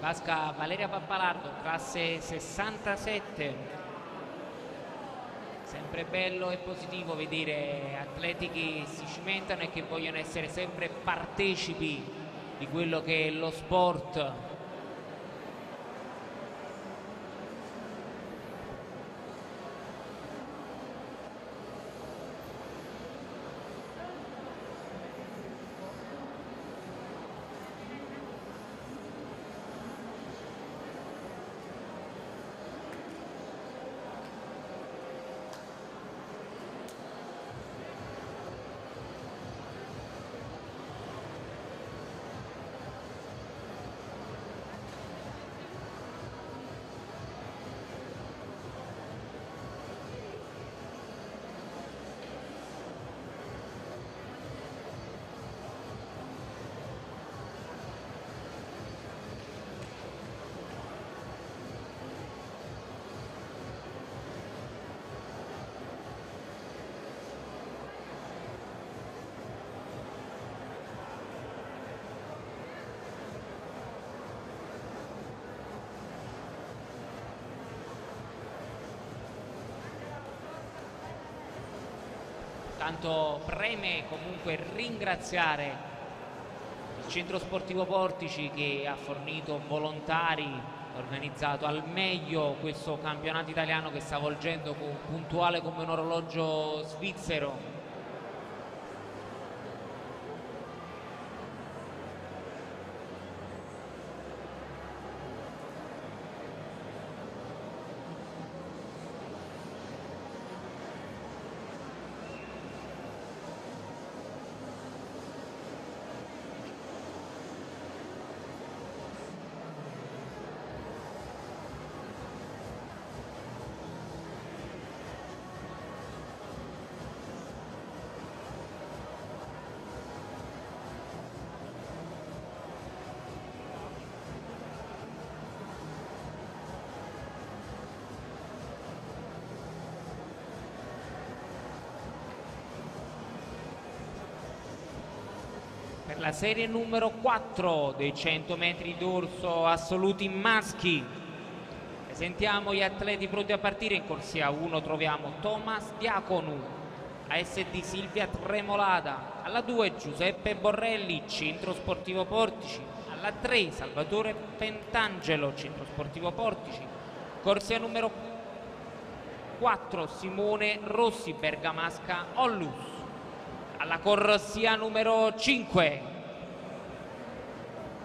Vasca Valeria Pappalardo, classe 67. Sempre bello e positivo vedere atleti che si cimentano e che vogliono essere sempre partecipi di quello che è lo sport Intanto preme comunque ringraziare il centro sportivo Portici che ha fornito volontari, organizzato al meglio questo campionato italiano che sta volgendo puntuale come un orologio svizzero per la serie numero 4 dei 100 metri d'orso assoluti maschi. Presentiamo gli atleti pronti a partire. In corsia 1 troviamo Thomas Diaconu, ASD Silvia Tremolada, alla 2 Giuseppe Borrelli, Centro Sportivo Portici, alla 3 Salvatore Pentangelo, Centro Sportivo Portici, corsia numero 4 Simone Rossi, Bergamasca Ollus alla corsia numero 5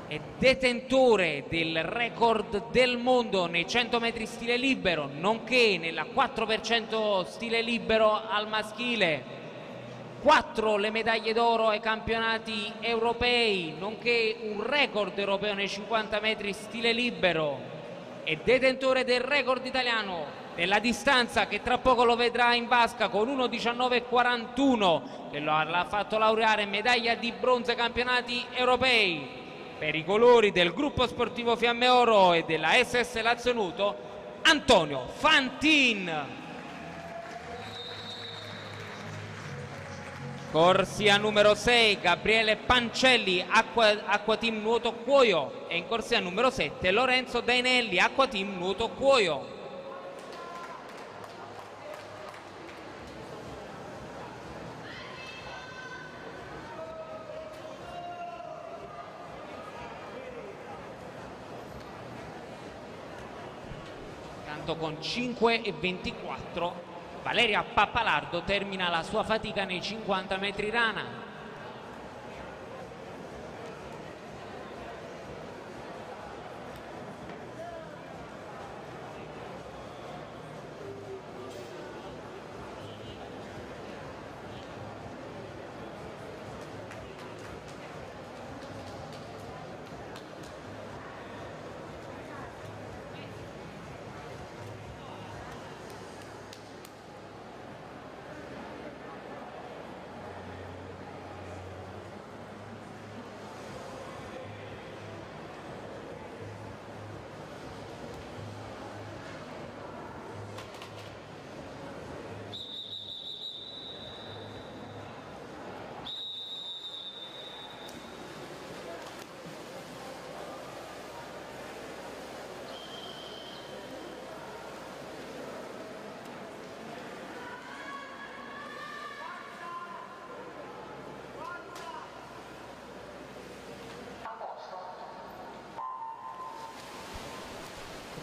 e detentore del record del mondo nei 100 metri stile libero nonché nella 4% stile libero al maschile. 4 le medaglie d'oro ai campionati europei nonché un record europeo nei 50 metri stile libero. E detentore del record italiano nella distanza che tra poco lo vedrà in vasca con 1.19.41 che lo ha fatto laureare medaglia di bronzo ai campionati europei. Per i colori del gruppo sportivo Fiamme Oro e della SS Lazio Nuto Antonio Fantin. Corsia numero 6 Gabriele Pancelli Acqua, Acqua Team Nuoto Cuoio. E in corsia numero 7 Lorenzo Dainelli Acqua Team Nuoto Cuoio Tanto con 5 e 24 Valeria Pappalardo termina la sua fatica nei 50 metri rana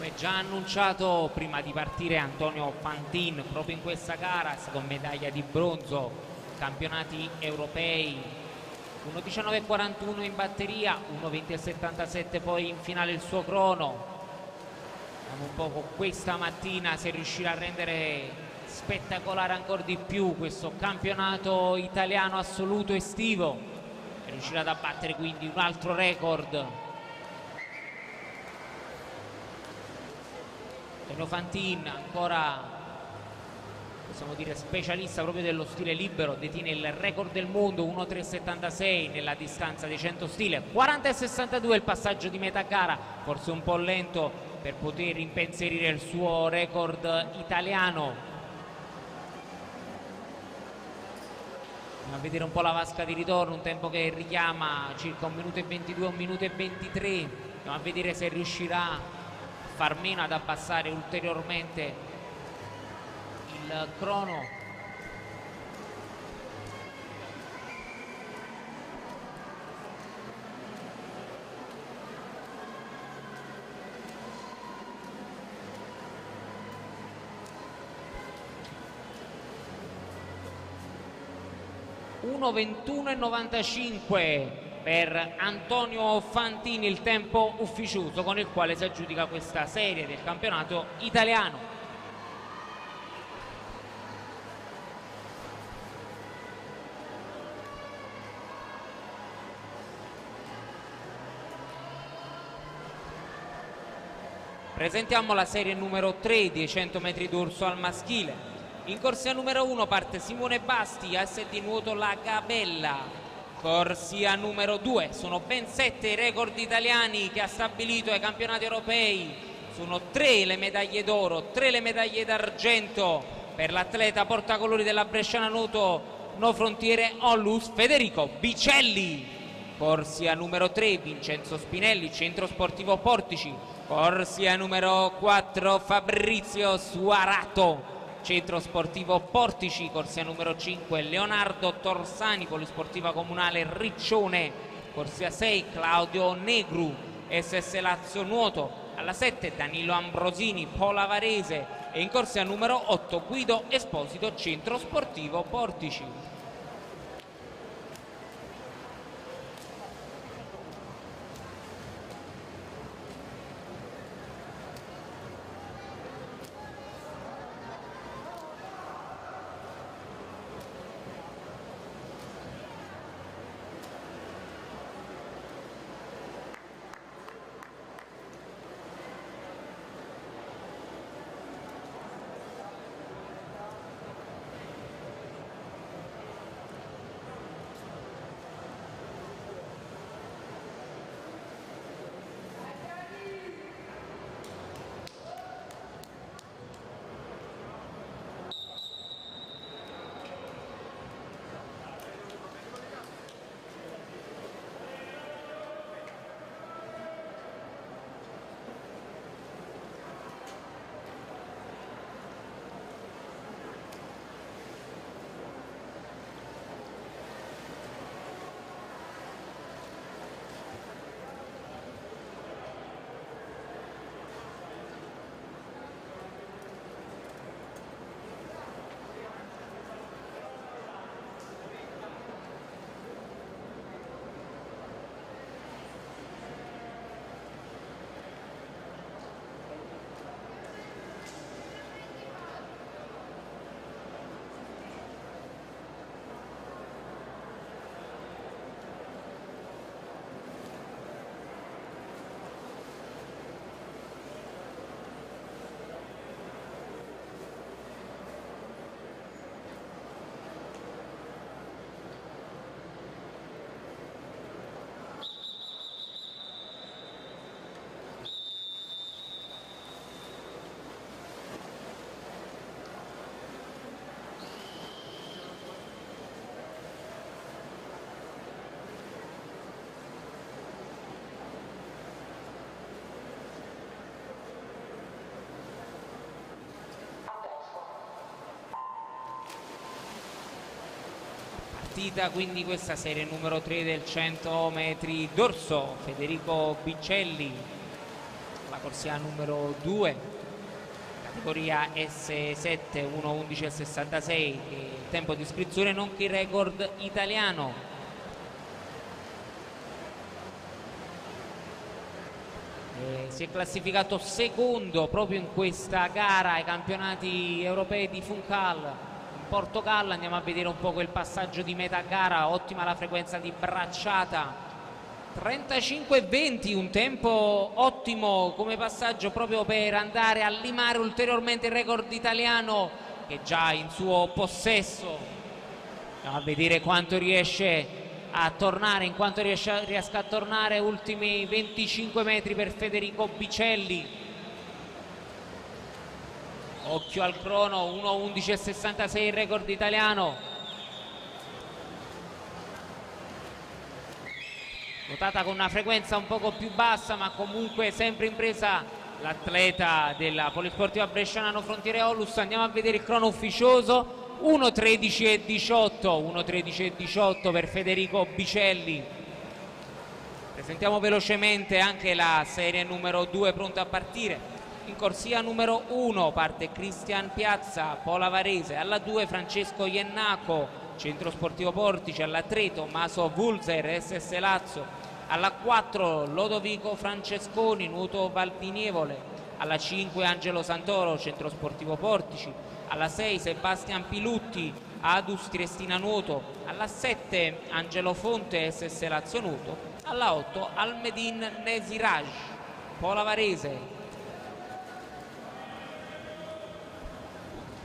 Come già annunciato prima di partire Antonio Fantin proprio in questa gara con medaglia di bronzo, campionati europei 1.19.41 in batteria, 1.20.77 poi in finale il suo crono. Vediamo un po' questa mattina se riuscirà a rendere spettacolare ancora di più questo campionato italiano assoluto estivo. Riuscirà ad abbattere quindi un altro record Tonio Fantin ancora possiamo dire specialista proprio dello stile libero detiene il record del mondo 1.376 nella distanza dei 100 stile 40.62 il passaggio di metà gara forse un po' lento per poter impensierire il suo record italiano. Andiamo a vedere un po' la vasca di ritorno un tempo che richiama circa un minuto e 22 un minuto e 23 andiamo a vedere se riuscirà Farmina meno ad abbassare ulteriormente il crono. E 95 per Antonio Fantini il tempo ufficioso con il quale si aggiudica questa serie del campionato italiano. Presentiamo la serie numero 3 dei 100 metri d'orso al maschile. In corsia numero 1 parte Simone Basti, SD nuoto La Gabella. Corsia numero 2, sono ben 7 i record italiani che ha stabilito ai campionati europei. Sono 3 le medaglie d'oro, 3 le medaglie d'argento per l'atleta portacolori della Bresciana Nuoto No Frontiere Onlus Federico Bicelli. Corsia numero 3 Vincenzo Spinelli, Centro Sportivo Portici. Corsia numero 4 Fabrizio Suarato, Centro Sportivo Portici, corsia numero 5 Leonardo Torsani, Polisportiva Comunale Riccione, corsia 6 Claudio Negru, SS Lazio Nuoto, alla 7 Danilo Ambrosini, Pola Varese e in corsia numero 8 Guido Esposito, Centro Sportivo Portici. Partita quindi questa serie numero 3 del 100 metri d'orso. Federico Biccelli la corsia numero 2 categoria S7 1.11.66 il tempo di iscrizione nonché il record italiano. E si è classificato secondo proprio in questa gara ai campionati europei di Funchal Portogallo andiamo a vedere un po' quel passaggio di metà gara ottima la frequenza di bracciata. 35-20 un tempo ottimo come passaggio proprio per andare a limare ulteriormente il record italiano che già in suo possesso. Andiamo a vedere quanto riesce a tornare in quanto riesce, riesca a tornare ultimi 25 metri per Federico Bicelli occhio al crono 1.11.66 il record italiano. Notata con una frequenza un poco più bassa ma comunque sempre in presa l'atleta della Polisportiva Brescianano Frontiere Olus andiamo a vedere il crono ufficioso. 1.13.18 1.13.18 per Federico Bicelli. Presentiamo velocemente anche la serie numero 2 pronta a partire in corsia numero 1 parte Cristian Piazza, Pola Varese, alla 2 Francesco Iennaco, Centro Sportivo Portici, alla 3 Tommaso Vulzer, SS Lazio, alla 4 Lodovico Francesconi, Nuoto Valpinievole, alla 5 Angelo Santoro, Centro Sportivo Portici, alla 6 Sebastian Pilutti, Adus Triestina Nuoto, alla 7 Angelo Fonte, SS Lazio Nuoto, alla 8 Almedin Nesiraj, Pola Varese,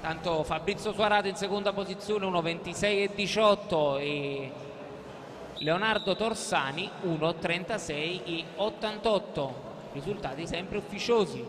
Tanto Fabrizio Suarato in seconda posizione 1.26 e 18 e Leonardo Torsani 1.36 e 88. Risultati sempre ufficiosi.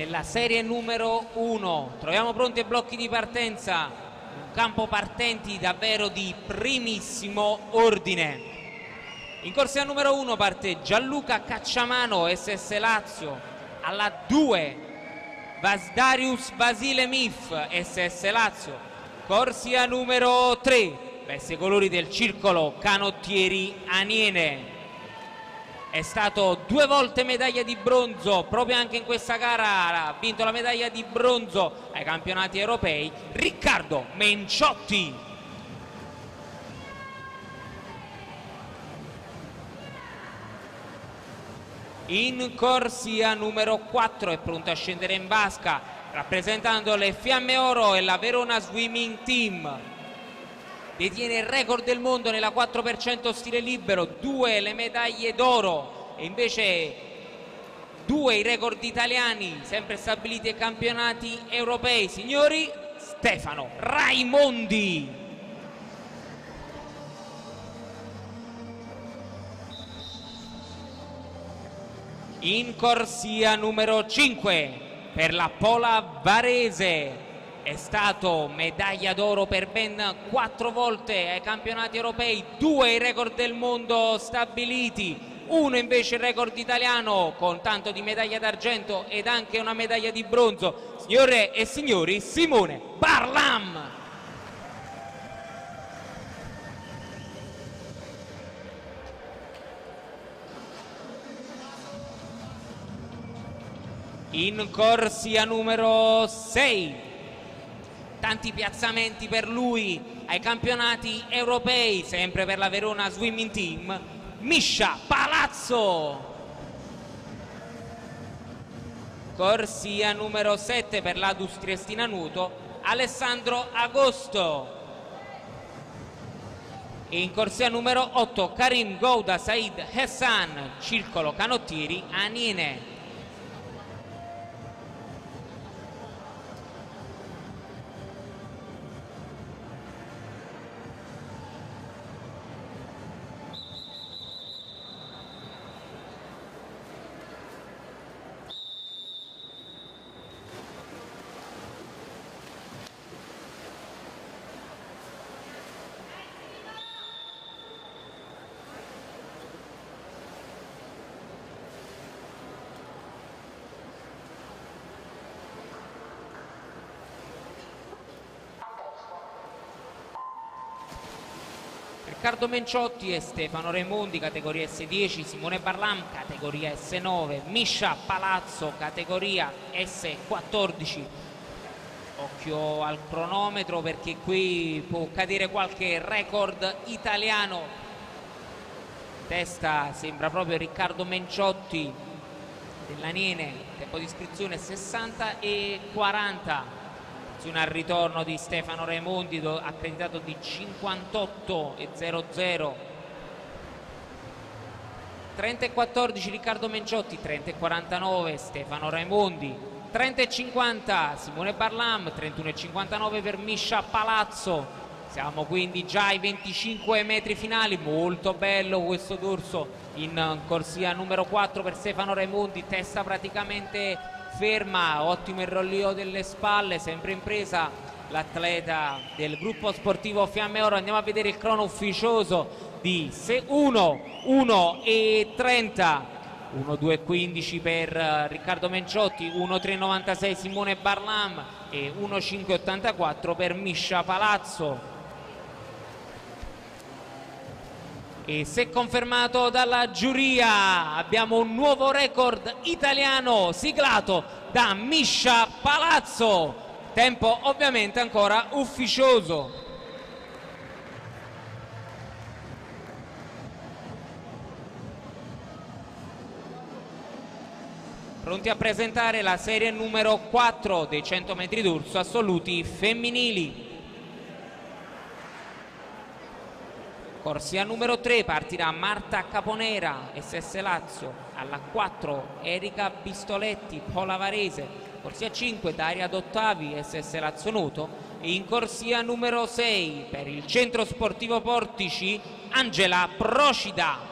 Nella serie numero 1. Troviamo pronti i blocchi di partenza, un campo partenti davvero di primissimo ordine. In corsia numero 1 parte Gianluca Cacciamano, SS Lazio, alla 2 Vasdarius Basile Mif, SS Lazio, corsia numero 3, veste colori del circolo Canottieri Aniene. È stato due volte medaglia di bronzo, proprio anche in questa gara ha vinto la medaglia di bronzo ai campionati europei, Riccardo Menciotti. In corsia numero 4 è pronto a scendere in vasca, rappresentando le Fiamme Oro e la Verona Swimming Team detiene il record del mondo nella 4% stile libero, due le medaglie d'oro e invece due i record italiani sempre stabiliti ai campionati europei. Signori, Stefano Raimondi. In corsia numero 5 per la Pola Varese è stato medaglia d'oro per ben quattro volte ai campionati europei, due i record del mondo stabiliti, uno invece il record italiano con tanto di medaglia d'argento ed anche una medaglia di bronzo. Signore e signori, Simone Barlam! In corsia numero 6 tanti piazzamenti per lui ai campionati europei, sempre per la Verona Swimming Team, Miscia Palazzo! Corsia numero 7 per l'Adus Triestina Nuto Alessandro Agosto. In corsia numero 8 Karim Gouda Said Hassan Circolo Canottieri Anine. Riccardo Menciotti e Stefano Raimondi, categoria S10, Simone Barlam, categoria S9, Miscia Palazzo, categoria S14. Occhio al cronometro perché qui può cadere qualche record italiano. Testa sembra proprio Riccardo Menciotti dell'Aniene, tempo di iscrizione 60 e 40 al ritorno di Stefano Raimondi accreditato di 58 e 00 30 e 14 Riccardo Menciotti 30 e 49 Stefano Raimondi. 30 e 50 Simone Barlam 31 e 59 per Miscia Palazzo. Siamo quindi già ai 25 metri finali. Molto bello questo dorso in corsia numero 4 per Stefano Raimondi. Testa praticamente ferma, ottimo il rollio delle spalle, sempre in presa l'atleta del gruppo sportivo Fiamme Oro. Andiamo a vedere il crono ufficioso di 1, 1 e 30. 1 2 15 per eh, Riccardo Menciotti, 1 3 96 Simone Barlam e 1 5 84 per Miscia Palazzo. E se confermato dalla giuria abbiamo un nuovo record italiano siglato da Miscia Palazzo. Tempo ovviamente ancora ufficioso. Pronti a presentare la serie numero 4 dei 100 metri d'urso assoluti femminili Corsia numero 3 partirà Marta Caponera, SS Lazio, alla 4 Erika Bistoletti, Pola Varese, corsia 5 Daria Dottavi, SS Lazio Nuoto e in corsia numero 6 per il centro sportivo Portici Angela Procida.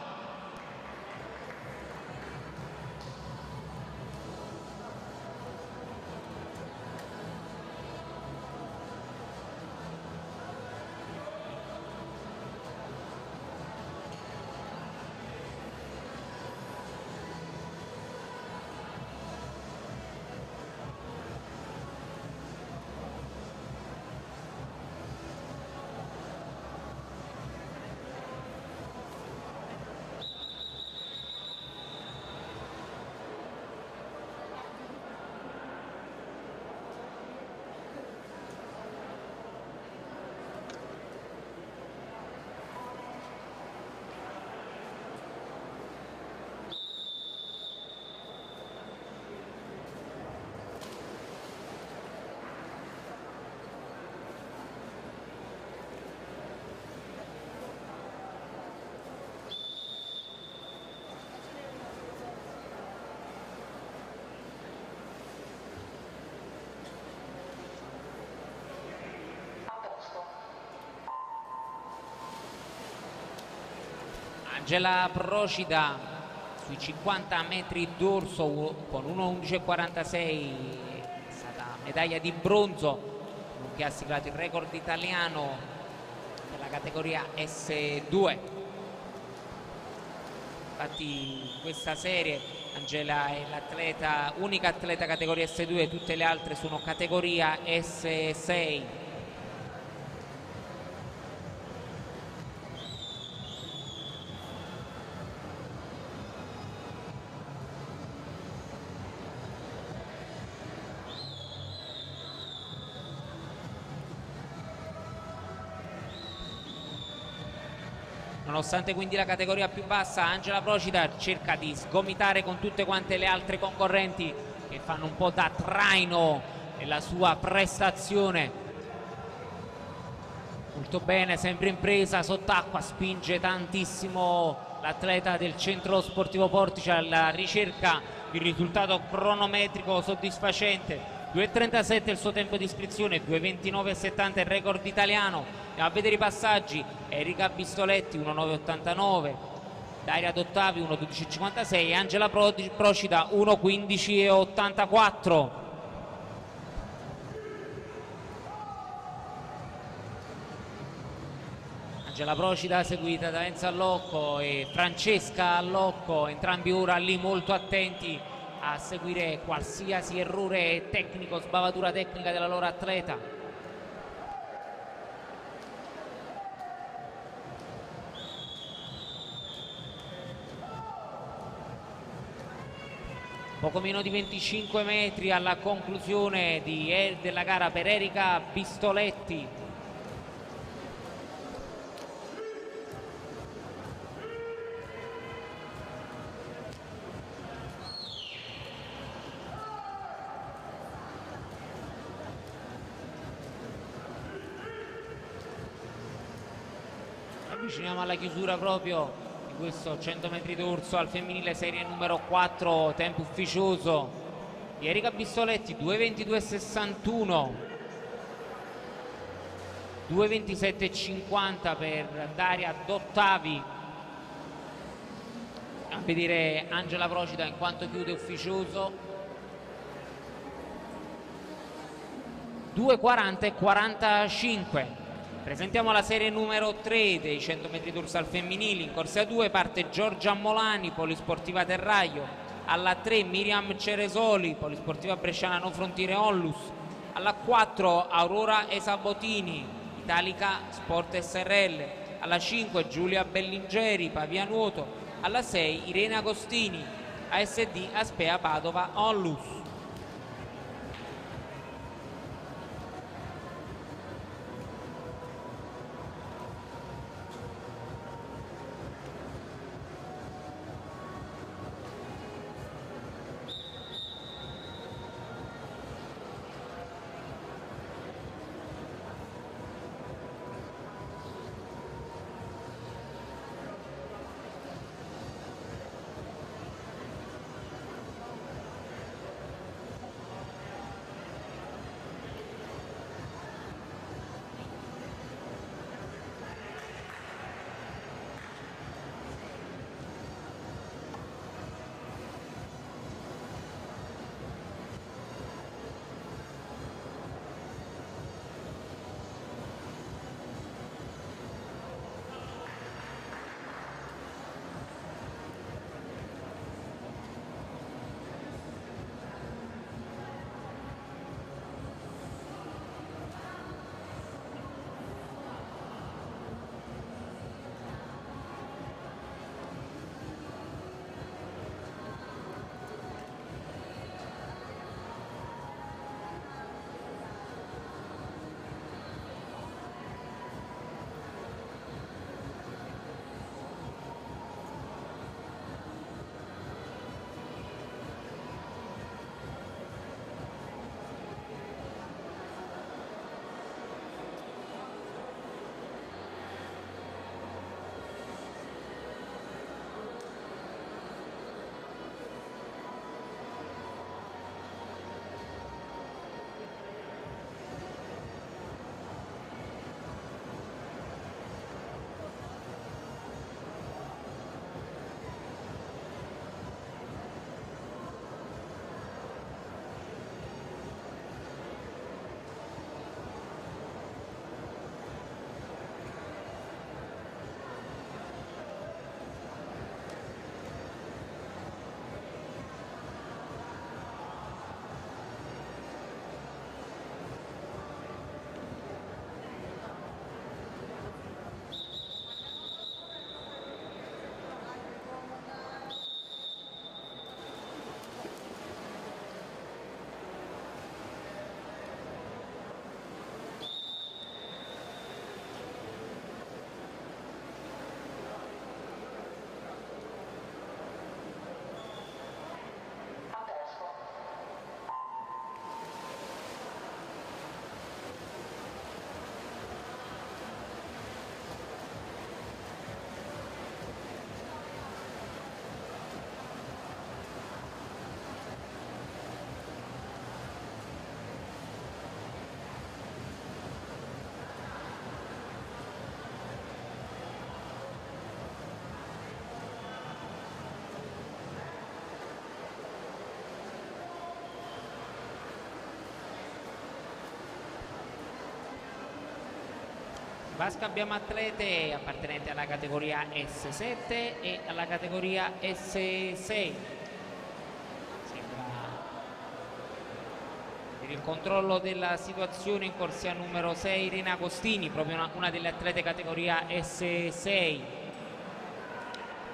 Angela Procida sui 50 metri d'orso con 1.11.46 è stata medaglia di bronzo che ha siglato il record italiano per la categoria S2 infatti in questa serie Angela è l'atleta unica atleta categoria S2 tutte le altre sono categoria S6 nonostante quindi la categoria più bassa Angela Procida cerca di sgomitare con tutte quante le altre concorrenti che fanno un po' da traino nella sua prestazione molto bene, sempre in presa, sott'acqua, spinge tantissimo l'atleta del centro sportivo Portice alla ricerca di risultato cronometrico soddisfacente. 2.37 il suo tempo di iscrizione, 2.29.70 il record italiano. Andiamo a vedere i passaggi. Erika Bistoletti 1.9.89, Daria Dottavi 1.12.56 Angela Procida 1.15.84. Angela Procida seguita da Enza Allocco e Francesca Allocco, entrambi ora lì molto attenti a seguire qualsiasi errore tecnico, sbavatura tecnica della loro atleta. Poco meno di 25 metri alla conclusione di, della gara per Erika Pistoletti. avviciniamo alla chiusura proprio questo 100 metri d'orso al femminile serie numero 4 tempo ufficioso. Di Erika Bistoletti 2.22.61 2.27.50 per Daria Dottavi. A vedere Angela Procida in quanto chiude ufficioso. 2.40 e 45 Presentiamo la serie numero 3 dei 100 metri d'Ursal femminili. In corsia 2 parte Giorgia Molani, Polisportiva Terraio. Alla 3 Miriam Ceresoli, Polisportiva Bresciana No Frontiere Onlus. Alla 4 Aurora Esabotini, Italica Sport SRL. Alla 5 Giulia Bellingeri, Pavia Nuoto. Alla 6 Irene Agostini, ASD Aspea Padova Onlus. Vasca abbiamo atlete appartenenti alla categoria S7 e alla categoria S6. Sembra per il controllo della situazione in corsia numero 6 Rena Agostini, proprio una, una delle atlete categoria S6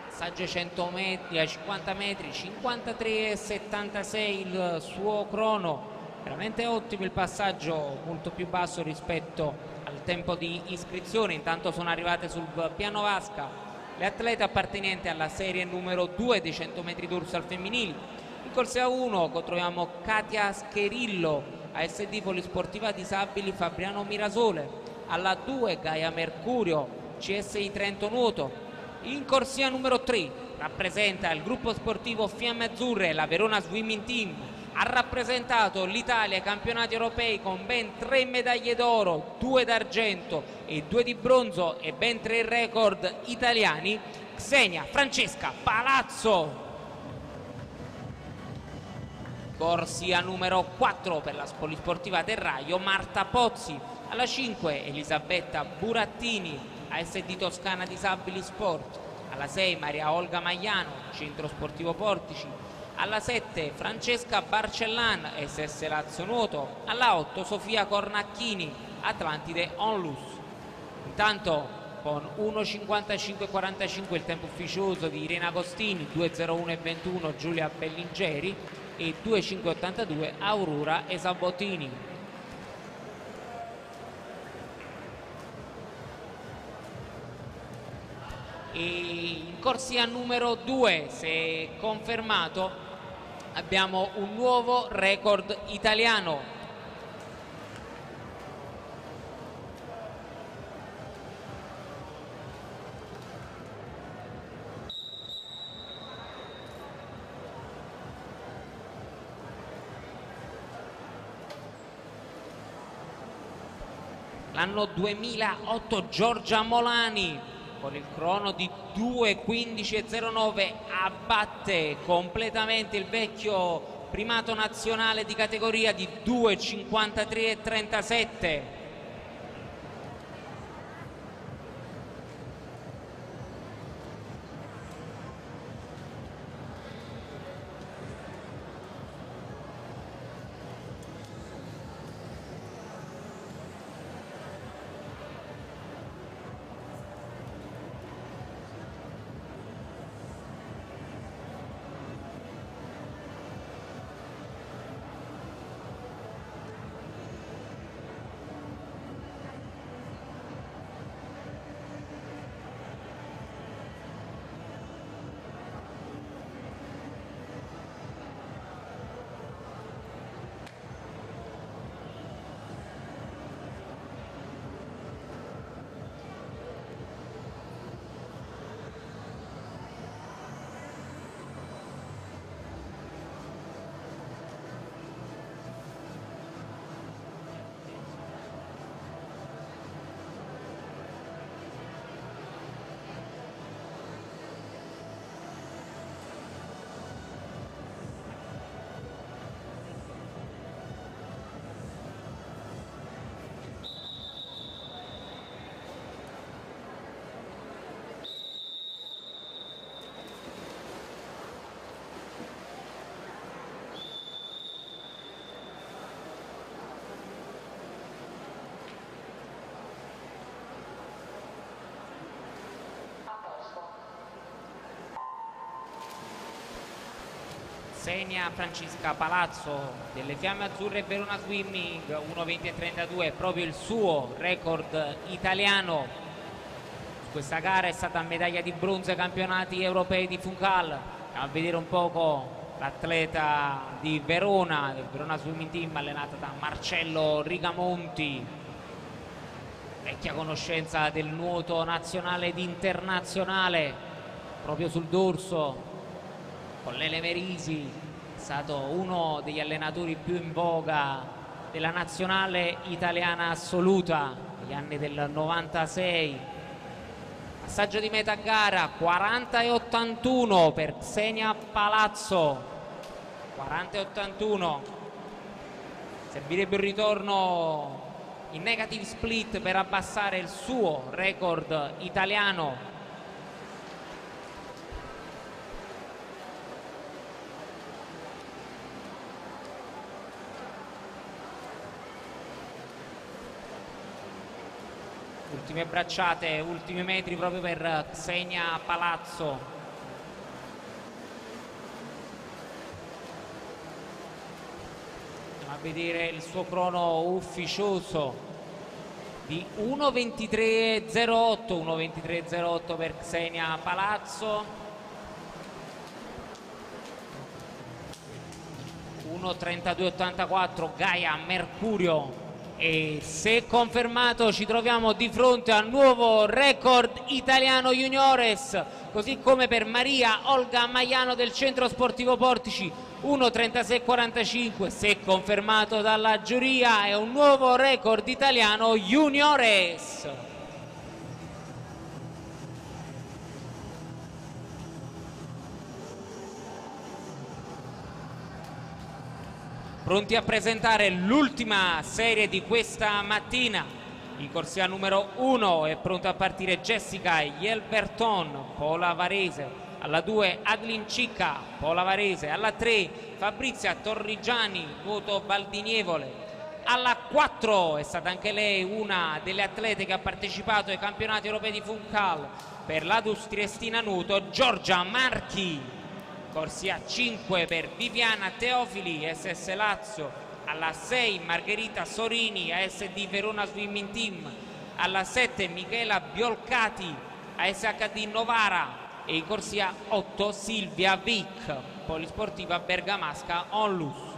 passaggio 100 metri a 50 metri 53,76 il suo crono veramente ottimo il passaggio molto più basso rispetto al tempo di iscrizione. Intanto sono arrivate sul piano vasca le atlete appartenenti alla serie numero 2 dei 100 metri d'orso al femminile. In corsia 1 troviamo Katia Scherillo ASD Polisportiva Disabili Fabriano Mirasole. Alla 2 Gaia Mercurio CSI Trento Nuoto. In corsia numero 3 rappresenta il gruppo sportivo Fiamme Azzurre, la Verona Swimming Team ha rappresentato l'Italia ai campionati europei con ben tre medaglie d'oro, due d'argento e due di bronzo e ben tre record italiani. Xenia Francesca Palazzo. Corsia numero 4 per la Polisportiva Terraio, Marta Pozzi. Alla 5 Elisabetta Burattini, ASD Toscana Disabili Sport. Alla 6 Maria Olga Magliano, Centro Sportivo Portici alla 7 Francesca Barcellan SS Lazio Nuoto, alla 8 Sofia Cornacchini Atlantide Onlus. Intanto con 1.55.45 il tempo ufficioso di Irene Agostini, 2.01.21 Giulia Bellingeri e 2.5.82 Aurora Esabottini. E in corsia numero 2, se confermato, abbiamo un nuovo record italiano. L'anno 2008 Giorgia Molani con il crono di 2.15.09 abbatte completamente il vecchio primato nazionale di categoria di 2.53.37 Xenia Francesca Palazzo delle Fiamme Azzurre Verona Swimming 1.20.32 è proprio il suo record italiano. Questa gara è stata medaglia di bronzo ai campionati europei di Funcal. A vedere un poco l'atleta di Verona del Verona Swimming Team allenata da Marcello Rigamonti. Vecchia conoscenza del nuoto nazionale ed internazionale proprio sul dorso con Lele Merisi, stato uno degli allenatori più in voga della nazionale italiana assoluta negli anni del 96. Passaggio di metà gara 40 e 81 per Xenia Palazzo. 40 e 81. Servirebbe un ritorno in negative split per abbassare il suo record italiano ultime bracciate, ultimi metri proprio per Xenia Palazzo. A vedere il suo crono ufficioso di 1.23.08, 1.23.08 per Xenia Palazzo. 1.32.84 Gaia Mercurio e se confermato ci troviamo di fronte al nuovo record italiano juniores così come per Maria Olga Maiano del centro sportivo Portici 1.36.45 se confermato dalla giuria è un nuovo record italiano juniores pronti a presentare l'ultima serie di questa mattina. In corsia numero 1 è pronta a partire Jessica Yelverton, Paola Varese, alla 2 Adlin Cicca, Paola Varese, alla 3 Fabrizia Torrigiani, nuoto Valdinievole, alla 4 è stata anche lei una delle atlete che ha partecipato ai campionati europei di Funcal. Per l'Adus Triestina Nuoto, Giorgia Marchi corsia 5 per Viviana Teofili SS Lazio alla 6 Margherita Sorini ASD Verona Swimming Team alla 7 Michela Biolcati ASHD Novara e in corsia 8 Silvia Vic Polisportiva Bergamasca Onlus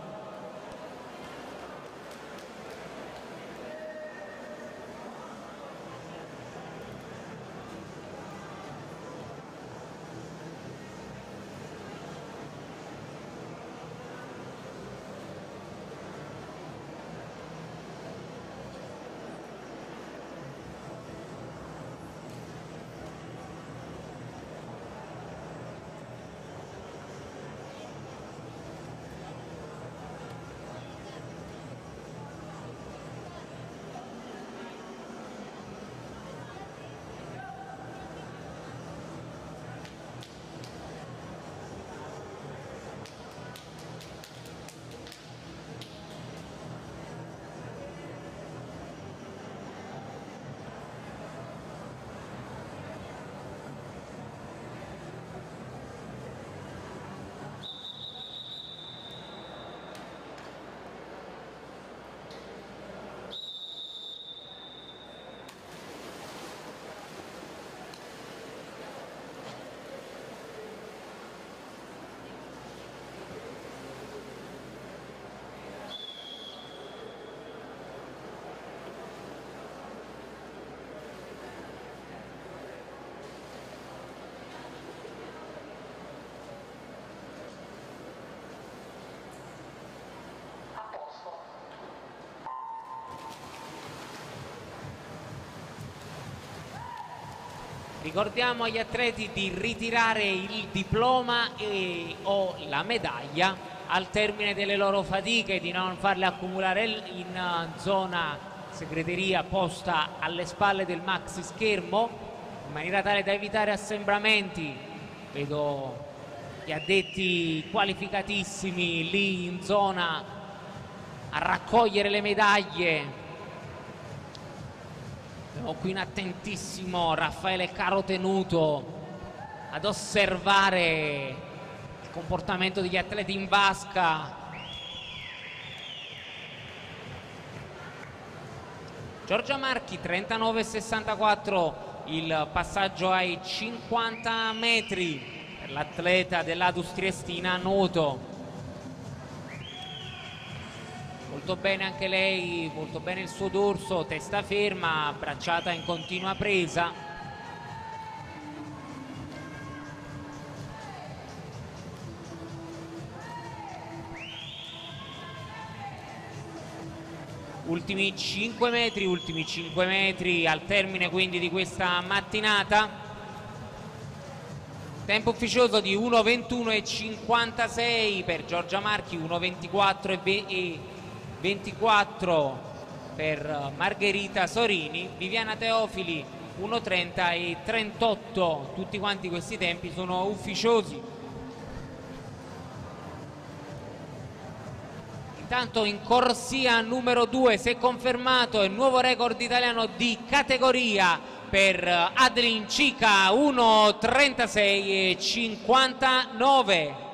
Ricordiamo agli atleti di ritirare il diploma e, o la medaglia al termine delle loro fatiche, di non farle accumulare in zona segreteria posta alle spalle del maxi schermo in maniera tale da evitare assembramenti. Vedo gli addetti qualificatissimi lì in zona a raccogliere le medaglie ho qui un attentissimo Raffaele Caro tenuto ad osservare il comportamento degli atleti in vasca. Giorgia Marchi 39,64 il passaggio ai 50 metri per l'atleta dell'Adus Triestina nuoto molto bene anche lei, molto bene il suo dorso, testa ferma, bracciata in continua presa. Ultimi 5 metri, ultimi 5 metri al termine quindi di questa mattinata. Tempo ufficioso di 1.21 per Giorgia Marchi, 1.24 e 24 per Margherita Sorini, Viviana Teofili 1.30 e 38, tutti quanti questi tempi sono ufficiosi. Intanto in corsia numero 2 si è confermato il nuovo record italiano di categoria per Adeline Cica 1.36 e 59.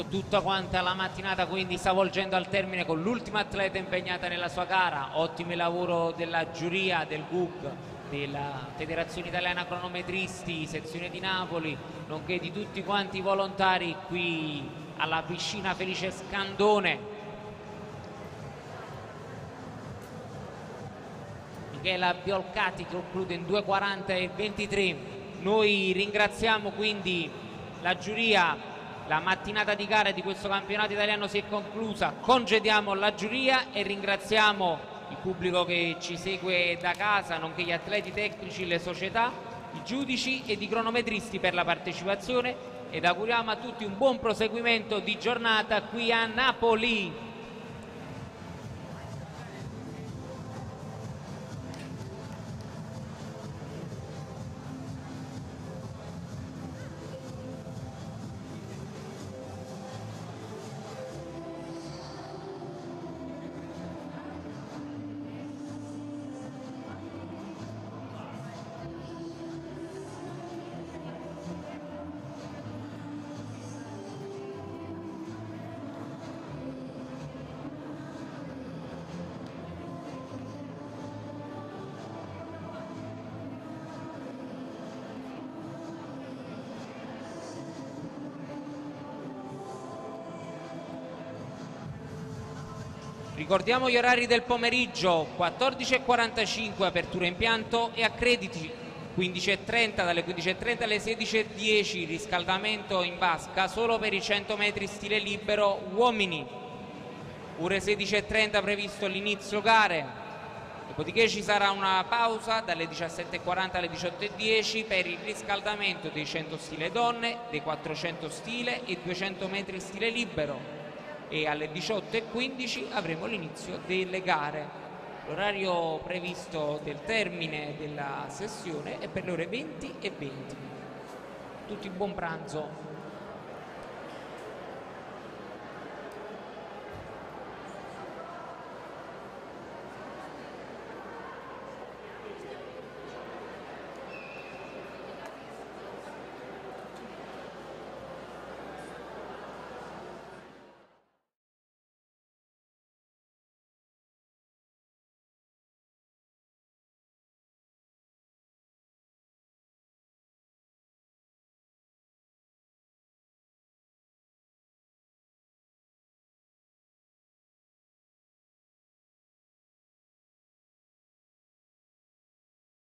Tanto tutta quanta la mattinata quindi sta volgendo al termine con l'ultima atleta impegnata nella sua gara, ottimo lavoro della giuria, del GUP, della Federazione Italiana Cronometristi, sezione di Napoli, nonché di tutti quanti i volontari qui alla piscina Felice Scandone. Michela Biolcati conclude in 2.40 e 23. Noi ringraziamo quindi la giuria la mattinata di gara di questo campionato italiano si è conclusa, congediamo la giuria e ringraziamo il pubblico che ci segue da casa, nonché gli atleti tecnici, le società, i giudici ed i cronometristi per la partecipazione ed auguriamo a tutti un buon proseguimento di giornata qui a Napoli. Ricordiamo gli orari del pomeriggio, 14.45 apertura impianto e accrediti, 15.30 dalle 15.30 alle 16.10 riscaldamento in vasca solo per i 100 metri stile libero uomini. Ore 16.30 previsto l'inizio gare, dopodiché ci sarà una pausa dalle 17.40 alle 18.10 per il riscaldamento dei 100 stile donne, dei 400 stile e 200 metri stile libero e alle 18.15 avremo l'inizio delle gare. L'orario previsto del termine della sessione è per le ore 20 e 20. Tutti buon pranzo.